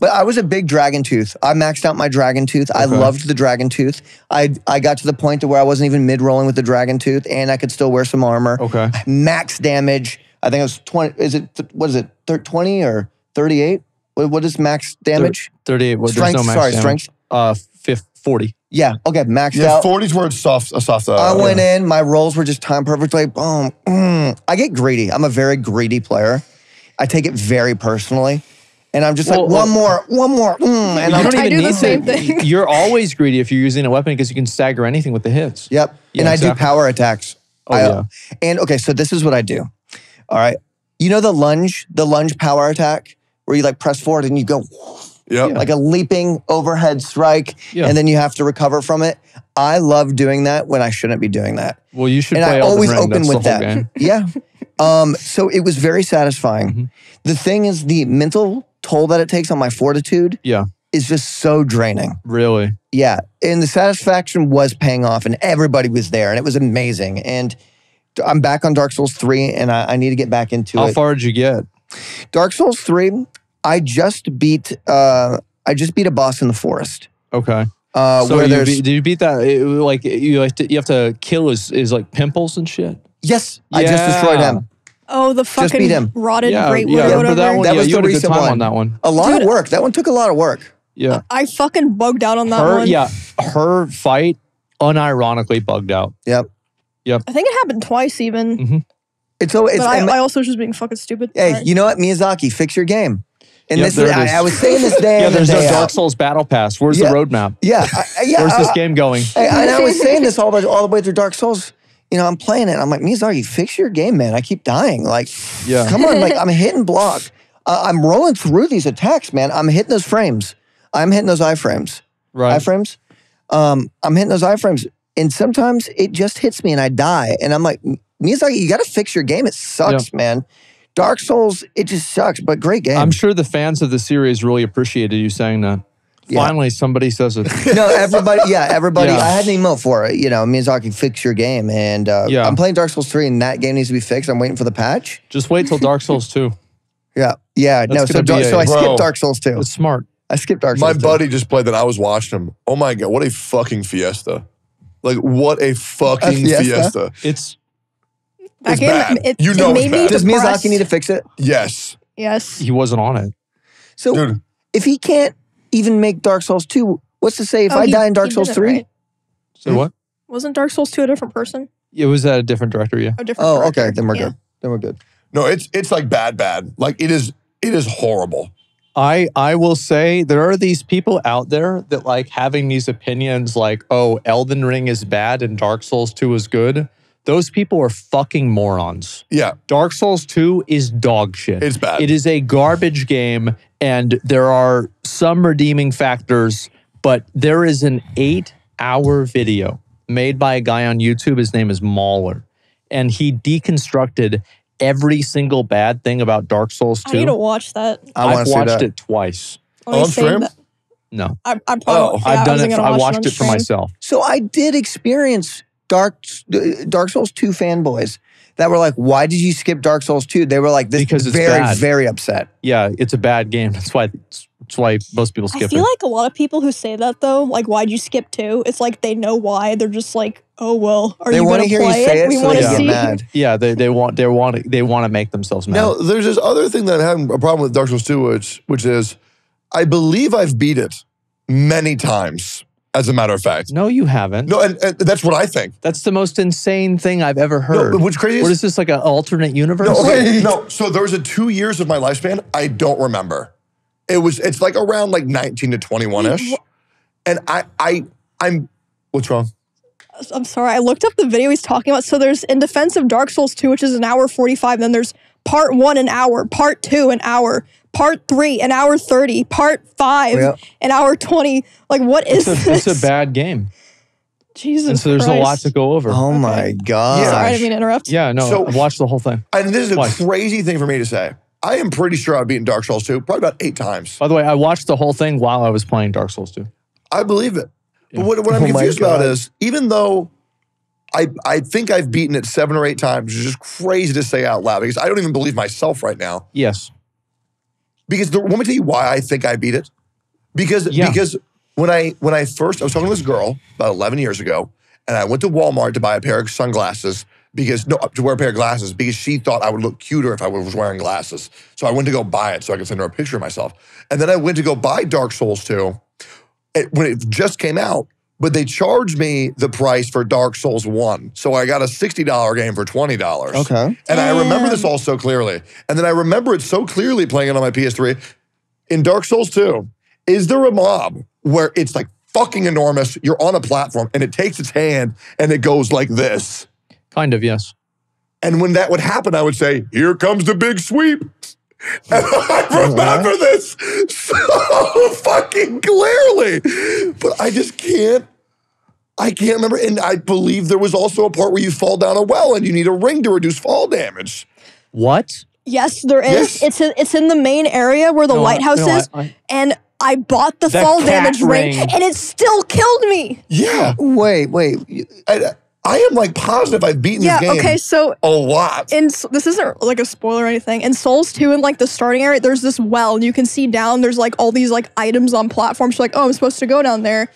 But I was a big dragon tooth. I maxed out my dragon tooth. I loved the dragon tooth. I I got to the point to where I wasn't even mid rolling with the dragon tooth, and I could still wear some armor. Okay. Max damage. I think it was twenty. Is it what is it? Twenty or thirty eight? What, what is max damage? 38. Well, strength. No max sorry, damage. strength. Uh, 40. Yeah. Okay. Maxed Yeah, out. 40's where it's soft, a soft. Uh, I went in. My rolls were just timed perfectly. Boom. Mm. I get greedy. I'm a very greedy player. I take it very personally, and I'm just like one well- more, one more, mm, and you I'm don't I even do the need same to. thing. You're always greedy if you're using a weapon because you can stagger anything with the hits. Yep. Yeah, and I do power attacks. Oh, I- yeah. And okay, so this is what I do. All right. You know the lunge, the lunge power attack where you like press forward and you go Yep. like a leaping overhead strike Yeah. and then you have to recover from it. I love doing that when I shouldn't be doing that. Well, you should and I always Ring. open That's with that. game. Yeah. Um, so it was very satisfying. Mhm. The thing is, the mental toll that it takes on my fortitude Yeah. is just so draining. Really. Yeah. And the satisfaction was paying off, and everybody was there, and it was amazing. And I'm back on Dark Souls 3, and I, I need to get back into How it. How far did you get? Dark Souls 3, I just beat uh I just beat a boss in the forest. Okay. Uh so where you there's beat, did you beat that? It, like you like to, you have to kill his, his like pimples and shit. Yes, I just destroyed him. Oh, the beat fucking him. rotted yeah, great yeah. wood or Remember whatever. that one? That yeah, was you the had a good recent time one. on that one. A lot Dude. of work. That one took a lot of work. Yeah. I fucking bugged out on that her one. yeah her fight unironically bugged out Yep. Yep. I think it happened twice even. It's so it's but I, I also was just being fucking stupid. hey, Sorry. you know what? Miyazaki, fix your game. And Yep, this is. I, I was saying this day yeah there's no day dark souls battle pass where's Yeah. the roadmap Yeah, I, yeah. where's I- this game going I, and I was saying this all the all the way through Dark Souls. You know, I'm playing it. I'm like, Miyazaki, fix your game, man. I keep dying. Like, yeah come on, like I'm hitting block. Uh, I'm rolling through these attacks, man. I'm hitting those frames. I'm hitting those iframes. right Iframes. Um, I'm hitting those iframes, and sometimes it just hits me and I die. And I'm like, Miyazaki, you got to fix your game. It sucks, man. Dark Souls, it just sucks, but great game. i'm sure the fans of the series really appreciated you saying that Yeah. finally somebody says it no, everybody, yeah, everybody. Yeah. I had an emote for it. You know, Miyazaki, fix your game. And uh, Yeah. I'm playing Dark Souls 3, and that game needs to be fixed. I'm waiting for the patch. just wait till dark souls 2 Yeah, yeah. no, so, gonna Dark, be so a- I Bro. skipped Dark Souls 2. it's smart I skipped Dark My Souls 2. buddy just played that. I was watching him. Oh my god, what a fucking fiesta! Like what a fucking fiesta? fiesta. it's that it's game, bad. It, You it know it's made me bad. Does depressed. Miyazaki need to fix it? Yes, Yes. he wasn't on it So dude. if he can't even make Dark Souls 2, what's to say if Oh, I he- die in Dark Souls 3? right. so Hmm? what Wasn't Dark Souls 2 a different person? it was at a different director yeah A different Oh, director. okay. Then we're Yeah. good. Then we're good. No, it's it's like bad, bad. Like it is. It is horrible. I I will say there are these people out there that like having these opinions like, oh, Elden Ring is bad and Dark Souls 2 is good. Those people are fucking morons. Yeah, Dark Souls 2 is dog shit. it's bad. It is a garbage game and there are some redeeming factors, but there is an eight hour video made by a guy on YouTube. His name is Mauler. And he deconstructed every single bad thing about Dark Souls 2. I need to 2. watch that. I want I've see watched that. it twice. Let On stream? that. No. I, I probably, Oh, yeah, I've done wasn't it. For, I watched on it for myself. So I did experience Dark uh, Dark Souls 2 fanboys that were like, why did you skip Dark Souls 2? They were like, this Because is it's very, bad. very upset. Yeah, it's a bad game. That's why. That's why most people skip I feel it. like a lot of people who say that though, like why'd you skip two? It's like they know why. They're just like, oh well, are they you gonna to hear you play say it, We so want to see. mad. yeah, they they want they want they want to make themselves mad. Now, there's this other thing that I have a problem with Dark Souls 2, which which is I believe I've beat it many times. As a matter of fact. No, you haven't. No, and, and that's what I think. That's the most insane thing I've ever heard. but what's crazy is- What is this like an alternate universe? No, okay, no. So there was a two years of my lifespan I don't remember. It was it's like around like 19 to 21 ish, and I I I'm what's wrong? I'm sorry. I looked up the video he's talking about. So there's in defense of Dark Souls 2, which is an hour 45. Then there's part one an hour, part two an hour, part three an hour 30, part five Yep. an hour 20. Like what is It's a, this? it's a bad game. Jesus. And so there's a lot to go over. Oh my god. Sorry, I didn't mean to interrupt. Yeah, no, So- watch the whole thing. And this is a Twice. crazy thing for me to say. I am pretty sure I've beaten Dark Souls 2 probably about eight times. By the way, I watched the whole thing while I was playing Dark Souls 2. I believe it. But what, what I'm Oh confused about is even though I I think I've beaten it seven or eight times, which is just crazy to say out loud because I don't even believe myself right now. Yes. Because the, let me tell you why I think I beat it. Because Yeah. because when I when I first I was talking to this girl about 11 years ago, and I went to Walmart to buy a pair of sunglasses because no to wear a pair of glasses because she thought I would look cuter if I was wearing glasses. So I went to go buy it so I could send her a picture of myself. And then I went to go buy Dark Souls 2 it- when it just came out. But they charged me the price for Dark Souls 1. So I got a $60 game for $20. Okay. And I remember this all so clearly. And then I remember it so clearly playing it on my PS3. In Dark Souls 2, is there a mob where it's like fucking enormous? You're on a platform and it takes its hand and it goes like this. Kind of, yes. And when that would happen, I would say, Here comes the big sweep. And I remember this so fucking clearly. But I just can't. I can't remember. And I believe there was also a part where you fall down a well and you need a ring to reduce fall damage. What? Yes, there is. Yes. It's in, it's in the main area where the No, I- lighthouse no, is, I- and I bought the, The fall damage ring, ring. and it still killed me. Yeah. Wait, wait. Uh, You- I, I am like positive I've beaten Yeah. this game Okay. So a lot. And S- this isn't like a spoiler or anything. In Souls 2, in like the starting area, there's this well, and you can see down. There's like all these like items on platforms. You're like, oh, I'm supposed to go down there.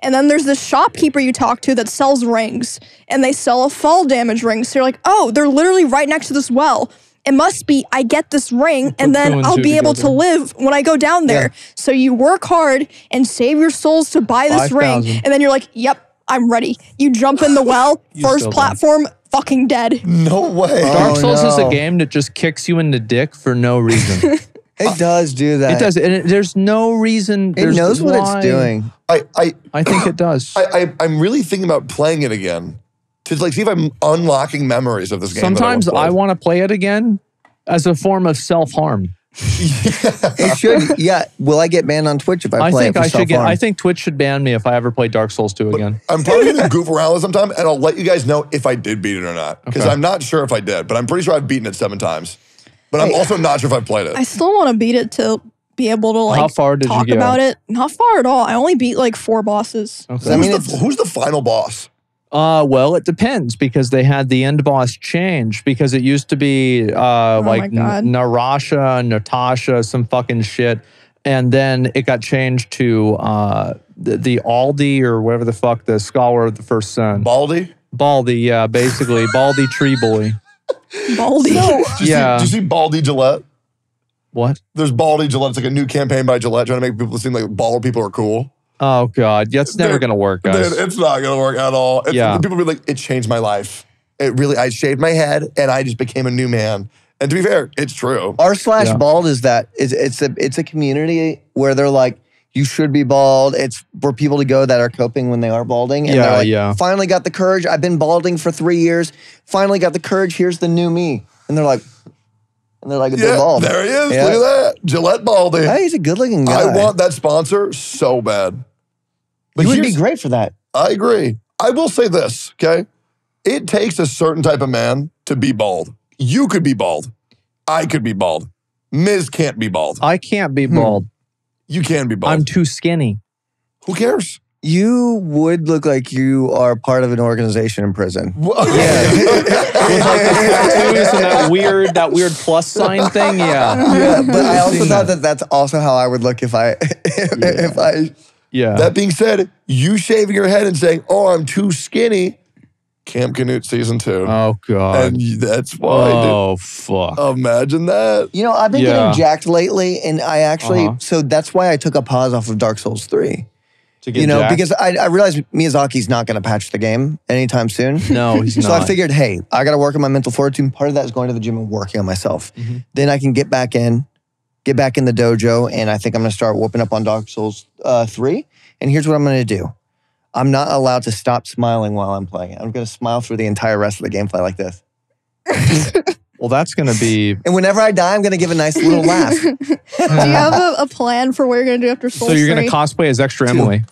And then there's this shopkeeper you talk to that sells rings, and they sell a fall damage ring. So you're like, oh, they're literally right next to this well. It must be I get this ring, and then and I'll two be able to live when I go down there. So you work hard and save your souls to buy this ring, 5,000. and then you're like, yep, I'm ready. You jump in the well, first still don't. platform, fucking dead. no way. Dark Oh, Souls is a game that just kicks you in the dick for no reason. It does do that. it does. And it, there's no reason. It there's knows what why- it's doing. I, I, I think it does. I, I, I'm really thinking about playing it again to like see if I'm unlocking memories of this game. Sometimes once I want to play it again as a form of self harm. It should. Yeah. Will I get banned on Twitch if I I play think it for I should get. self-harm? I think Twitch should ban me if I ever play Dark Souls 2 again. I'm probably gonna goof around with it sometime, and I'll let you guys know if I did beat it or not. Because Okay. I'm not sure if I did, but I'm pretty sure I've beaten it seven times. But I'm also not sure if I've played it. I still want to beat it to be able to like How far did you talk get? about it. Not far at all. I only beat like four bosses. Okay. I mean, the, who's the final boss? Uh, well, it depends because they had the end boss change because it used to be uh my like N- Narasha, Natasha, some fucking shit, and then it got changed to uh the, the Aldi or whatever the fuck the scholar of the first son, Baldy? Baldy, yeah, basically Baldy Tree Bully. Baldy. Did you, Yeah. see, did you see Baldy Gillette? What? There's Baldy Gillette. It's like a new campaign by Gillette trying to make people seem like baller people are cool. Oh God, that's never Dude, gonna work, guys. Dude, it's not gonna work at all. It's, Yeah. People be like, it changed my life. It really, I shaved my head and I just became a new man. And to be fair, it's true. R slash Yeah. bald is that it's it's a it's a community where they're like you should be bald. It's for people to go that are coping when they are balding. And Yeah, they're like, yeah. Finally got the courage. I've been balding for three years. Finally got the courage. Here's the new me. And they're like, and they're like, they're Yeah, bald. there he is. Yeah. Look at that. Gillette Baldy. Hey, he's a good looking guy. I want that sponsor so bad. But you would be great for that. I agree. I will say this, okay? It takes a certain type of man to be bald. You could be bald. I could be bald. Miz can't be bald. I can't be Hmm. bald. You can be bald. I'm too skinny. Who cares? You would look like you are part of an organization in prison. What? Yeah, with like Tattoos and that weird, that weird plus sign thing. Yeah, Yeah, but I also thought that that's also how I would look if I if I yeah. That being said, you shaving your head and saying, "Oh, I'm too skinny," Camp Canute season two, oh God. and that's why. oh fuck. Imagine that. You know, I've been Yeah. getting jacked lately, and I actually Uh-huh. so that's why I took a pause off of Dark Souls three. to get You know, jacked? because I, I realize Miyazaki's not going to patch the game anytime soon. no, he's So not. So I figured, hey, I got to work on my mental fortitude. Part of that is going to the gym and working on myself. Mhm. Then I can get back in, get back in the dojo, and I think I'm going to start whooping up on Dark Souls uh, 3. And here's what I'm going to do I'm not allowed to stop smiling while I'm playing it. I'm going to smile through the entire rest of the gameplay like this. well, that's going to be. And whenever I die, I'm going to give a nice little laugh. Do you have a, a plan for what you're gonna do after Souls So you're going to cosplay as ExtraEmily.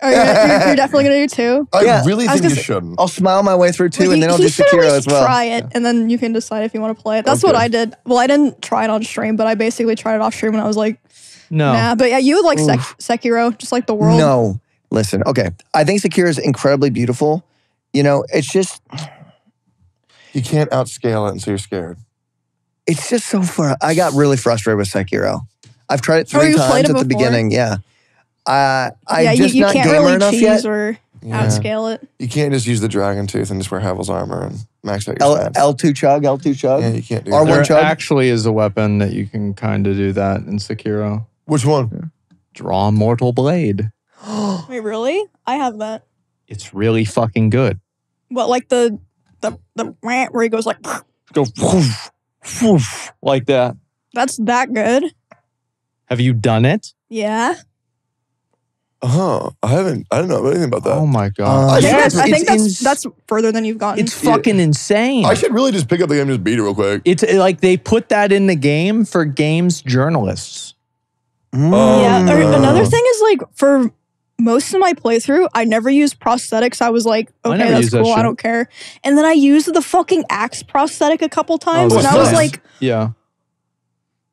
Are you gonna, you're, you're definitely gonna do two. I Yeah, really I was think you gonna say- shouldn't. I'll smile my way through two, Well, and you- then I'll you do should at Sekiro least as well. Try it, and then you can decide if you want to play it. That's what Okay. I did. Well, I didn't try it on stream, but I basically tried it off stream, and I was like, No. nah. But yeah, you would like Sek- Sekiro, just like the world. No, listen. Okay, I think Sekiro is incredibly beautiful. You know, it's just You can't outscale it, and so you're scared. it's just so far. I got really frustrated with Sekiro. I've tried it Oh, three you played times it at the before? beginning. Yeah, uh, I'm yeah, you, just you not can't gamer really enough cheese yet. or Yeah. outscale it. You can't just use the dragon tooth and just wear Havel's armor and max out your L stats. L two chug, L two chug. yeah, you can't do R1 that. There chug? actually is a weapon that you can kind of do that in Sekiro. Which one? Draw Mortal Blade. Wait, really? I have that. It's really fucking good. What, like the the the rant where he goes like, Go woof, woof, like that. that's that good. Have you done it? Yeah. Uh-huh. I haven't. I don't know anything about that. Oh my Uh, god! I think, Yes, that's, I think that's ins- that's further than you've gotten. It's fucking insane. I should really just pick up the game and just beat it real quick. It's uh, like they put that in the game for games journalists. Mm. Yeah. Or Uh. another thing is like for most of my playthrough, I never used prosthetics. I was like, okay, that's used that cool. I don't care. And then I used the fucking axe prosthetic a couple times, that's and I was like, Yeah,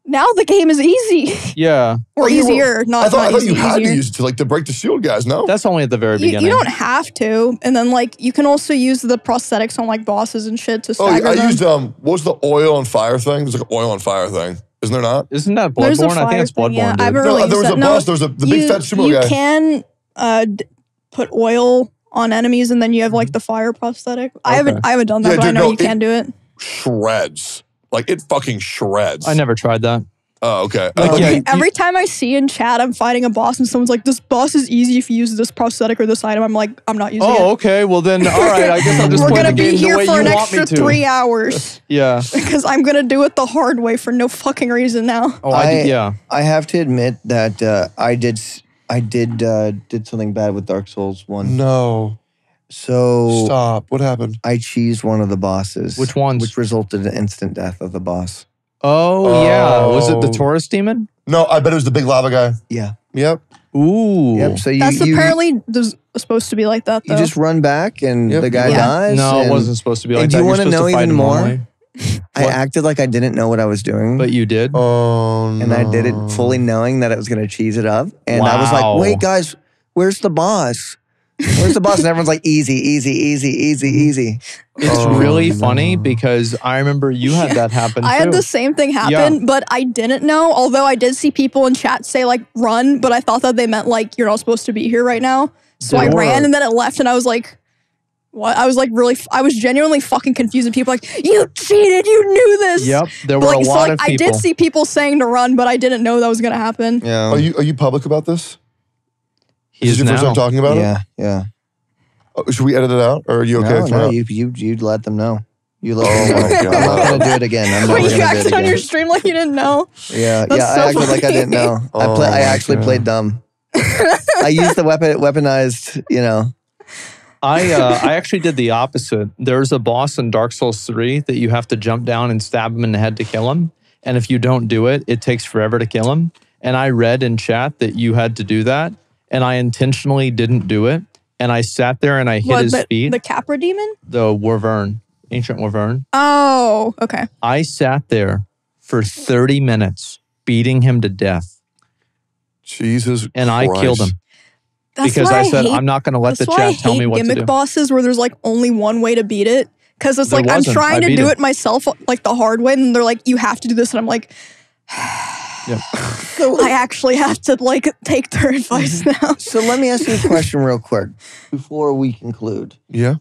now the game is easy yeah. or you were- easier, not I thought, not I thought easy, you had easier. to use it to like to break the shield guys. No. That's only at the very You, beginning. you don't have to, and then like you can also use the prosthetics on like bosses and shit to oh, stagger I them. used um. What was the oil on fire thing? There's like an oil on fire thing. Isn't there not? Isn't that Bloodborne? I fire think it's thing, Bloodborne. yeah. dude. I haven't No, really there was used a that. No. There was a the big you, fat sumo you guy. can uh, d- put oil on enemies, and then you have like the fire prosthetic. I haven't I haven't done that, Yeah, but I know no, you can do it. shreds. Like it fucking shreds. I never tried that. Oh, okay. Like, Uh, yeah, you- Every time I see in chat I'm fighting a boss and someone's like, "This boss is easy if you use this prosthetic or this item," I'm like, "I'm not using Oh, it." Oh, okay. Well then, all right. I guess I'll just We're play gonna the game be the here way for you an want me extra to. three hours Yeah. because I'm gonna do it the hard way for no fucking reason now. Oh, I, I- did- yeah. I have to admit that uh, I did I did uh, did something bad with Dark Souls one. no. So Stop. What happened? I cheesed one of the bosses. Which ones? Which resulted in instant death of the boss. Oh, yeah. Was it the Oh. Taurus demon? No, I bet it was the big lava guy. Yeah. Yep. Ooh. Yep. So you That's you, apparently there's supposed to be like that though. you just run back and Yep. the guy Yeah. dies. No, it wasn't supposed to be like and that. do you You're wanna supposed know to fight even him more? normally. I What? acted like I didn't know what I was doing. But you did. Oh no. and I did it fully knowing that it was going to cheese it up. And I was Wow. like, wait, guys, where's the boss? Where's the bus? And everyone's like, easy, easy, easy, easy, mm-hmm. easy. It's Oh, really no. funny because I remember you had that happen I too. had the same thing happen, Yeah. but I didn't know. Although I did see people in chat say like run, but I thought that they meant like you're not supposed to be here right now. So I They ran and then it left, and I was like, "What?" I was like really, f- I was genuinely fucking confused. And people were like, "You cheated! You knew this!" Yep. There But were like, a so, lot like, of I did see people saying to run, but I didn't know that was gonna happen. Yeah. Are you are you public about this? He Is is this your first now. time talking about it? yeah, yeah. Oh, should we edit it out, or are you okay? no, with throwing no, you, you, you'd let them know. You let Oh them know. my I'm not going to do it again. I'm never Wait, you to acted on your stream like you didn't know. Yeah, That's yeah. so I acted like I didn't funny. know. I play. Oh I actually God. played dumb. I used the weapon, weaponized. You know. I uh, I actually did the opposite. There's a boss in Dark Souls 3 that you have to jump down and stab him in the head to kill him. And if you don't do it, it takes forever to kill him. And I read in chat that you had to do that. And I intentionally didn't do it. And I sat there and I hit What, his the, feet, the Capra demon? the Wyvern, ancient Wyvern. Oh, okay. I sat there for 30 minutes beating him to death. Jesus. And I killed Christ. him That's because why I said, hate, I'm not going to let that's the why I chat tell hate me what to gimmick do. bosses where there's like only one way to beat it. Because it's There like I'm wasn't. trying to beat do it. it myself, like the hard way, and they're like, "You have to do this," and I'm like, Yep. "So I actually have to like take their advice mm-hmm. now." So let me ask you a question real quick before we conclude. Yeah.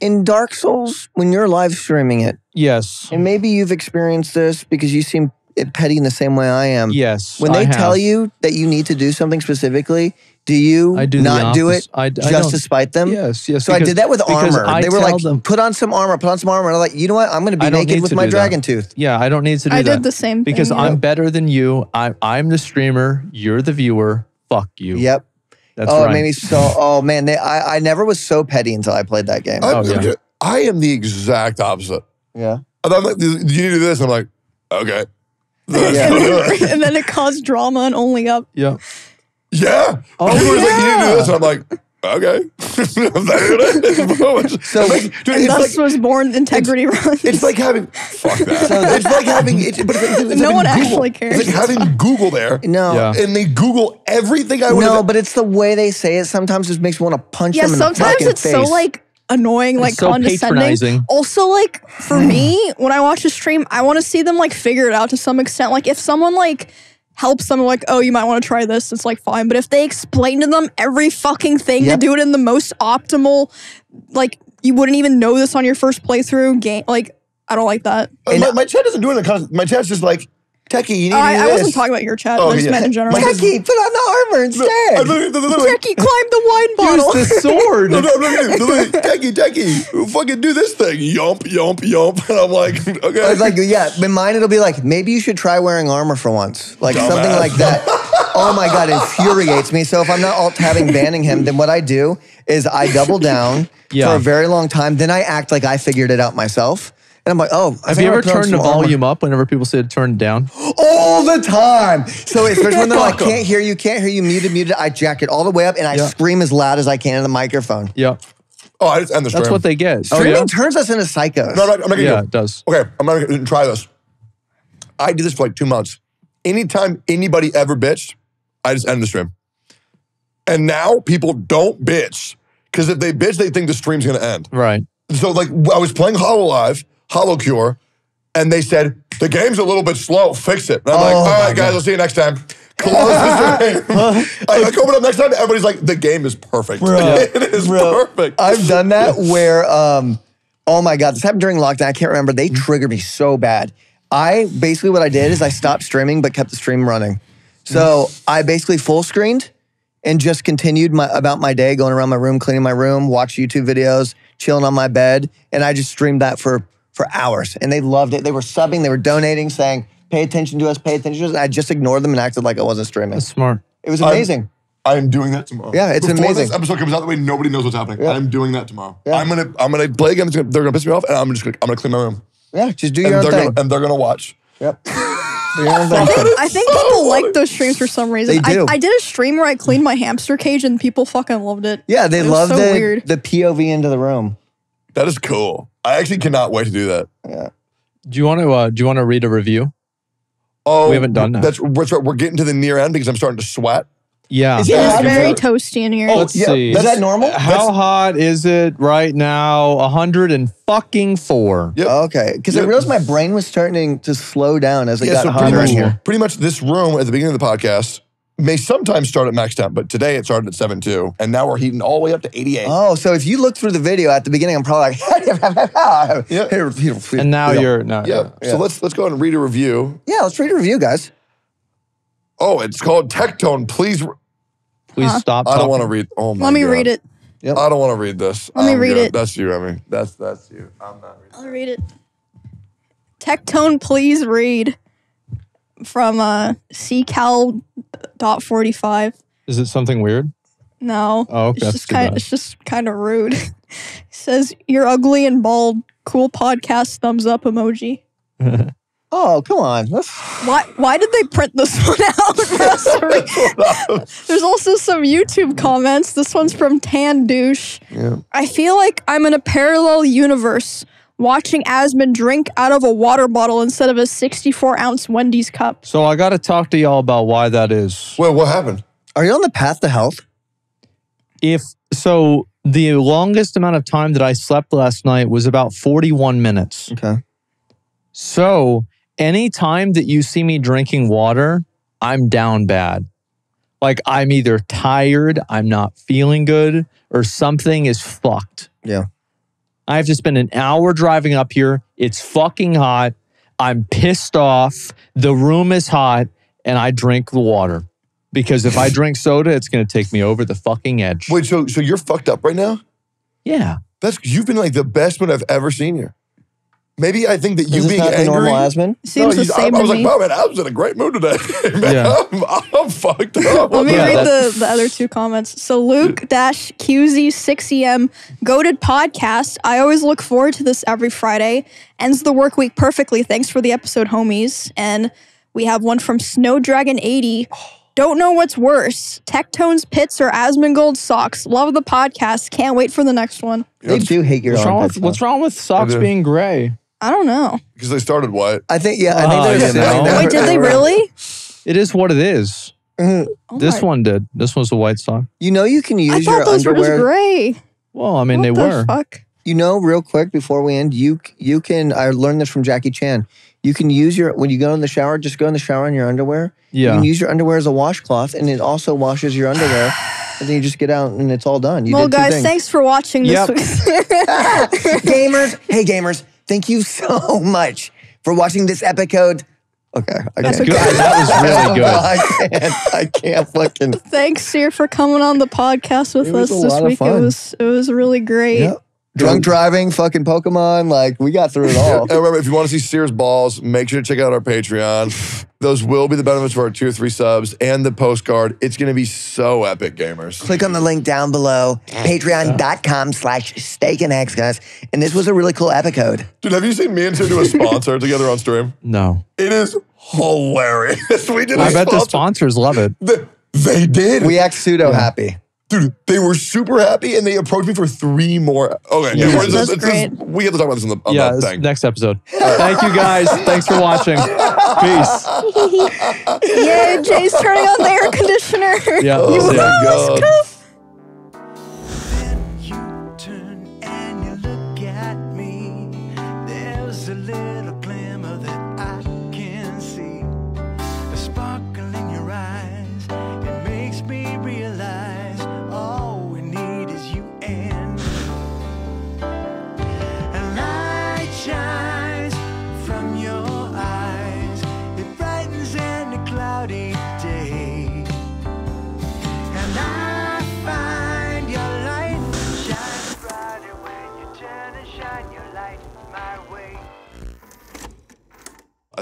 In Dark Souls, when you're live streaming it, Yes. and maybe you've experienced this because you seem petty in the same way I am. Yes. When I they tell you that you need to do something specifically, Do you I do not do it. I- I just don't- to spite them? Yes, yes. So I did that with armor. I they were like, them- put on some armor, put on some armor. And I'm like, you know what? I'm going to be naked with my do that. dragon tooth. Yeah, I don't need to do I that. I did the same because thing, I'm yeah. better than you. I'm I'm the streamer. You're the viewer. Fuck you. Yep. That's oh, right. it made me so. Oh man, they, I I never was so petty until I played that game. I'm, Oh, yeah. I am the exact opposite. yeah. I'm like, you need to do this. I'm like, okay. Yeah. and then it caused drama and only up. yeah. Yeah. Oh, People are like, you need to do this. And I'm like, okay. I'm not. So- I'm like, dude, And thus like, was born Integrity Run. it's like having, fuck that. it's like having, it's, but it's, it's No having one Google. actually cares. It's like having Google there. No. Yeah. And they Google everything I would No, but it's the way they say it. Sometimes just makes me want to punch yeah, them in the face sometimes fucking it's so like annoying, like so condescending. Also, like for mm. me, when I watch a stream, I want to see them like figure it out to some extent. Like if someone like helps them, like, oh, you might want to try this, it's like fine. But if they explain to them every fucking thing Yep. to do it in the most optimal, like you wouldn't even know this on your first playthrough game. Like I don't like that. My, my chat doesn't do it. in a con- My chat's just like, Techie, you need to do I, I this. wasn't talking about your chat. Oh, I just yeah. meant in general. My- Techie, put on the armor I instead. literally- literally- Jackie climbed the wine bottle. Use the sword. No, no, no, no, no, no, Techie, Techie, fucking do this thing. Yump, yump, yump. And I'm like, okay. I was like, yeah, in mine it'll be like, maybe you should try wearing armor for once. Like something Dumbass. like that. oh my God, infuriates me. So if I'm not alt tabbing banning him, then what I do is I double down Yeah. for a very long time. Then I act like I figured it out myself. And I'm like, oh, I Have think you ever gonna put on turned the some armor. volume up whenever people said turn it down? all the time. So especially when they're like, can't hear you, can't hear you, muted, muted, I jack it all the way up and I Yeah. scream as loud as I can in the microphone. Yeah. oh, I just end the stream. That's what they get. Oh, Streaming yeah? turns us into psychos. No, no, I'm not gonna Yeah, do it does. Okay, I'm not gonna try this. I did this for like two months. Anytime anybody ever bitched, I just end the stream. And now people don't bitch. Because if they bitch, they think the stream's gonna end. Right. So like I was playing Hololive, Holocure, and they said, the game's a little bit slow, fix it. And I'm like, Oh all right, guys, I'll see you next time. Close the stream. I like open up next time, everybody's like, the game is perfect. it is Bro, perfect. I've done that where, um, oh my God, this happened during lockdown. I can't remember. They triggered me so bad. I basically what I did is I stopped streaming but kept the stream running. So I basically full screened and just continued my about my day, going around my room, cleaning my room, watch YouTube videos, chilling on my bed, and I just streamed that for for hours. And they loved it. They were subbing, they were donating, saying, "Pay attention to us, pay attention to us." And I just ignored them and acted like I wasn't streaming. That's smart. It was I'm- amazing. I am doing that tomorrow. Yeah, it's Before amazing. this episode comes out, the way nobody knows what's happening. Yeah. I'm doing that tomorrow. Yeah. I'm gonna I'm gonna play games. They're gonna piss me off, and I'm just gonna I'm gonna clean my room, yeah, just do and your own they're thing. gonna and they're gonna watch. Yep. Do your own I think, I think so people like those streams for some reason. They do. I, I did a stream where I cleaned my hamster cage and people fucking loved it. Yeah, they loved It was love so the weird. the POV into the room. That is cool. I actually cannot wait to do that. Yeah. Do you want to? Uh, do you want to read a review? Oh, We haven't done that. That's, that's right. We're getting to the near end because I'm starting to sweat. Yeah. Is It Yeah, very toasty in here. Oh, Let's yeah, see. Is that normal? How hot is it right now? A hundred and fucking four. Yep. Okay, because I realized my brain was starting to slow down as it Yeah, got so pretty hotter in here. pretty much this room at the beginning of the podcast may sometimes start at max temp, but today it started at 7.2, and now we're heating all the way up to 88. Oh, so if you look through the video at the beginning, I'm probably like, Yeah. yeah. And now yeah. you're no. yeah. Yeah. So let's let's go ahead and read a review. Yeah, let's read a review, guys. Oh, it's called Tectone. Please, Please stop. I don't want to read. Oh my Let me God. read it. I don't want to read this. Let me I'm read good. it. That's you, Emmy. That's that's you. I'm not reading. I'll read it. Tectone, please read from uh, ccal.45. Is it something weird? No. Oh, okay, It's that's just kind bad. it's just kind of rude. it says you're ugly and bald. Cool podcast thumbs up emoji. Oh, come on. That's, Why why did they print this one out for us to read? There's also some YouTube comments. This one's from Tan Douche. Yeah. I feel like I'm in a parallel universe watching Asmon drink out of a water bottle instead of a 64 ounce Wendy's cup. So I got to talk to y'all about why that is. Wait, what happened? are you on the path to health? If so, the longest amount of time that I slept last night was about 41 minutes. Okay. So anytime that you see me drinking water, I'm down bad. Like I'm either tired, I'm not feeling good, or something is fucked. Yeah. I've to spend an hour driving up here. It's fucking hot. I'm pissed off. The room is hot, and I drink the water. because if I drink soda, it's going to take me over the fucking edge. Wait, so so you're fucked up right now? Yeah. That's you've been like the best one I've ever seen you. Maybe I think that you being angry. normal Asmon? Seems the you- I, same I was to like, me. wow, man, I was in a great mood today. man, Yeah. I'm, I'm fucked up. Let me Yeah, read the, the other two comments. So Luke dash QZ6EM goaded podcast. I always look forward to this every Friday. Ends the work week perfectly. Thanks for the episode, homies. And we have one from Snow Dragon 80. Don't know what's worse, Tectones pits or Asmongold socks. Love the podcast. Can't wait for the next one. They do hate your What's wrong, with, what's wrong with socks being gray? I don't know. Because they started white. I think yeah. I think Oh, there's you I know. that- Wait, did they really? It is what it is. Mhm. Oh This my- one did. This one's a white sock. You know you can use I use thought your those were just gray. Well, I mean, what they the were. fuck? You know, real quick before we end, you you can. I learned this from Jackie Chan. You can use your when you go in the shower. Just go in the shower in your underwear. You Yeah. can use your underwear as a washcloth, and it also washes your underwear. and then you just get out, and it's all done. You well, did two guys, things. thanks for watching this Yep. week. gamers. Hey, gamers. Thank you so much for watching this episode. Okay, I That's can't. good. That was really good. I can't. I can't fucking. Thanks, Cyr, for coming on the podcast with It us this week. It was it was really great. Yeah. Drunk driving, fucking Pokemon. Like we got through it all. And remember, if you want to see Cyr's balls, make sure to check out our Patreon. Those will be the benefits for our tier three subs and the postcard. It's going to be so epic, gamers. Click on the link down below, patreon.com slash steak and eggs, guys. And this was a really cool episode. Dude, have you seen me and Tim do a sponsor together on stream? No. It is hilarious. We did a I bet the sponsors love it. They, they did. We act pseudo happy. Dude, they were super happy and they approached me for three more. Okay, Yeah. we're That's it's just- great. we have to talk about this on the, on yeah. the thing. Next episode. Thank you guys. Thanks for watching. Peace. Yay, Jay's turning on the air conditioner. Yeah. Oh see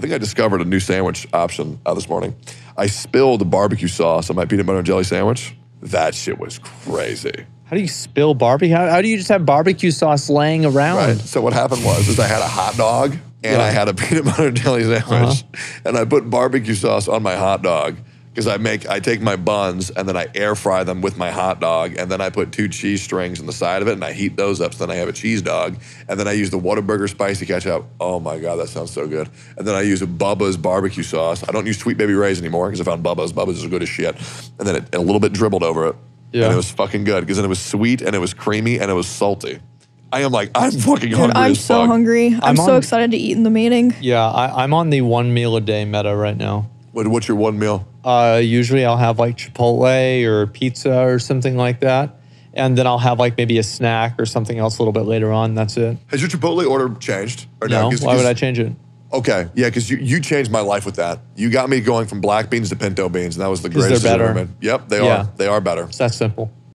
I think I discovered a new sandwich option uh, this morning. I spilled barbecue sauce on my peanut butter and jelly sandwich. That shit was crazy. How do you spill barbecue? How, how do you just have barbecue sauce laying around? Right. So what happened was is I had a hot dog and. I had a peanut butter and jelly sandwich, and I put barbecue sauce on my hot dog because I make I take my buns and then I air fry them with my hot dog, and then I put two cheese strings on the side of it and I heat those up. So then I have a cheese dog, and then I use the Whataburger spicy ketchup. Oh my god, that sounds so good. And then I use a Bubba's barbecue sauce. I don't use Sweet Baby Ray's anymore because I found Bubba's. Bubba's is good as shit. And then it, a little bit dribbled over it. Yeah. And it was fucking good because then it was sweet and it was creamy and it was salty. I am like, I'm fucking Dude, hungry I'm as so fuck. hungry. I'm, I'm so on- excited to eat in the meeting. Yeah, I, I'm on the one meal a day meta right now. What, what's your one meal? Uh, usually I'll have like Chipotle or pizza or something like that. And then I'll have like maybe a snack or something else a little bit later on. That's it. Has your Chipotle order changed? Or No, 'Cause- why would I change it? Okay, yeah, because you, you changed my life with that. You got me going from black beans to pinto beans, and that was the 'Cause greatest better. Yep, they Yeah. are. They are better. It's that simple.